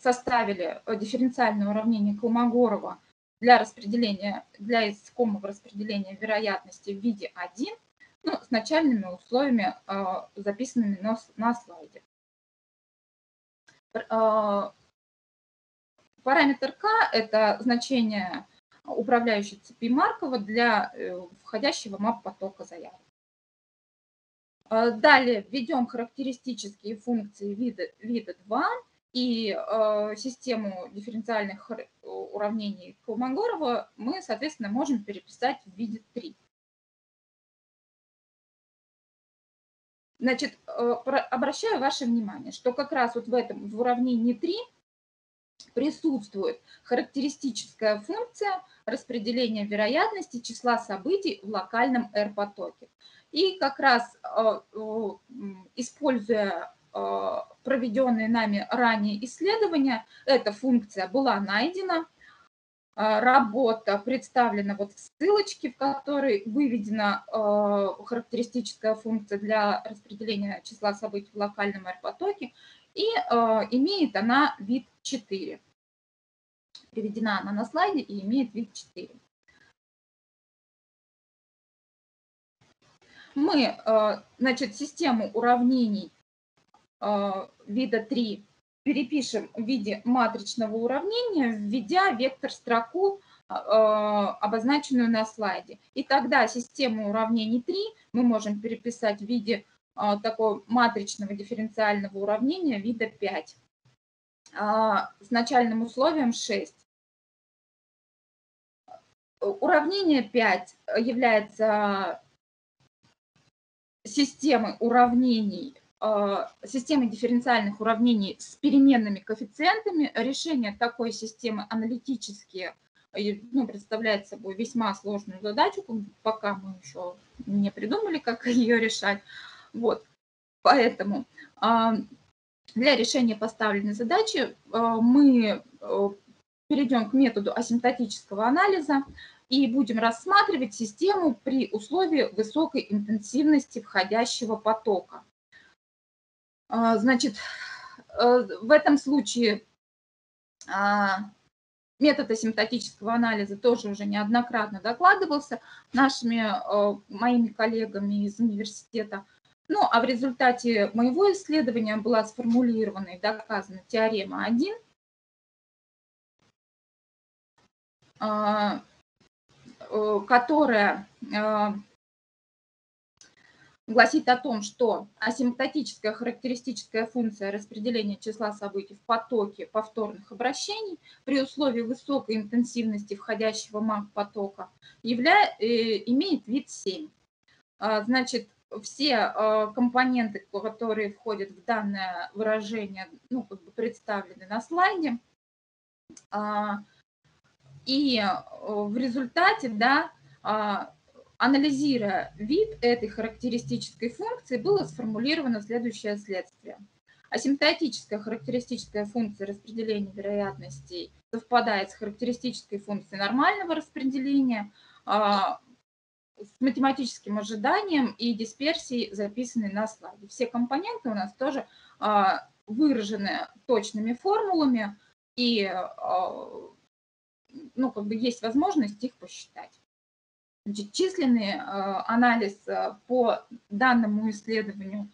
составили дифференциальное уравнение Колмогорова для распределения, для искомого распределения вероятности в виде 1 ну, с начальными условиями, записанными на, на слайде. Параметр k – это значение управляющей цепи Маркова для э, входящего мап-потока заявок. Э, далее введем характеристические функции вида, вида 2 и э, систему дифференциальных уравнений Колмогорова мы, соответственно, можем переписать в виде 3. Значит, обращаю ваше внимание, что как раз вот в этом в уравнении 3 присутствует характеристическая функция распределения вероятности числа событий в локальном R-потоке. И как раз э, э, используя э, проведенные нами ранее исследования, эта функция была найдена. Работа представлена вот в ссылочке, в которой выведена характеристическая функция для распределения числа событий в локальном R-потоке. И имеет она вид 4. Приведена она на слайде и имеет вид 4. Мы, э, значит, систему уравнений э, вида 3 перепишем в виде матричного уравнения, введя вектор-строку, э, обозначенную на слайде. И тогда систему уравнений 3 мы можем переписать в виде такого матричного дифференциального уравнения вида 5. А, с начальным условием 6. Уравнение 5 является системой уравнений, а, системой дифференциальных уравнений с переменными коэффициентами. Решение такой системы аналитически ну, представляет собой весьма сложную задачу, пока мы еще не придумали, как ее решать. Вот. Поэтому для решения поставленной задачи э, мы э, перейдем к методу асимптотического анализа и будем рассматривать систему при условии высокой интенсивности входящего потока. А, значит, э, в этом случае а, метод асимптотического анализа тоже уже неоднократно докладывался нашими, моими коллегами из университета. Ну, а в результате моего исследования была сформулирована и доказана теорема 1, а, э, которая а, гласит о том, что асимптотическая характеристическая функция распределения числа событий в потоке повторных обращений при условии высокой интенсивности входящего маг потока. Э, имеет вид 7. А, значит, все э, компоненты, которые входят в данное выражение, ну, как бы представлены на слайде. А, и э, в результате, да, а, анализируя вид этой характеристической функции, было сформулировано следующее следствие. Асимптотическая характеристическая функция распределения вероятностей совпадает с характеристической функцией нормального распределения, а, с математическим ожиданием и дисперсией, записанной на слайде. Все компоненты у нас тоже а, выражены точными формулами, и а, ну, как бы есть возможность их посчитать. Значит, численный анализ по данному исследованию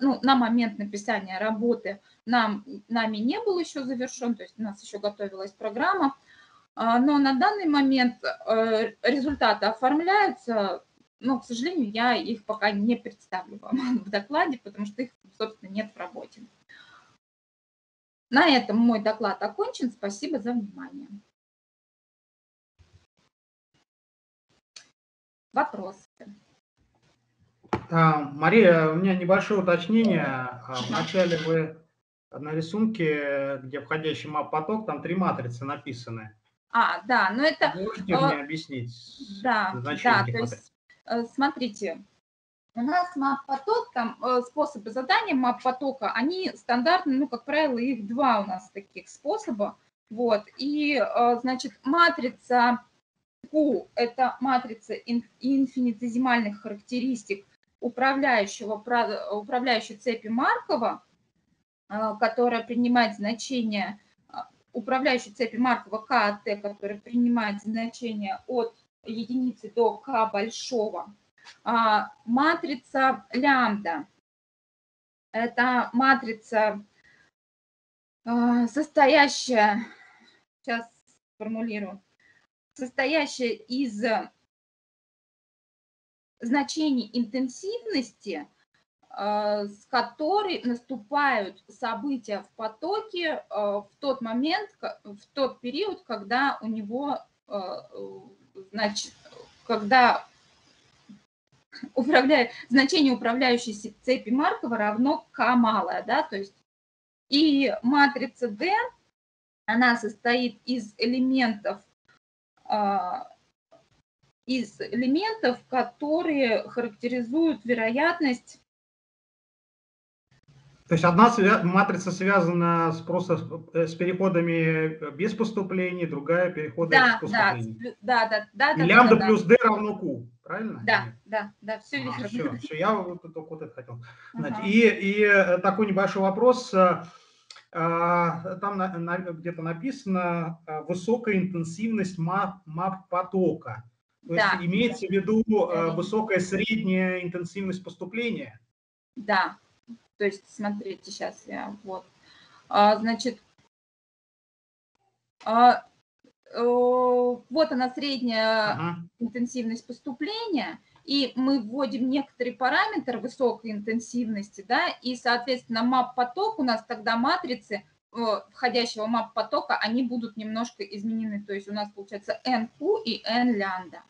ну, на момент написания работы нам, нами не был еще завершен, то есть у нас еще готовилась программа, а, но на данный момент э, результаты оформляются, но, к сожалению, я их пока не представлю вам в докладе, потому что их, собственно, нет в работе. На этом мой доклад окончен. Спасибо за внимание. Вопросы? А, Мария, у меня небольшое уточнение. А, Вначале вы на рисунке, где входящий мап-поток, там три матрицы написаны. А, да, но это... Можете мне объяснить Да, да, то есть, э, смотрите, у нас мап-поток, там э, способы задания мап-потока, они стандартные, ну, как правило, их два у нас таких способа. Вот, и, э, значит, матрица Q – это матрица инфинитезимальных характеристик управляющего, управляющей цепи Маркова, которая принимает значение управляющей цепи Маркова К от Т, которая принимает значение от единицы до К большого. А, матрица лямбда – это матрица, а, состоящая, сейчас сформулирую, состоящая из значений интенсивности – с которой наступают события в потоке э, в тот момент, в тот период, когда у него, э, значит, когда управляя, значение управляющей цепи Маркова равно k малое, да, то есть и матрица D, она состоит из элементов, из элементов, которые характеризуют вероятность то есть одна матрица связана с, просто э, с переходами без поступлений, другая переходы да, с поступлениями. Да, да, да. И лямбда да, плюс d равно q, правильно? Да, да, да, все а, верно. Все, все, я вот, только вот это хотел знать. Ага. И, и э, такой небольшой вопрос. Э, там на, на, где-то написано высокая интенсивность мап, мап потока. То да. есть имеется в виду высокая средняя интенсивность поступления? Да, то есть, смотрите, сейчас я вот. А, значит, а, вот она средняя ага. интенсивность поступления, и мы вводим некоторый параметр высокой интенсивности, да, и, соответственно, мап-поток у нас тогда матрицы входящего мап-потока, они будут немножко изменены, то есть у нас получается NQ и N лямбда.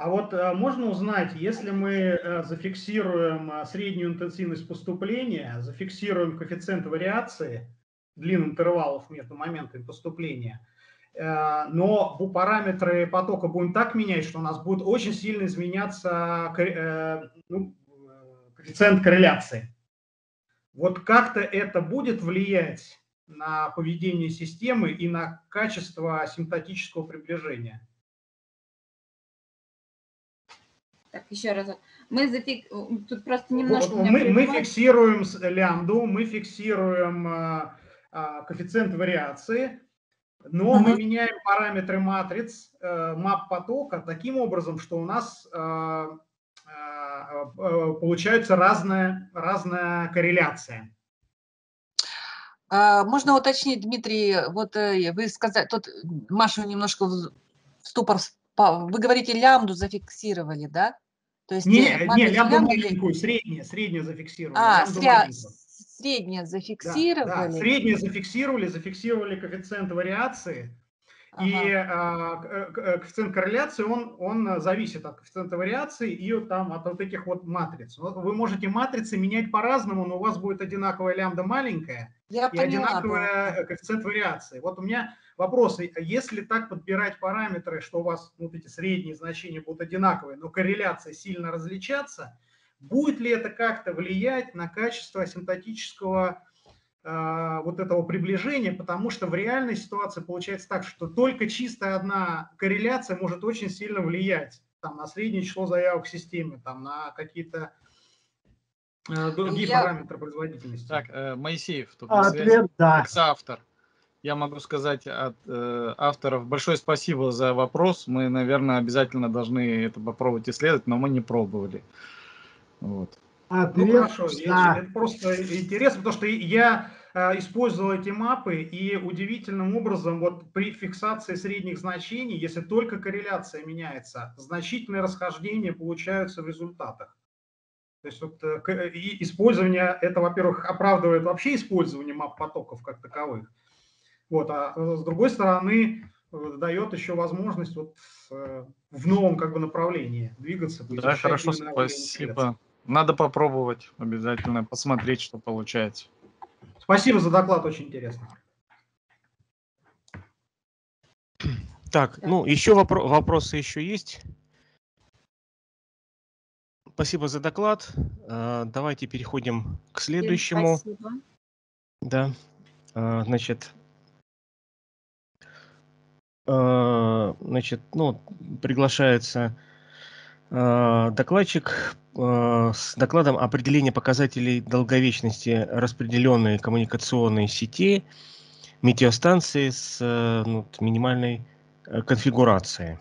А вот э, можно узнать, если мы э, зафиксируем э, среднюю интенсивность поступления, зафиксируем коэффициент вариации, длину интервалов между моментами поступления, но параметры потока будем так менять, что у нас будет очень сильно изменяться ну, коэффициент корреляции. Вот как-то это будет влиять на поведение системы и на качество асимптотического приближения? Так, еще раз. Мы зафик... Тут просто немножко... Мы, мы фиксируем лямбду, мы фиксируем а, а, коэффициент вариации, но uh-huh. мы меняем параметры матриц а, map потока таким образом, что у нас а, а, получается разная, разная корреляция. Можно уточнить, Дмитрий, вот э, вы сказали, тут Машу немножко в ступор вы говорите, лямбду зафиксировали, да? То есть не, э, не лямбду лямбду маленькую, среднее, среднее зафиксировали. А, сря... среднее зафиксировали. Да, да, среднее зафиксировали, зафиксировали коэффициент вариации. И а, э, коэффициент корреляции, он, он зависит от коэффициента вариации и от, там, от вот этих вот матриц. Вы можете матрицы менять по-разному, но у вас будет одинаковая лямбда маленькая Я и поняла, одинаковая да. коэффициент вариации. Вот у меня вопрос, если так подбирать параметры, что у вас ну, вот эти средние значения будут одинаковые, но корреляция сильно различаться, будет ли это как-то влиять на качество асимптотического а, вот этого приближения, потому что в реальной ситуации получается так, что только чистая одна корреляция может очень сильно влиять там, на среднее число заявок в системе, там, на какие-то э, другие Я- параметры производительности. Так, э, Моисеев, тут А на связи, ответ да. как соавтор. Я могу сказать от э, авторов большое спасибо за вопрос. Мы, наверное, обязательно должны это попробовать исследовать, но мы не пробовали. Вот. Ну Ответ хорошо, я- да. это просто интересно, потому что я э, использовал эти мапы, и удивительным образом вот при фиксации средних значений, если только корреляция меняется, значительные расхождения получаются в результатах. То есть вот э, и использование, это, во-первых, оправдывает вообще использование мап потоков как таковых. Вот, а с другой стороны, э, дает еще возможность вот э, в новом как бы направлении двигаться. Да, хорошо, спасибо. Надо попробовать обязательно, посмотреть, что получается. Спасибо за доклад, очень интересно. Так, ну, еще вопро- вопросы еще есть? Спасибо за доклад. Э, Давайте переходим к следующему. Спасибо. Да, значит, значит, ну, приглашается э, докладчик э, с докладом определения показателей долговечности распределенной коммуникационной сети метеостанции с э, ну, минимальной э, конфигурацией.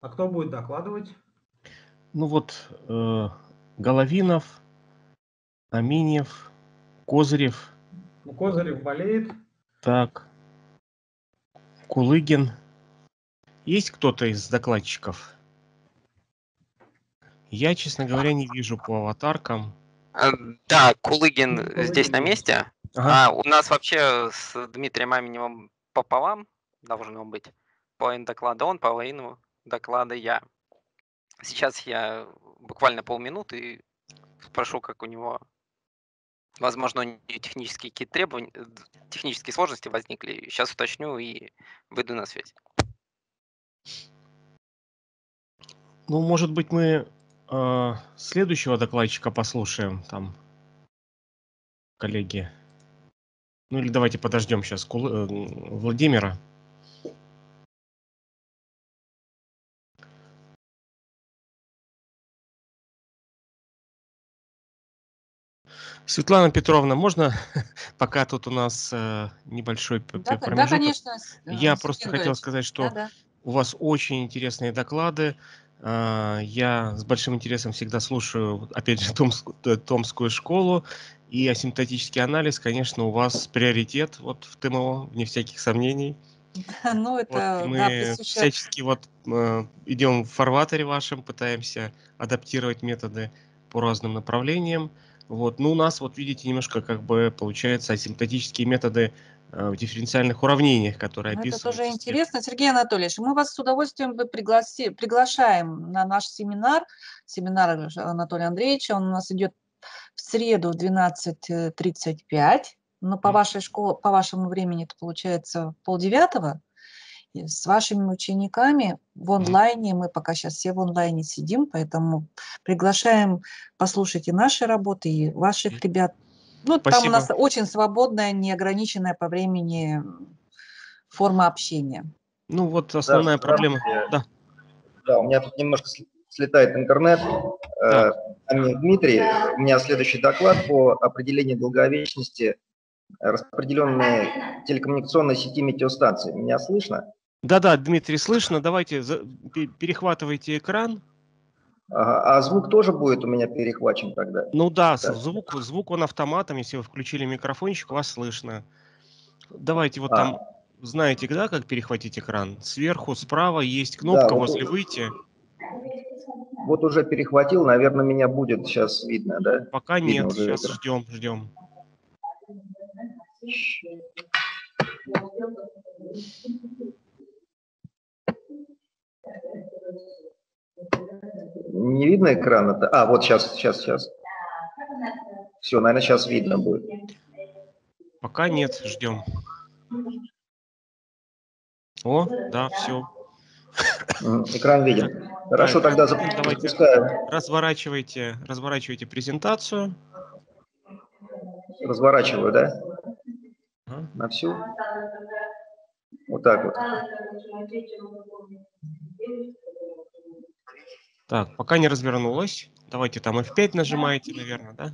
А кто будет докладывать? Ну вот, э, Головинов, Аминьев, Козырев, Ну, Козырев болеет. так, Кулыгин. Есть кто-то из докладчиков? Я, честно говоря, не вижу по аватаркам. Э, Да, Кулыгин здесь на месте. Ага. А у нас вообще с Дмитрием Аменевым пополам должно быть. Половина доклада он, половину доклада я. Сейчас я буквально полминуты спрошу, как у него, возможно, у него технические какие-то требования, э, технические сложности возникли. Сейчас уточню и выйду на связь. Ну, может быть, мы э, следующего докладчика послушаем, там, коллеги. Ну или давайте подождем сейчас Владимира. Светлана Петровна, можно пока тут у нас э, небольшой Да, п- да, промежуток? конечно, э, Я просто хотел Анатольевич. сказать, что Да-да. у вас очень интересные доклады. А, Я с большим интересом всегда слушаю, опять же, Томск- э, Томскую школу. И асимптотический анализ, конечно, у вас приоритет вот в ТМО, вне всяких сомнений. Ну, Вот, это, и мы да, всячески вот э, идем в фарватере вашем, пытаемся адаптировать методы по разным направлениям. Вот. Ну, у нас, вот видите, немножко как бы получается асимптотические методы э, в дифференциальных уравнениях, которые Ну, Это описывают. тоже интересно. Сергей Анатольевич, мы вас с удовольствием пригласи, приглашаем на наш семинар, семинар Анатолия Андреевича. Он у нас идет в среду в 12.35, но по, вашей школе, по вашему времени это получается полдевятого. И С вашими учениками в онлайне, мы пока сейчас все в онлайне сидим, поэтому приглашаем, послушайте наши работы и ваших ребят. Ну, там у нас Спасибо. очень свободная, неограниченная по времени форма общения. Ну, вот основная проблема. здравствуйте. Да. Да, у меня тут немножко слетает интернет. Э, Амин Дмитрий, у меня следующий доклад по определению долговечности распределенной телекоммуникационной сети метеостанций. Меня слышно? Да-да, Дмитрий, слышно. Давайте за- пе- перехватывайте экран. Ага, А звук тоже будет у меня перехвачен тогда? Ну да, Да. звук, звук он автоматом, если вы включили микрофончик, вас слышно. Давайте вот А. там, знаете, да, как перехватить экран? Сверху, справа есть кнопка вот возле. «Выйти». Вот уже перехватил, наверное, меня будет сейчас видно, да? Пока Видно нет, сейчас это. ждем, ждем. Не видно экрана-то? А, вот сейчас, сейчас, сейчас. Все, наверное, сейчас видно будет. Пока нет, ждем. О, да, все. Экран виден. Хорошо, тогда зап- Давайте запускаю. разворачивайте, разворачивайте презентацию. Разворачиваю, да? На всю. Вот так вот. Так, пока не развернулась. Давайте там F5 нажимаете, наверное, да?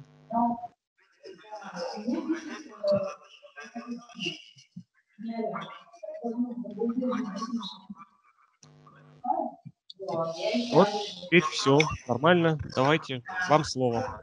Вот, теперь все, нормально. Давайте, вам слово.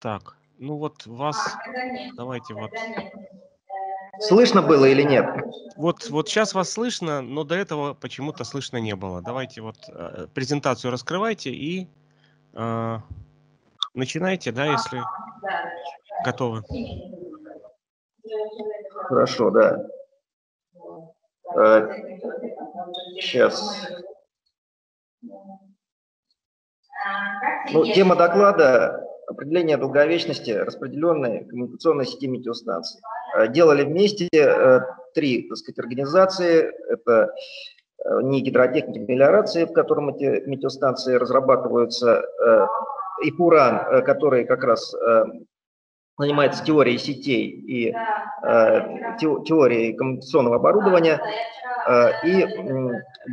Так, ну вот вас, давайте вот. Слышно было или нет? Вот, вот сейчас вас слышно, но до этого почему-то слышно не было. Давайте вот э, презентацию раскрывайте и э, начинайте, да, если готовы. Хорошо, да. сейчас. Ну, тема доклада – определение долговечности распределенной коммуникационной сети метеостанций. Э, Делали вместе э, три, так сказать, организации. Это э, не гидротехники мелиорации, в котором эти метеостанции разрабатываются, и Пуран, который как раз занимается теорией сетей и те- теорией коммуникационного оборудования, и,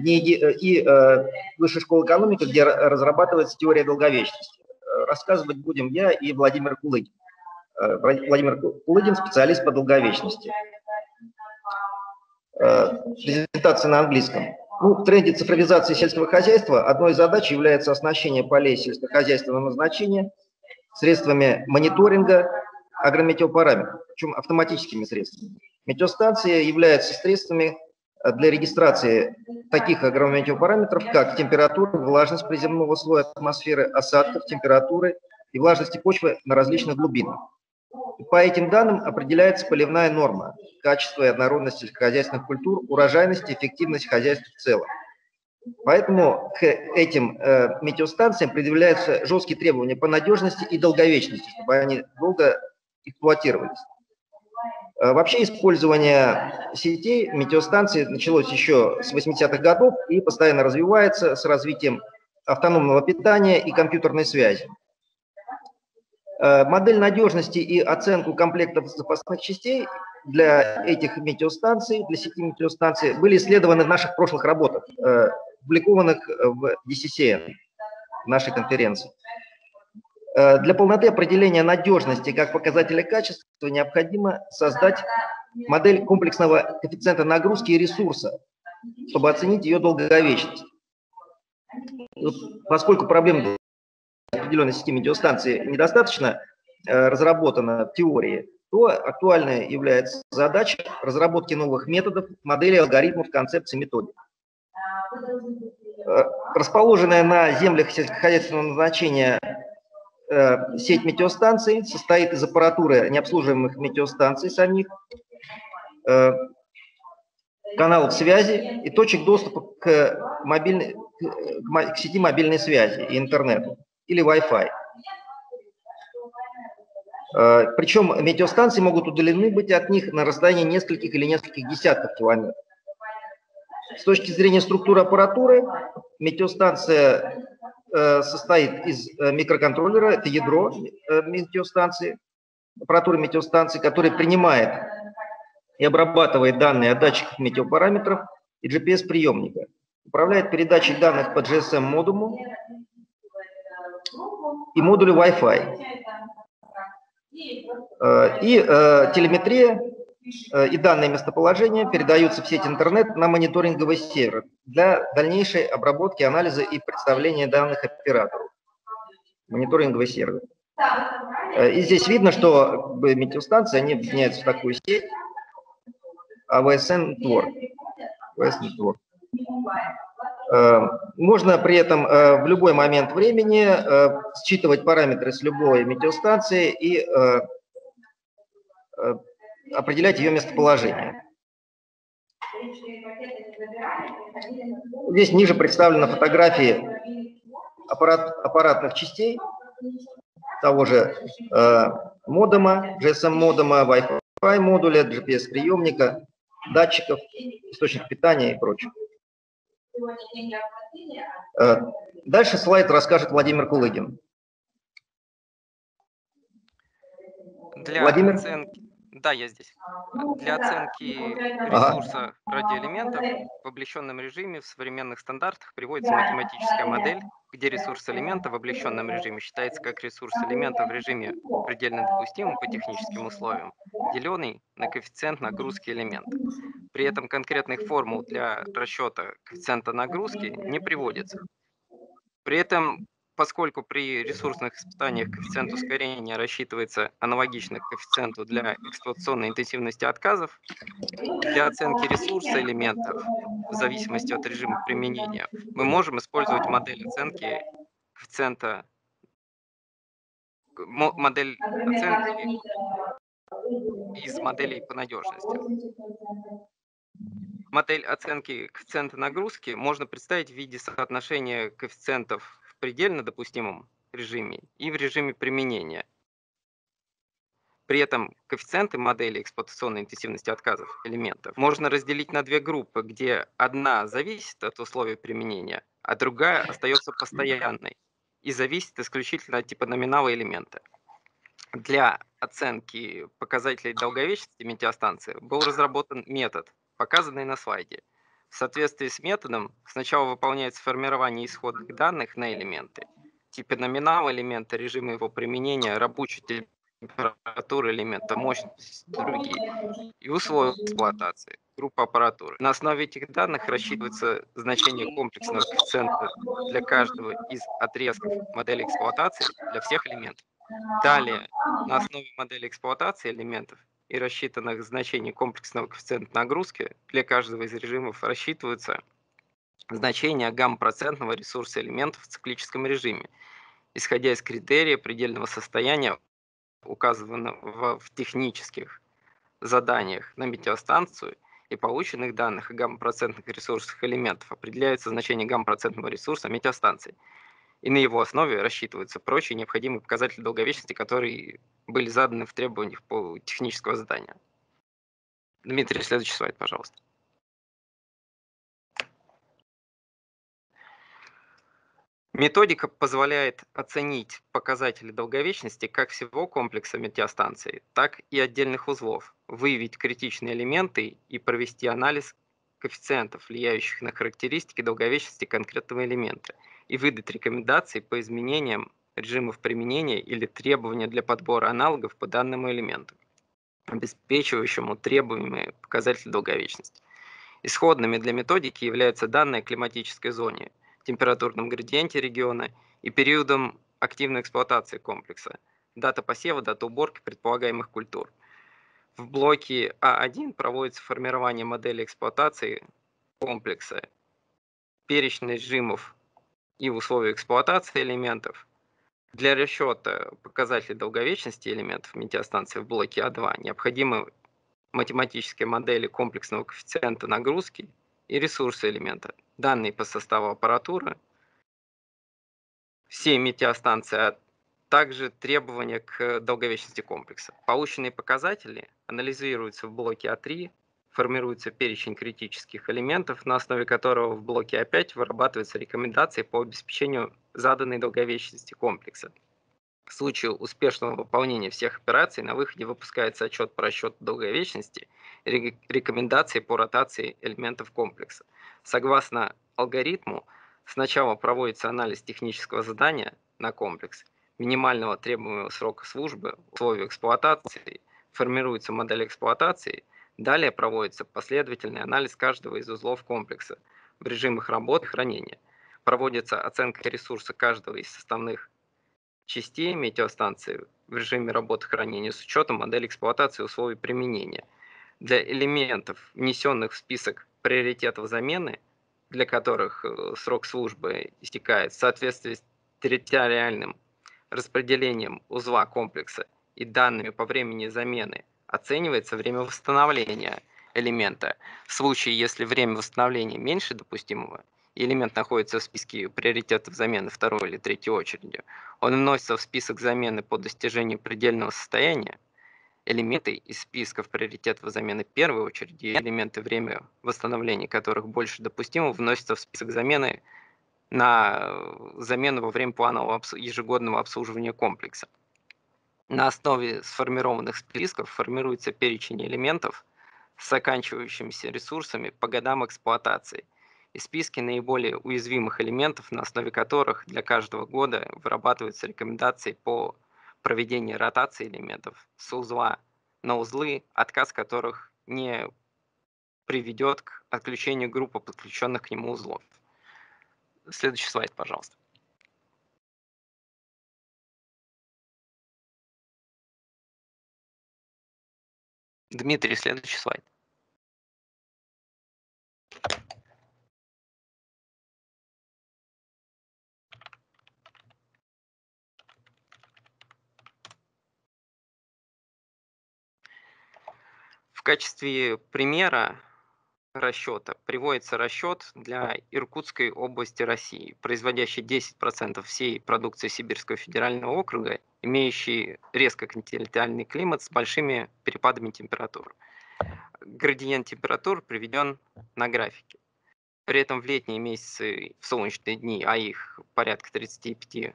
и э, Высшая школа экономики, где ра- разрабатывается теория долговечности. Рассказывать будем я и Владимир Кулыгин. Э, Вла- Владимир Кулыгин – специалист по долговечности. Э, Презентация на английском. Ну, в тренде цифровизации сельского хозяйства одной из задач является оснащение полей сельскохозяйственного назначения средствами мониторинга агрометеопараметров, причем автоматическими средствами. Метеостанции являются средствами для регистрации таких агрометеопараметров, как температура, влажность приземного слоя атмосферы, осадков, температуры и влажности почвы на различных глубинах. По этим данным определяется поливная норма, качество и однородность сельскохозяйственных культур, урожайность и эффективность хозяйства в целом. Поэтому к этим э, метеостанциям предъявляются жесткие требования по надежности и долговечности, чтобы они долго эксплуатировались. Э, Вообще использование сетей метеостанций началось еще с 80-х годов и постоянно развивается с развитием автономного питания и компьютерной связи. Э, Модель надежности и оценку комплектов запасных частей для этих метеостанций, для сети метеостанций были исследованы в наших прошлых работах, э, опубликованных в DCCN, в нашей конференции. Э, Для полноты определения надежности как показателя качества необходимо создать модель комплексного коэффициента нагрузки и ресурса, чтобы оценить ее долговечность. Поскольку проблема определенной сети метеостанции недостаточно э, разработана в теории, то актуальной является задача разработки новых методов, моделей, алгоритмов, концепций, методик. Э, Расположенная на землях сельскохозяйственного назначения сеть метеостанций состоит из аппаратуры необслуживаемых метеостанций самих, э, каналов связи и точек доступа к, мобильной, к сети мобильной связи и интернету или Wi-Fi. Э, Причем метеостанции могут удалены быть от них на расстоянии нескольких или нескольких десятков километров. С точки зрения структуры аппаратуры, метеостанция э, состоит из э, микроконтроллера, это ядро э, метеостанции, аппаратуры метеостанции, который принимает и обрабатывает данные о датчиках метеопараметров и GPS-приемника. Управляет передачей данных по GSM-модуму и модулю Wi-Fi. Э, и э, телеметрия э, и данные местоположения передаются в сеть интернет на мониторинговый сервер для дальнейшей обработки, анализа и представления данных оператору. Мониторинговый сервер. И здесь видно, что метеостанции, они объединяются в такую сеть, AWS Network. AWS Network. Можно при этом в любой момент времени считывать параметры с любой метеостанции и определять ее местоположение. Здесь ниже представлены фотографии аппарат, аппаратных частей того же э, модема, GSM-модема, Wi-Fi модуля, GPS-приемника, датчиков, источник питания и прочего. Э, дальше слайд расскажет Владимир Кулыгин. Для Владимир? оценки, да, я здесь. Для оценки ресурса ага. радиоэлементов в облегченном режиме в современных стандартах приводится математическая модель, где ресурс элемента в облегченном режиме считается как ресурс элемента в режиме предельно допустимым по техническим условиям, деленный на коэффициент нагрузки элемента. При этом конкретных формул для расчета коэффициента нагрузки не приводится. При этом поскольку при ресурсных испытаниях коэффициент ускорения рассчитывается аналогично коэффициенту для эксплуатационной интенсивности отказов, для оценки ресурса элементов в зависимости от режима применения мы можем использовать модель оценки коэффициента модель оценки из моделей по надежности. Модель оценки коэффициента нагрузки можно представить в виде соотношения коэффициентов предельно допустимом режиме и в режиме применения. При этом коэффициенты модели эксплуатационной интенсивности отказов элементов можно разделить на две группы, где одна зависит от условий применения, а другая остается постоянной и зависит исключительно от типа номинала элемента. Для оценки показателей долговечности метеостанции был разработан метод, показанный на слайде – в соответствии с методом сначала выполняется формирование исходных данных на элементы, типа номинал элемента, режим его применения, рабочий температура элемента, мощность, другие, и условия эксплуатации, группа аппаратуры. На основе этих данных рассчитывается значение комплексного коэффициента для каждого из отрезков модели эксплуатации для всех элементов. Далее, на основе модели эксплуатации элементов и рассчитанных значений комплексного коэффициента нагрузки для каждого из режимов рассчитываются значения гамма-процентного ресурса элементов в циклическом режиме, исходя из критерия предельного состояния, указанного в технических заданиях на метеостанцию и полученных данных о гамма-процентных ресурсах элементов определяется значение гамма-процентного ресурса метеостанции – и на его основе рассчитываются прочие необходимые показатели долговечности, которые были заданы в требованиях по технического задания. Дмитрий, следующий слайд, пожалуйста. Методика позволяет оценить показатели долговечности как всего комплекса метеостанций, так и отдельных узлов, выявить критичные элементы и провести анализ коэффициентов, влияющих на характеристики долговечности конкретного элемента – и выдать рекомендации по изменениям режимов применения или требования для подбора аналогов по данному элементу, обеспечивающему требуемые показатели долговечности. Исходными для методики являются данные о климатической зоне, температурном градиенте региона и периодом активной эксплуатации комплекса, дата посева, дата уборки предполагаемых культур. В блоке А1 проводится формирование модели эксплуатации комплекса, перечень режимов и в условиях эксплуатации элементов. Для расчета показателей долговечности элементов метеостанции в блоке А2 необходимы математические модели комплексного коэффициента нагрузки и ресурсы элемента, данные по составу аппаратуры, все метеостанции, а также требования к долговечности комплекса. Полученные показатели анализируются в блоке А3 формируется перечень критических элементов, на основе которого в блоке А5 вырабатываются рекомендации по обеспечению заданной долговечности комплекса. В случае успешного выполнения всех операций на выходе выпускается отчет по расчету долговечности и рекомендации по ротации элементов комплекса. Согласно алгоритму, сначала проводится анализ технического задания на комплекс, минимального требуемого срока службы, условий эксплуатации, формируется модель эксплуатации, далее проводится последовательный анализ каждого из узлов комплекса в режимах работы и хранения. Проводится оценка ресурса каждого из составных частей метеостанции в режиме работы хранения с учетом модели эксплуатации и условий применения. Для элементов, внесенных в список приоритетов замены, для которых э, срок службы истекает в соответствии с территориальным распределением узла комплекса и данными по времени замены, оценивается время восстановления элемента. В случае, если время восстановления меньше допустимого, элемент находится в списке приоритетов замены второй или третьей очереди, он вносится в список замены по достижению предельного состояния, элементы из списков приоритетов замены первой очереди и элементы время восстановления которых больше допустимо вносятся в список замены на замену во время планового ежегодного обслуживания комплекса. На основе сформированных списков формируется перечень элементов с заканчивающимися ресурсами по годам эксплуатации – и списки наиболее уязвимых элементов, на основе которых для каждого года вырабатываются рекомендации по проведению ротации элементов с узла на узлы, отказ которых не приведет к отключению группы подключенных к нему узлов. Следующий слайд, пожалуйста. Дмитрий, следующий слайд. качестве примера расчета приводится расчет для Иркутской области России, производящей 10% всей продукции Сибирского федерального округа, имеющий резко континентальный климат с большими перепадами температур. Градиент температур приведен на графике. При этом в летние месяцы, в солнечные дни, а их порядка 35%,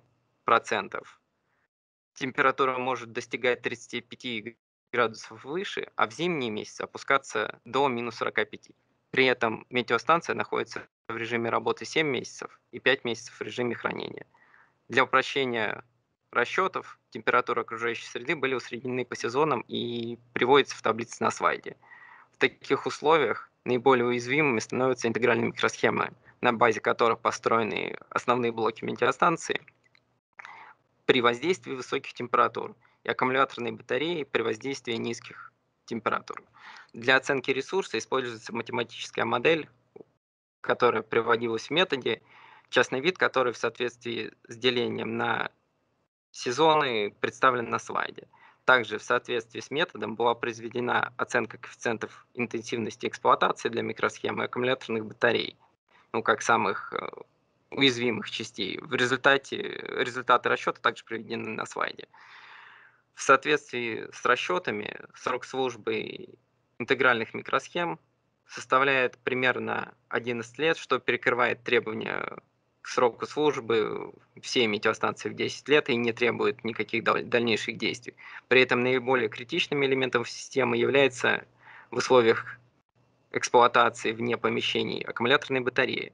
температура может достигать 35 градусов выше, а в зимние месяцы опускаться до минус 45. При этом метеостанция находится в режиме работы 7 месяцев и 5 месяцев в режиме хранения. Для упрощения расчетов температуры окружающей среды были усреднены по сезонам и приводятся в таблице на слайде. В таких условиях наиболее уязвимыми становятся интегральные микросхемы, на базе которых построены основные блоки метеостанции при воздействии высоких температур – и аккумуляторные батареи при воздействии низких температур. Для оценки ресурса используется математическая модель, которая приводилась в методе, частный вид, который в соответствии с делением на сезоны представлен на слайде. Также в соответствии с методом была произведена оценка коэффициентов интенсивности эксплуатации для микросхемы аккумуляторных батарей, ну, как самых э, уязвимых частей. В результате результаты расчета также приведены на слайде. В соответствии с расчетами срок службы интегральных микросхем составляет примерно 11 лет, что перекрывает требования к сроку службы всей метеостанции в 10 лет и не требует никаких дальнейших действий. При этом наиболее критичным элементом системы является в условиях эксплуатации вне помещений аккумуляторной батареи.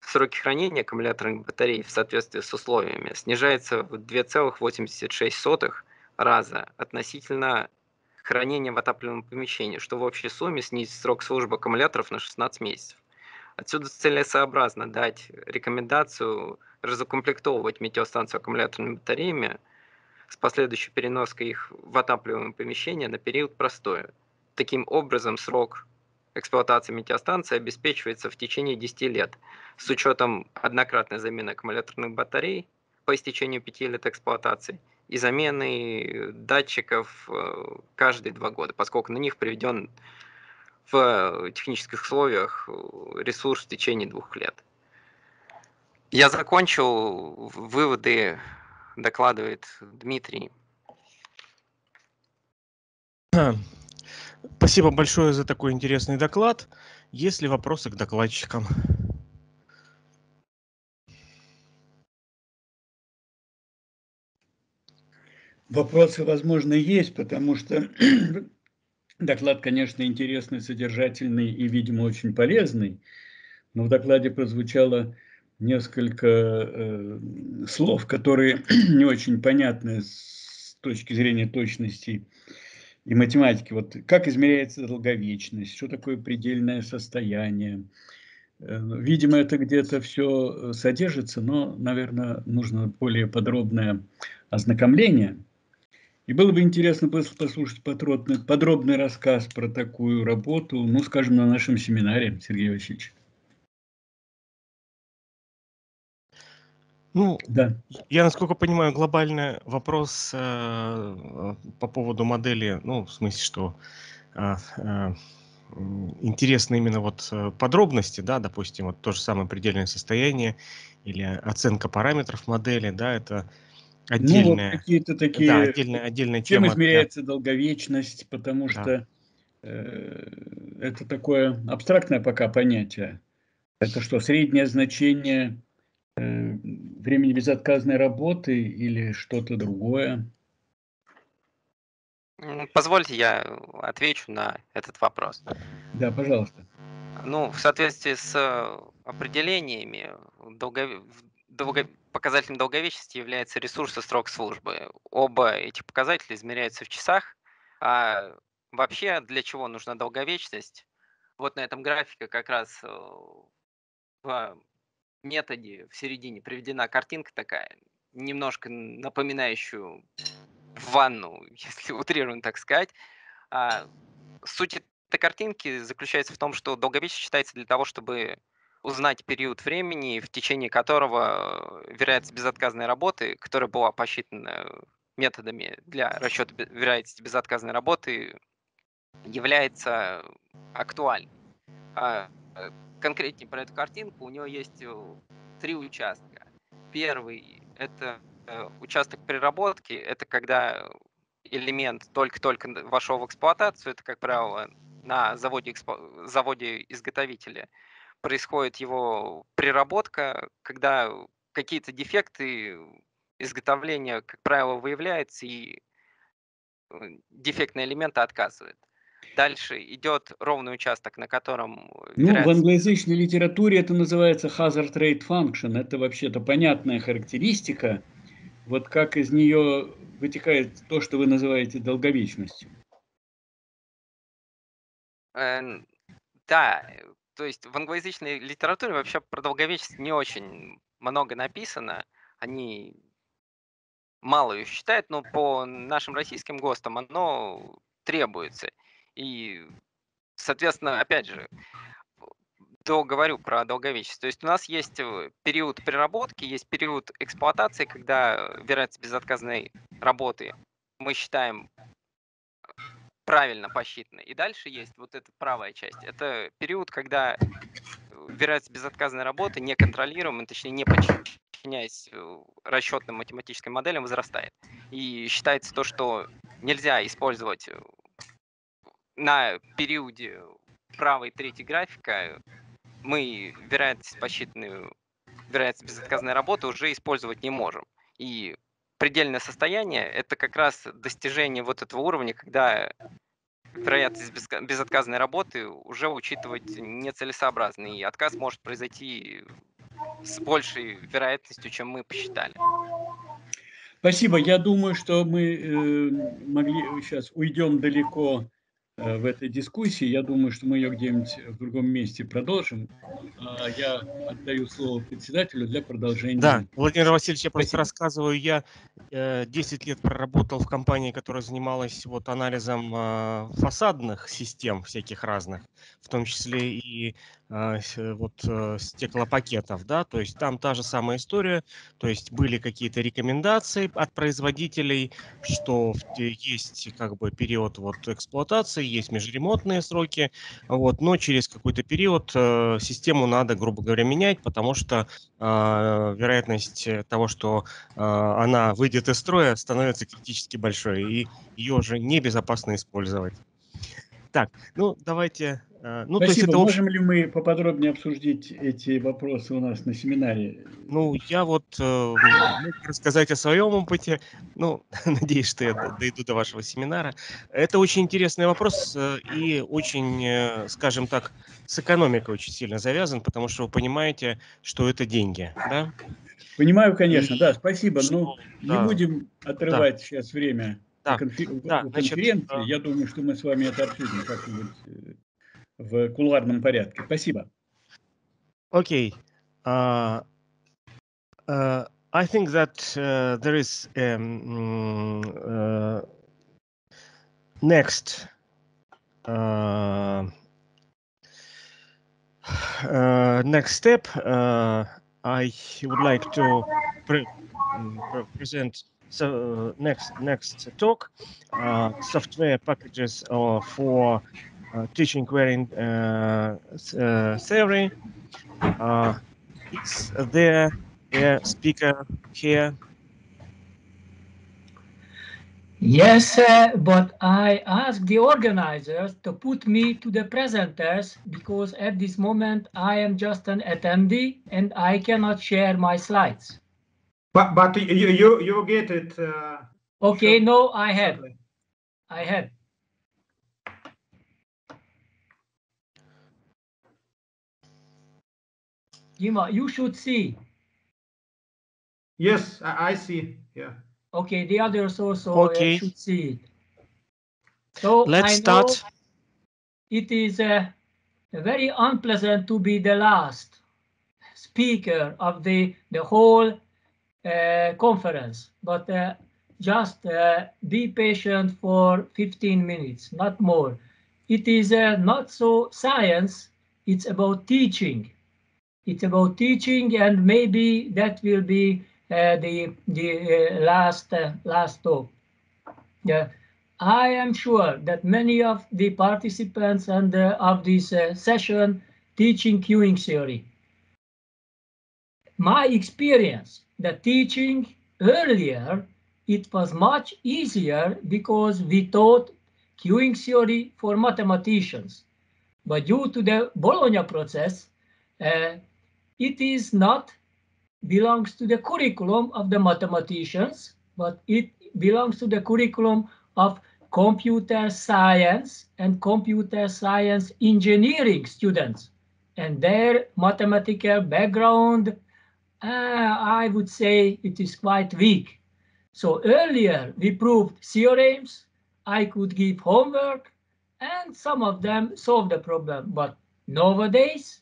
Сроки хранения аккумуляторных батарей в соответствии с условиями снижается в 2,86 раза относительно хранения в отапливаемом помещении, что в общей сумме снизит срок службы аккумуляторов на 16 месяцев. Отсюда целесообразно дать рекомендацию разукомплектовывать метеостанцию аккумуляторными батареями с последующей переноской их в отапливаемое помещение на период простоя. Таким образом, срок эксплуатации метеостанции обеспечивается в течение 10 лет с учетом однократной замены аккумуляторных батарей по истечению 5 лет эксплуатации – и замены датчиков э, каждые два года, поскольку на них приведен в технических условиях э, ресурс в течение двух лет. Я закончил. Выводы докладывает Дмитрий. Спасибо большое за такой интересный доклад. Есть ли вопросы к докладчикам? Вопросы, возможно, есть, потому что доклад, конечно, интересный, содержательный и, видимо, очень полезный, но в докладе прозвучало несколько э, слов, которые не очень понятны с точки зрения точности и математики. Вот как измеряется долговечность, что такое предельное состояние. Э, видимо, это где-то все содержится, но, наверное, нужно более подробное ознакомление. И было бы интересно послушать подробный, подробный рассказ про такую работу, ну, скажем, на нашем семинаре, Сергей Васильевич. Ну, да. я, насколько понимаю, глобальный вопрос э, по поводу модели, ну, в смысле, что э, э, интересны именно вот э, подробности, да, допустим, вот то же самое предельное состояние или оценка параметров модели, да, это отдельная, ну, вот какие-то такие, да, отдельная, отдельная чем тема. измеряется для... долговечность, потому да. что э, это такое абстрактное пока понятие. Это что, среднее значение Э, времени безотказной работы или что-то другое? Позвольте, я отвечу на этот вопрос. Да, пожалуйста. Ну, в соответствии с определениями, долго... Долго... показателем долговечности является ресурс и срок службы. Оба эти показателя измеряются в часах. А вообще для чего нужна долговечность? Вот на этом графике как раз э, в методе в середине приведена картинка такая, немножко напоминающую ванну, если утрированно так сказать. А, суть этой картинки заключается в том, что долговечность считается для того, чтобы узнать период времени, в течение которого вероятность безотказной работы, которая была посчитана методами для расчета вероятности безотказной работы, является актуальной. А, конкретнее про эту картинку, у него есть э, три участка. Первый – это э, участок переработки, это когда элемент только-только вошел в эксплуатацию, это, как правило, на заводе, заводе изготовителя происходит его переработка, когда какие-то дефекты изготовления, как правило, выявляются и э, дефектные элементы отказывают. Дальше идет ровный участок, на котором... Э, ну, в англоязычной литературе это называется hazard rate function. Это вообще-то понятная характеристика. Вот как из нее вытекает то, что вы называете долговечностью. Эм, да, то есть в англоязычной литературе вообще про долговечность не очень много написано. Они мало ее считают, но по нашим российским ГОСТам оно требуется. И, соответственно, опять же, то говорю про долговечность. То есть у нас есть э, период переработки, есть период эксплуатации, когда вероятность безотказной работы мы считаем правильно посчитано. И дальше есть вот эта правая часть. Это период, когда вероятность безотказной работы неконтролируемая, точнее не подчиняясь э, расчетным математическим моделям, возрастает. И считается то, что нельзя использовать э, на периоде правой третьей графика мы вероятность посчитанную, вероятность безотказной работы уже использовать не можем. И предельное состояние – это как раз достижение вот этого уровня, когда вероятность безотказной работы уже учитывать нецелесообразно, и отказ может произойти с большей вероятностью, чем мы посчитали. Спасибо. Я думаю, что мы э, могли сейчас уйдем далеко в этой дискуссии. Я думаю, что мы ее где-нибудь в другом месте продолжим. А, я отдаю слово председателю для продолжения. Да, Владимир Васильевич, я просто рассказываю. Я 10 э, лет проработал в компании, которая занималась вот анализом а, фасадных систем всяких разных, в том числе и вот э, стеклопакетов, да, то есть там та же самая история, то есть были какие-то рекомендации от производителей, что есть как бы период вот эксплуатации, есть межремонтные сроки, вот, но через какой-то период э, систему надо, грубо говоря, менять, потому что э, вероятность того, что э, она выйдет из строя, становится критически большой, и ее уже небезопасно использовать. Так, ну давайте Э, ну, Спасибо. То есть это Можем ли мы поподробнее обсудить эти вопросы у нас на семинаре? Ну, я вот э, мог рассказать о своем опыте. Ну, надеюсь, что я дойду до вашего семинара. Это очень интересный вопрос э, и очень, э, скажем так, с экономикой очень сильно завязан, потому что вы понимаете, что это деньги, да? Понимаю, конечно, и... да, спасибо. Что... Но да. не будем отрывать да. сейчас время да. конфер... да, конференции. Значит, я думаю, что мы с вами это обсудим как-нибудь э, в кулуарном порядке. Спасибо. Окей. Okay. Uh, uh, I think that uh, there is um, uh, next uh, uh, next step. Uh, I would like to pre pre present so next next talk software packages for uh, teaching querying uh, uh, theory. is there a speaker here? Yes, uh, but I asked the organizers to put me to the presenters because at this moment I am just an attendee and I cannot share my slides. But but you you you get it. Uh, okay, no, I had, I have. Dima, you should see. Yes, I, I see. Yeah. Okay, the others also okay. Uh, should see it. So let's start. It is uh, very unpleasant to be the last speaker of the the whole uh, conference, but uh, just uh, be patient for 15 minutes, not more. It is uh, not so science, it's about teaching. It's about teaching, and maybe that will be uh, the the uh, last uh, last talk. Yeah, I am sure that many of the participants and of this session teaching queuing theory. My experience that teaching earlier it was much easier because we taught queuing theory for mathematicians. But due to the Bologna process, uh, it is not belongs to the curriculum of the mathematicians, but it belongs to the curriculum of computer science and computer science engineering students and their mathematical background, uh, I would say it is quite weak. So earlier we proved theorems, I could give homework, and some of them solve the problem. But nowadays,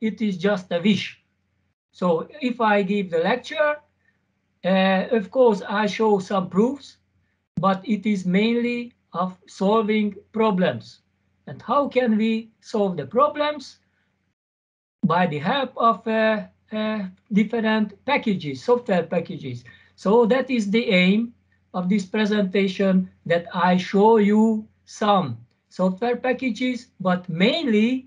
it is just a wish. So if I give the lecture, uh, of course, I show some proofs, but it is mainly of solving problems. And how can we solve the problems? By the help of uh, uh, different packages, software packages. So that is the aim of this presentation, that I show you some software packages, but mainly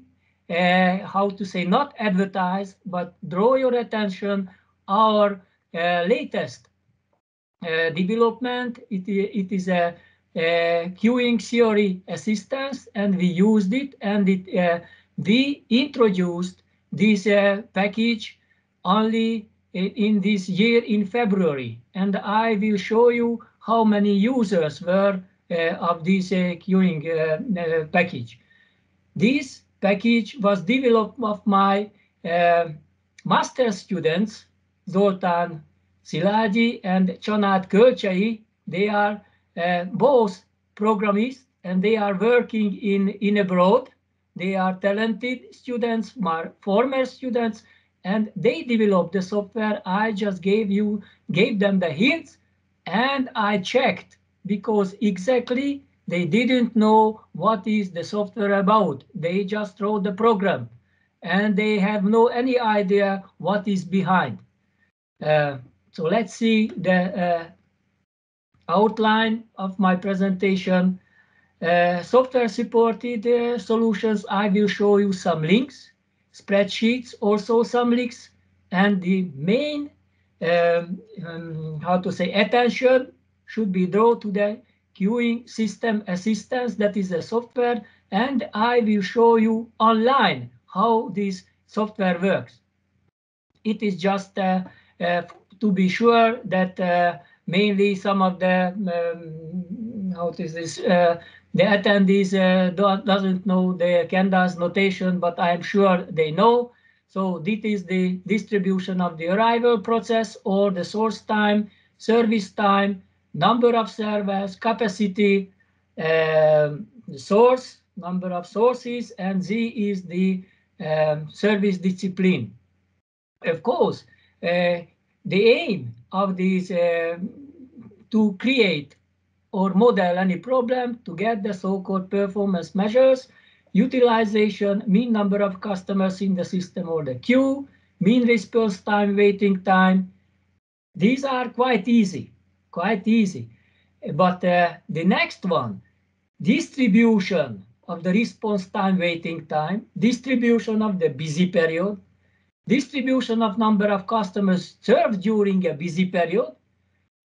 uh, how to say, not advertise, but draw your attention our uh, latest uh, development. It, it is a, a, queuing theory assistance, and we used it, and it, uh, we introduced this uh, package only in this year in February. And I will show you how many users were uh, of this queuing package. This package was developed of my uh, master students, Zoltán Szilágyi and Csanád Kölcsei. They are uh, both programists and they are working in, in abroad. They are talented students, my former students, and they developed the software. I just gave you, gave them the hints and I checked because exactly they didn't know what is the software about. They just wrote the program and they have no any idea what is behind. Uh, so let's see the uh, outline of my presentation. Uh, software supported uh, solutions, I will show you some links, spreadsheets, also some links, and the main, um, um, how to say, attention should be drawn to the queuing system assistance, that is a software, and I will show you online how this software works. It is just uh, uh, to be sure that uh, mainly some of the um, how is this uh, the attendees uh, do, doesn't know the Candace notation, but I am sure they know. So this is the distribution of the arrival process or the source time, service time, number of servers, capacity, um, source, number of sources, and Z is the um, service discipline. Of course, uh, the aim of this uh, to create or model any problem to get the so-called performance measures, utilization, mean number of customers in the system or the queue, mean response time, waiting time. These are quite easy, quite easy. But uh, the next one, distribution of the response time, waiting time, distribution of the busy period, distribution of number of customers served during a busy period,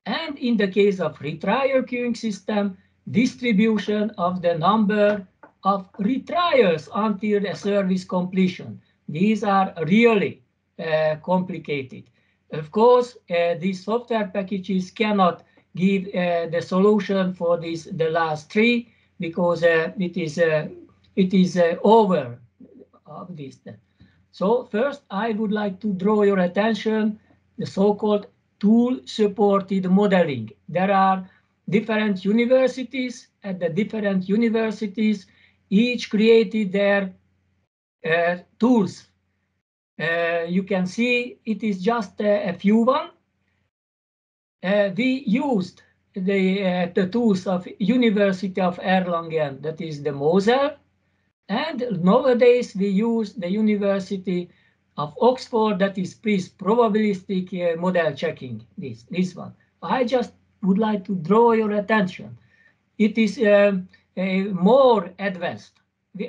and in the case of retrial queuing system, distribution of the number of retrials until the service completion. These are really uh, complicated. Of course, uh, these software packages cannot give uh, the solution for this the last three because uh, it is it is over of this. So first, I would like to draw your attention the so-called tool-supported modeling. There are different universities, at the different universities, each created their uh, tools. Uh, you can see it is just a, a few one. Uh, we used the, uh, the tools of University of Erlangen, that is the Moser, and nowadays we use the University of Oxford that is please probabilistic uh, model checking this this one. I just would like to draw your attention. It is um, more advanced.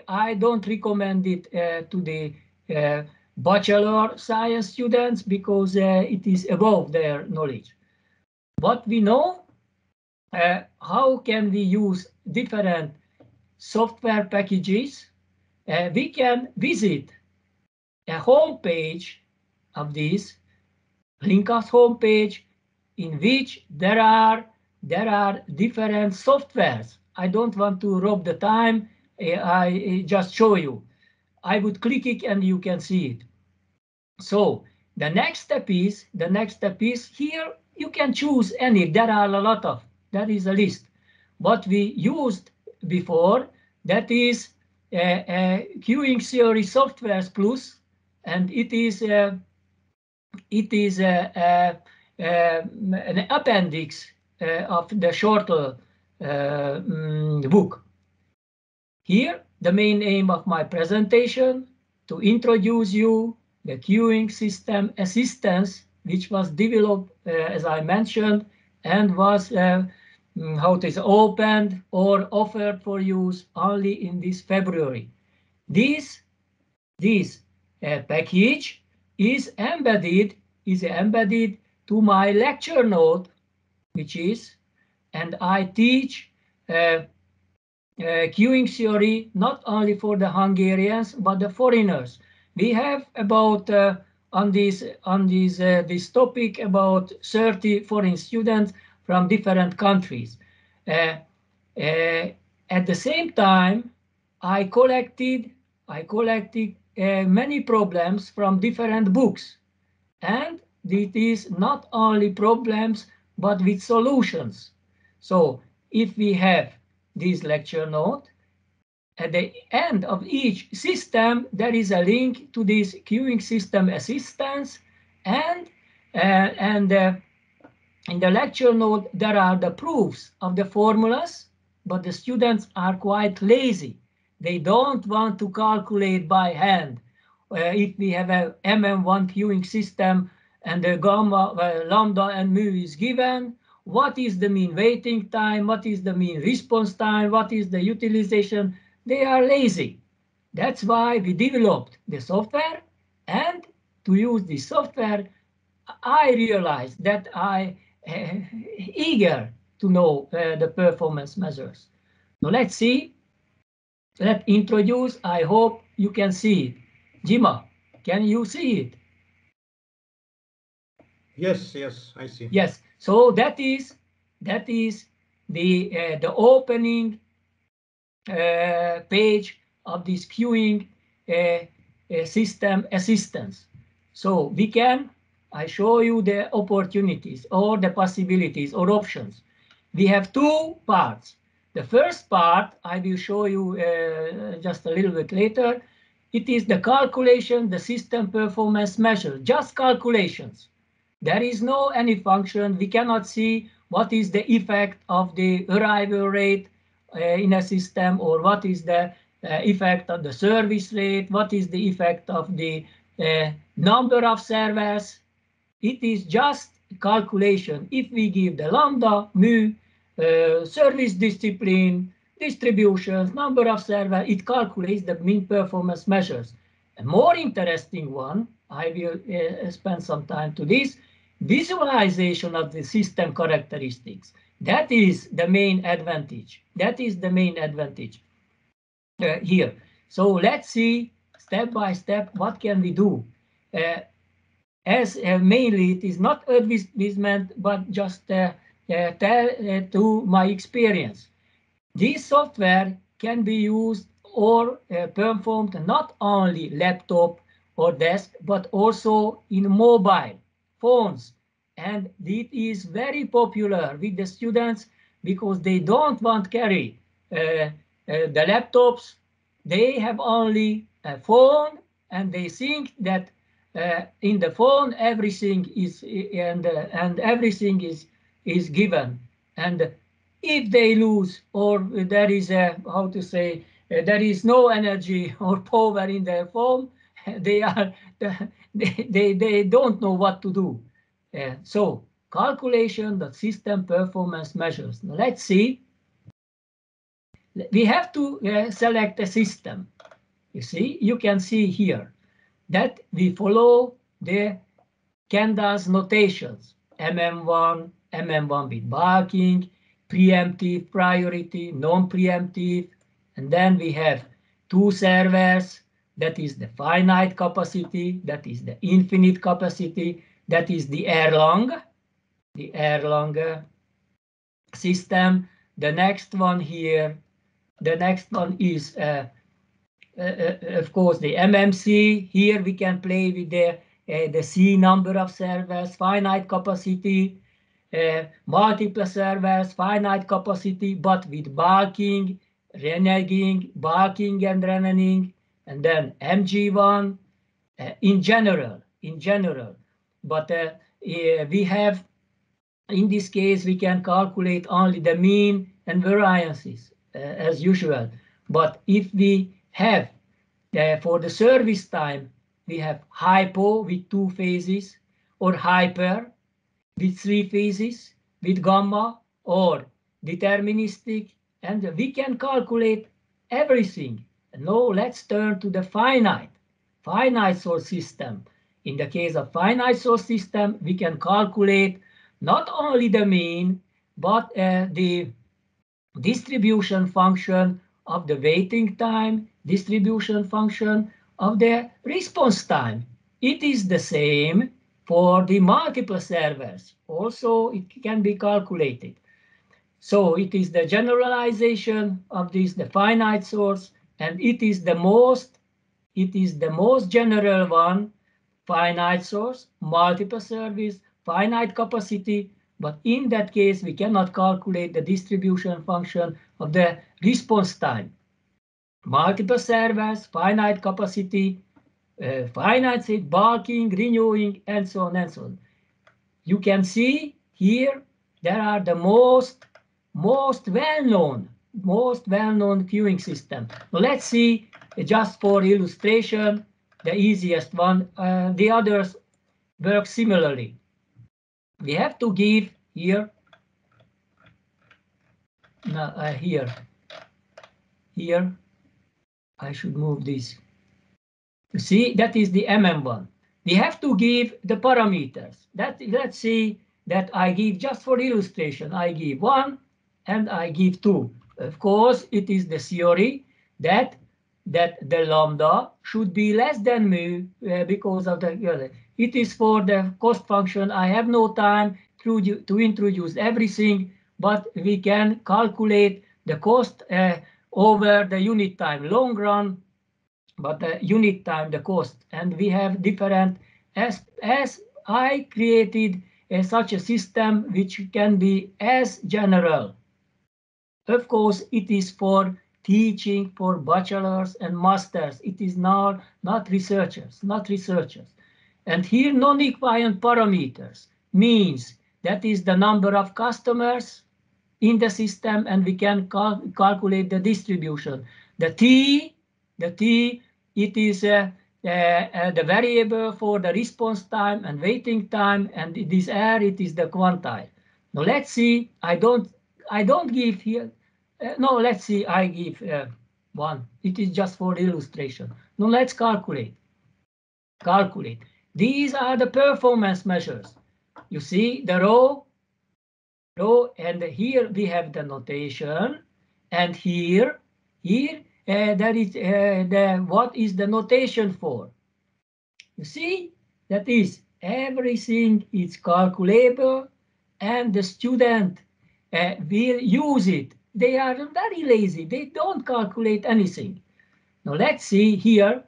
I don't recommend it uh, to the uh, bachelor science students because uh, it is above their knowledge. What we know, uh, how can we use different software packages? Uh, we can visit a home page of this Linkast home page in which there are there are different softwares. I don't want to rob the time. I just show you. I would click it and you can see it. So the next step is the next step is here you can choose any. There are a lot of that is a list. What we used before that is uh, uh, queuing theory softwares plus and it is uh, it is uh, uh, an appendix of the shorter mm, book. Here, the main aim of my presentation to introduce you the queuing system assistance, which was developed, uh, as I mentioned, and was uh, how it is opened or offered for use only in this February. This, this uh, package is embedded is embedded to my lecture note, which is, and I teach uh, queuing theory not only for the Hungarians but the foreigners. We have about uh, on this on this uh, this topic about 30 foreign students from different countries. Uh, uh, at the same time, I collected I collected uh, many problems from different books. And it is not only problems, but with solutions. So if we have this lecture note, at the end of each system, there is a link to this queuing system assistance. And, uh, and uh, in the lecture note, there are the proofs of the formulas, but the students are quite lazy. They don't want to calculate by hand. Uh, if we have a MM1 queuing system and the gamma, uh, lambda and mu is given, what is the mean waiting time? What is the mean response time? What is the utilization? They are lazy. That's why we developed the software and to use the software, I realized that I uh, eager to know uh, the performance measures. Now let's see. Let's introduce. I hope you can see it. Jima, can you see it? Yes, yes, I see. Yes. So that is that is the uh, the opening uh, page of this queuing uh, uh, system assistance. So we can I show you the opportunities or the possibilities or options. We have two parts. The first part I will show you uh, just a little bit later. It is the calculation, the system performance measure, just calculations. There is no any function. We cannot see what is the effect of the arrival rate uh, in a system or what is the uh, effect of the service rate, what is the effect of the uh, number of servers. It is just calculation. If we give the lambda, mu, uh, service discipline, distributions, number of servers, it calculates the mean performance measures. A more interesting one, I will uh, spend some time to this, visualization of the system characteristics. That is the main advantage. That is the main advantage uh, here. So let's see step by step what can we do. Uh, as uh, mainly it is not advertisement, but just uh, uh, tell uh, to my experience. This software can be used or performed not only laptop or desk, but also in mobile phones. And it is very popular with the students because they don't want carry uh, uh, the laptops. They have only a phone and they think that uh, in the phone everything is and and everything is is given. And if they lose or there is a how to say uh, there is no energy or power in their phone, they are they, they, they don't know what to do. Uh, so calculation, the system performance measures. Now let's see. We have to uh, select a system. You see, you can see here that we follow the Kendall's notations, MM1, MM1 with barking, preemptive priority, non-preemptive, and then we have two servers, that is the finite capacity, that is the infinite capacity, that is the Erlang, the Erlang system. The next one here, the next one is, uh, uh, uh, of course, the MMC. Here we can play with the, uh, the C number of servers, finite capacity, uh, multiple servers, finite capacity, but with bulking, reneging, bulking and reneging, and then MG1 uh, in general, in general. But uh, we have, in this case, we can calculate only the mean and variances uh, as usual. But if we have, uh, for the service time, we have hypo with two phases or hyper with three phases with gamma or deterministic and we can calculate everything no, let's turn to the finite, finite source system. In the case of finite source system, we can calculate not only the mean, but uh, the distribution function of the waiting time, distribution function of the response time. It is the same for the multiple servers. Also, it can be calculated. So it is the generalization of this, the finite source, and it is the most it is the most general one finite source multiple service finite capacity. But in that case we cannot calculate the distribution function of the response time. Multiple servers finite capacity uh, finite state bulking renewing and so on and so on. You can see here there are the most most well-known most well-known queuing system. let's see, just for illustration, the easiest one. Uh, the others work similarly. We have to give here, no, uh, here, here, I should move this. You see, that is the MM one. We have to give the parameters. That let's see that I give just for illustration. I give one and I give two. Of course, it is the theory that that the lambda should be less than mu uh, because of the it is for the cost function. I have no time to, to introduce everything, but we can calculate the cost uh, over the unit time long run, but the unit time, the cost. And we have different, as, as I created uh, such a system which can be as general. Of course, it is for teaching for bachelors and masters. It is not, not researchers, not researchers. And here non-equivalent parameters means that is the number of customers in the system and we can cal calculate the distribution. The T, the T, it is uh, uh, uh, the variable for the response time and waiting time and this R, it is the quantile. Now let's see, I don't, I don't give here, uh, no, let's see, I give uh, one. It is just for illustration. Now let's calculate, calculate. These are the performance measures. You see the row, row, and here we have the notation, and here, here uh, that is uh, the what is the notation for? You see that is everything is calculable, and the student uh, will use it. They are very lazy. They don't calculate anything. Now let's see here.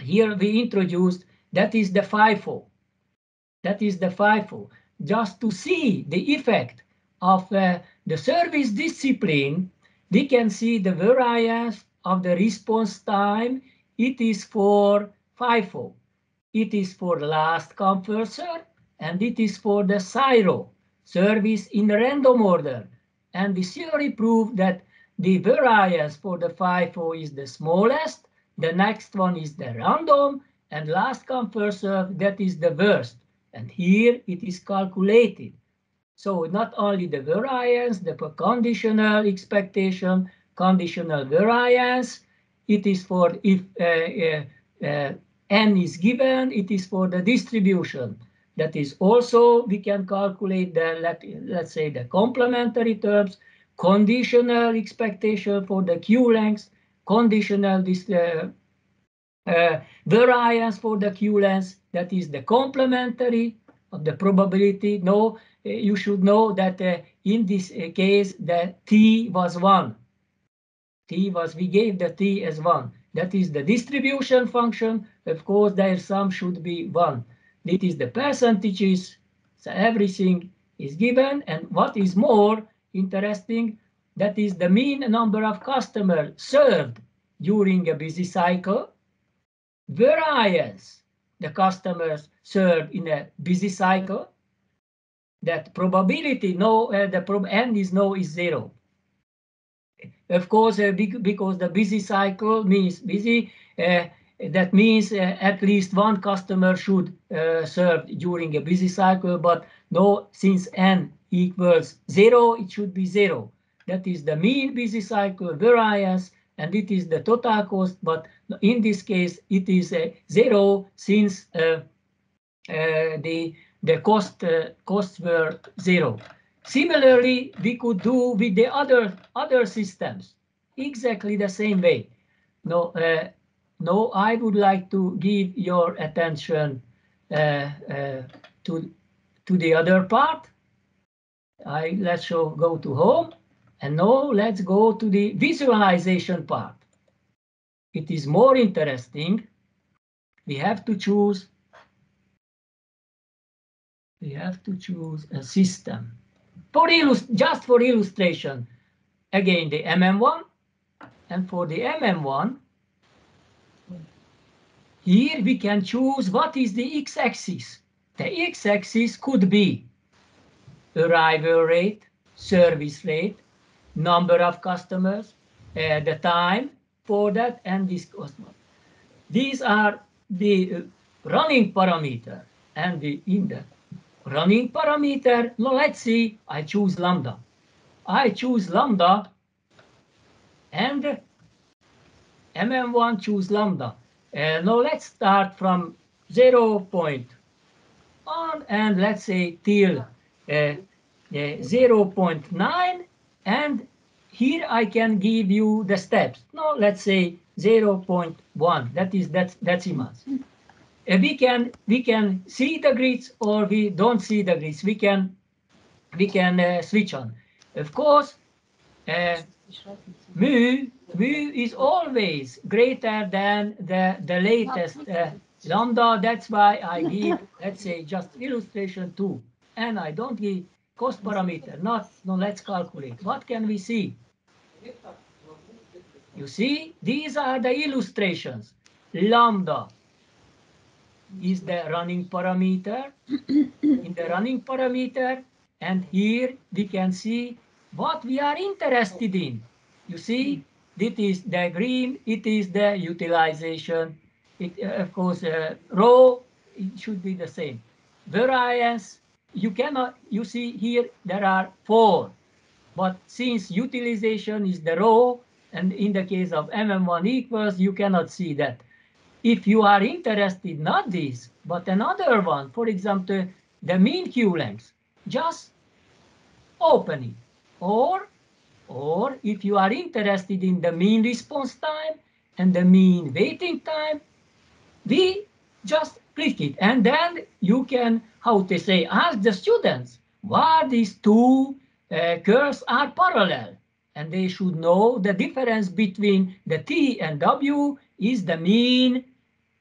Here we introduced that is the FIFO. That is the FIFO. Just to see the effect of uh, the service discipline, we can see the variance of the response time. It is for FIFO. It is for the last come first serve, and it is for the CIRO, service in random order. And the theory proved that the variance for the FIFO is the smallest, the next one is the random, and last come first serve that is the worst and here it is calculated so not only the variance the conditional expectation conditional variance it is for if uh, uh, uh, n is given it is for the distribution that is also we can calculate the let, let's say the complementary terms conditional expectation for the q length conditional this uh, uh, variance for the Q length, that is the complementary of the probability. No, uh, you should know that uh, in this uh, case, the T was one. T was, we gave the T as one. That is the distribution function. Of course, their sum should be one. It is the percentages, so everything is given. And what is more interesting, that is the mean number of customers served during a busy cycle variance the customers served in a busy cycle, that probability no uh, the prob n is no is zero. Of course, uh, because the busy cycle means busy, uh, that means uh, at least one customer should uh, serve during a busy cycle, but no, since n equals zero, it should be zero. That is the mean busy cycle variance and it is the total cost, but in this case, it is uh, zero since the, the cost, uh, costs were zero. Similarly, we could do with the other, other systems exactly the same way. No, uh, no, I would like to give your attention uh, to, to the other part. I let's show, go to home. And now let's go to the visualization part. It is more interesting. We have to choose we have to choose a system. For just for illustration, again the MM1, and for the MM1, here we can choose what is the x-axis. The x-axis could be arrival rate, service rate, number of customers, uh, the time for that, and this customer. These are the uh, running parameter and the index. running parameter. Now let's see, I choose lambda. I choose lambda and MM1 choose lambda. Uh, now let's start from 0 point on and let's say till uh, 0.9 and here I can give you the steps. No, let's say 0.1. That is that's decimals. Uh, we can we can see the grids or we don't see the grids. We can we can uh, switch on. Of course, uh, mu mu is always greater than the the latest uh, lambda. That's why I give let's say just illustration two, and I don't give cost parameter. Not no. Let's calculate. What can we see? You see, these are the illustrations. Lambda is the running parameter. In the running parameter, and here we can see what we are interested in. You see, this is the green, it is the utilization. It, uh, of course, uh, rho, it should be the same. Variance, you cannot, you see here, there are four. But since utilization is the row, and in the case of MM1 equals, you cannot see that. If you are interested, not this, but another one, for example, the mean queue length, just open it. Or, or if you are interested in the mean response time and the mean waiting time, we just click it. And then you can, how to say, ask the students, why these two uh, curves are parallel? And they should know the difference between the T and W is the mean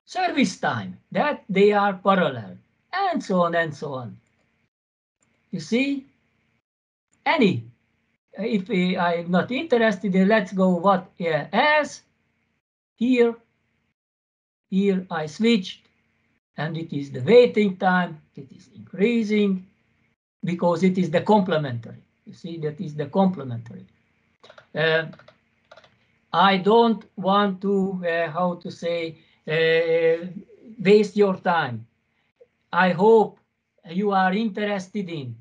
service time, that they are parallel, and so on and so on. You see, any, if I'm not interested, let's go what uh, as here, here I switched, and it is the waiting time, it is increasing, because it is the complementary. You see, that is the complementary. Uh, I don't want to, uh, how to say, uh, waste your time. I hope you are interested in,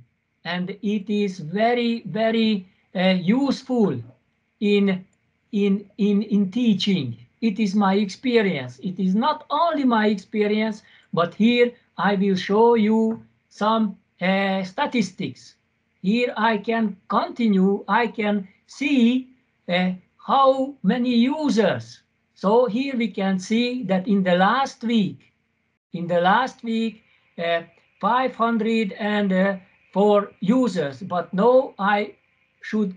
and it is very, very useful in, in, in, in teaching. It is my experience. It is not only my experience, but here I will show you some uh, statistics. Here I can continue, I can see uh, how many users. So here we can see that in the last week, in the last week, uh, 504 users, but now I should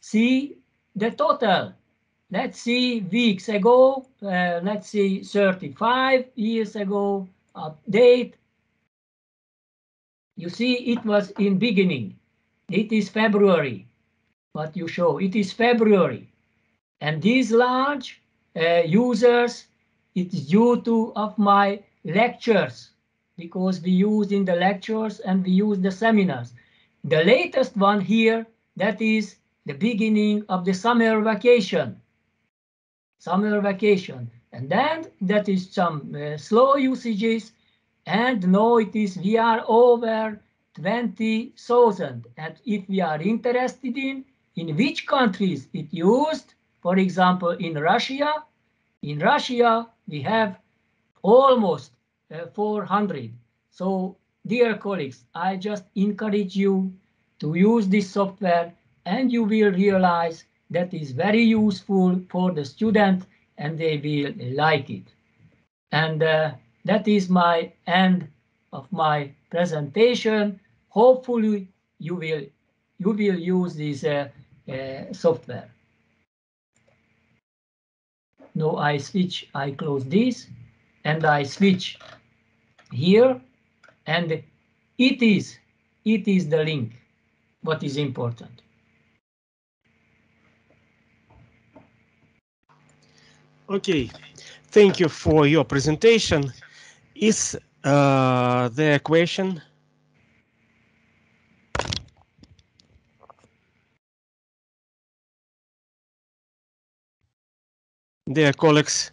see the total. Let's see weeks ago, uh, let's see 35 years ago, update. You see it was in beginning. It is February what you show. It is February. And these large uh, users, it is due to of my lectures because we use in the lectures and we use the seminars. The latest one here, that is the beginning of the summer vacation. Summer vacation. And then that is some uh, slow usages. And now it is, we are over 20,000. And if we are interested in, in which countries it used. For example, in Russia, in Russia, we have almost uh, 400. So dear colleagues, I just encourage you to use this software and you will realize that is very useful for the student and they will like it. And uh, that is my end of my presentation. Hopefully you will you will use this uh, uh, software. Now I switch, I close this and I switch here and it is, it is the link, what is important. Okay, thank you for your presentation. Is uh, there a question? dear colleagues.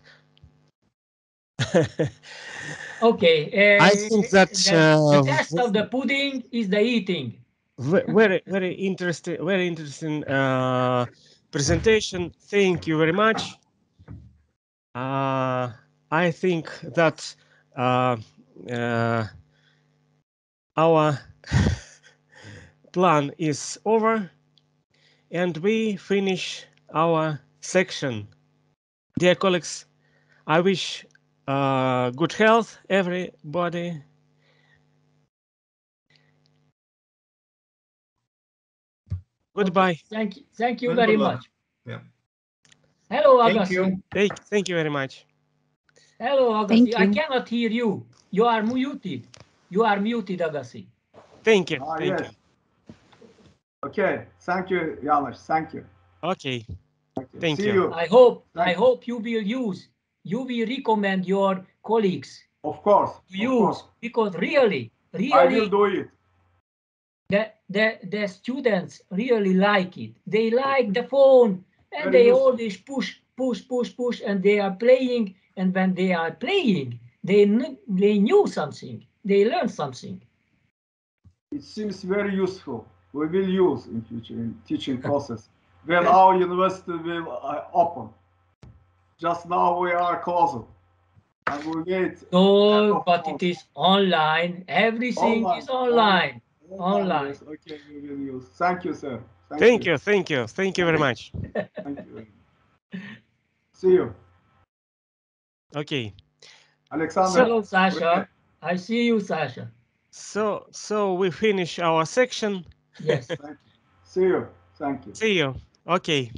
okay. Uh, I think that the, uh, the test of the pudding is the eating. Very, very interesting, very interesting uh, presentation. Thank you very much. Uh, I think that uh, uh, our plan is over and we finish our section. Dear colleagues, I wish uh, good health, everybody. Goodbye. Thank you, thank you very much. Yeah. Hello, Thank Agassi. you. Thank, thank you very much. Hello, Agassi. I cannot hear you. You are muted. You are muted, Agassi. Thank you. Ah, Thank yes. Okay, thank you, Janusz, thank you. you. Okay. Thank See you. you. I hope I Thank you. hope you will use you will recommend your colleagues Of course, to of use course. because really really. I will do it. the, the the students really like it. They like the phone and Very they always push push push push and they are playing and when they are playing they kn- they knew something they learn something. It seems very useful. We will use in future in teaching process when our university will uh, open. Just now we are closed. And we wait. No, but it is online. Everything is online. Online. Okay, we will use. Thank you, sir. Thank you. Thank you. Thank you very much. Thank you. See you. Okay. Alexander. Hello, Sasha. I see you, Sasha. So so we finish our section. Yes. See you. Thank you. See you. Okay.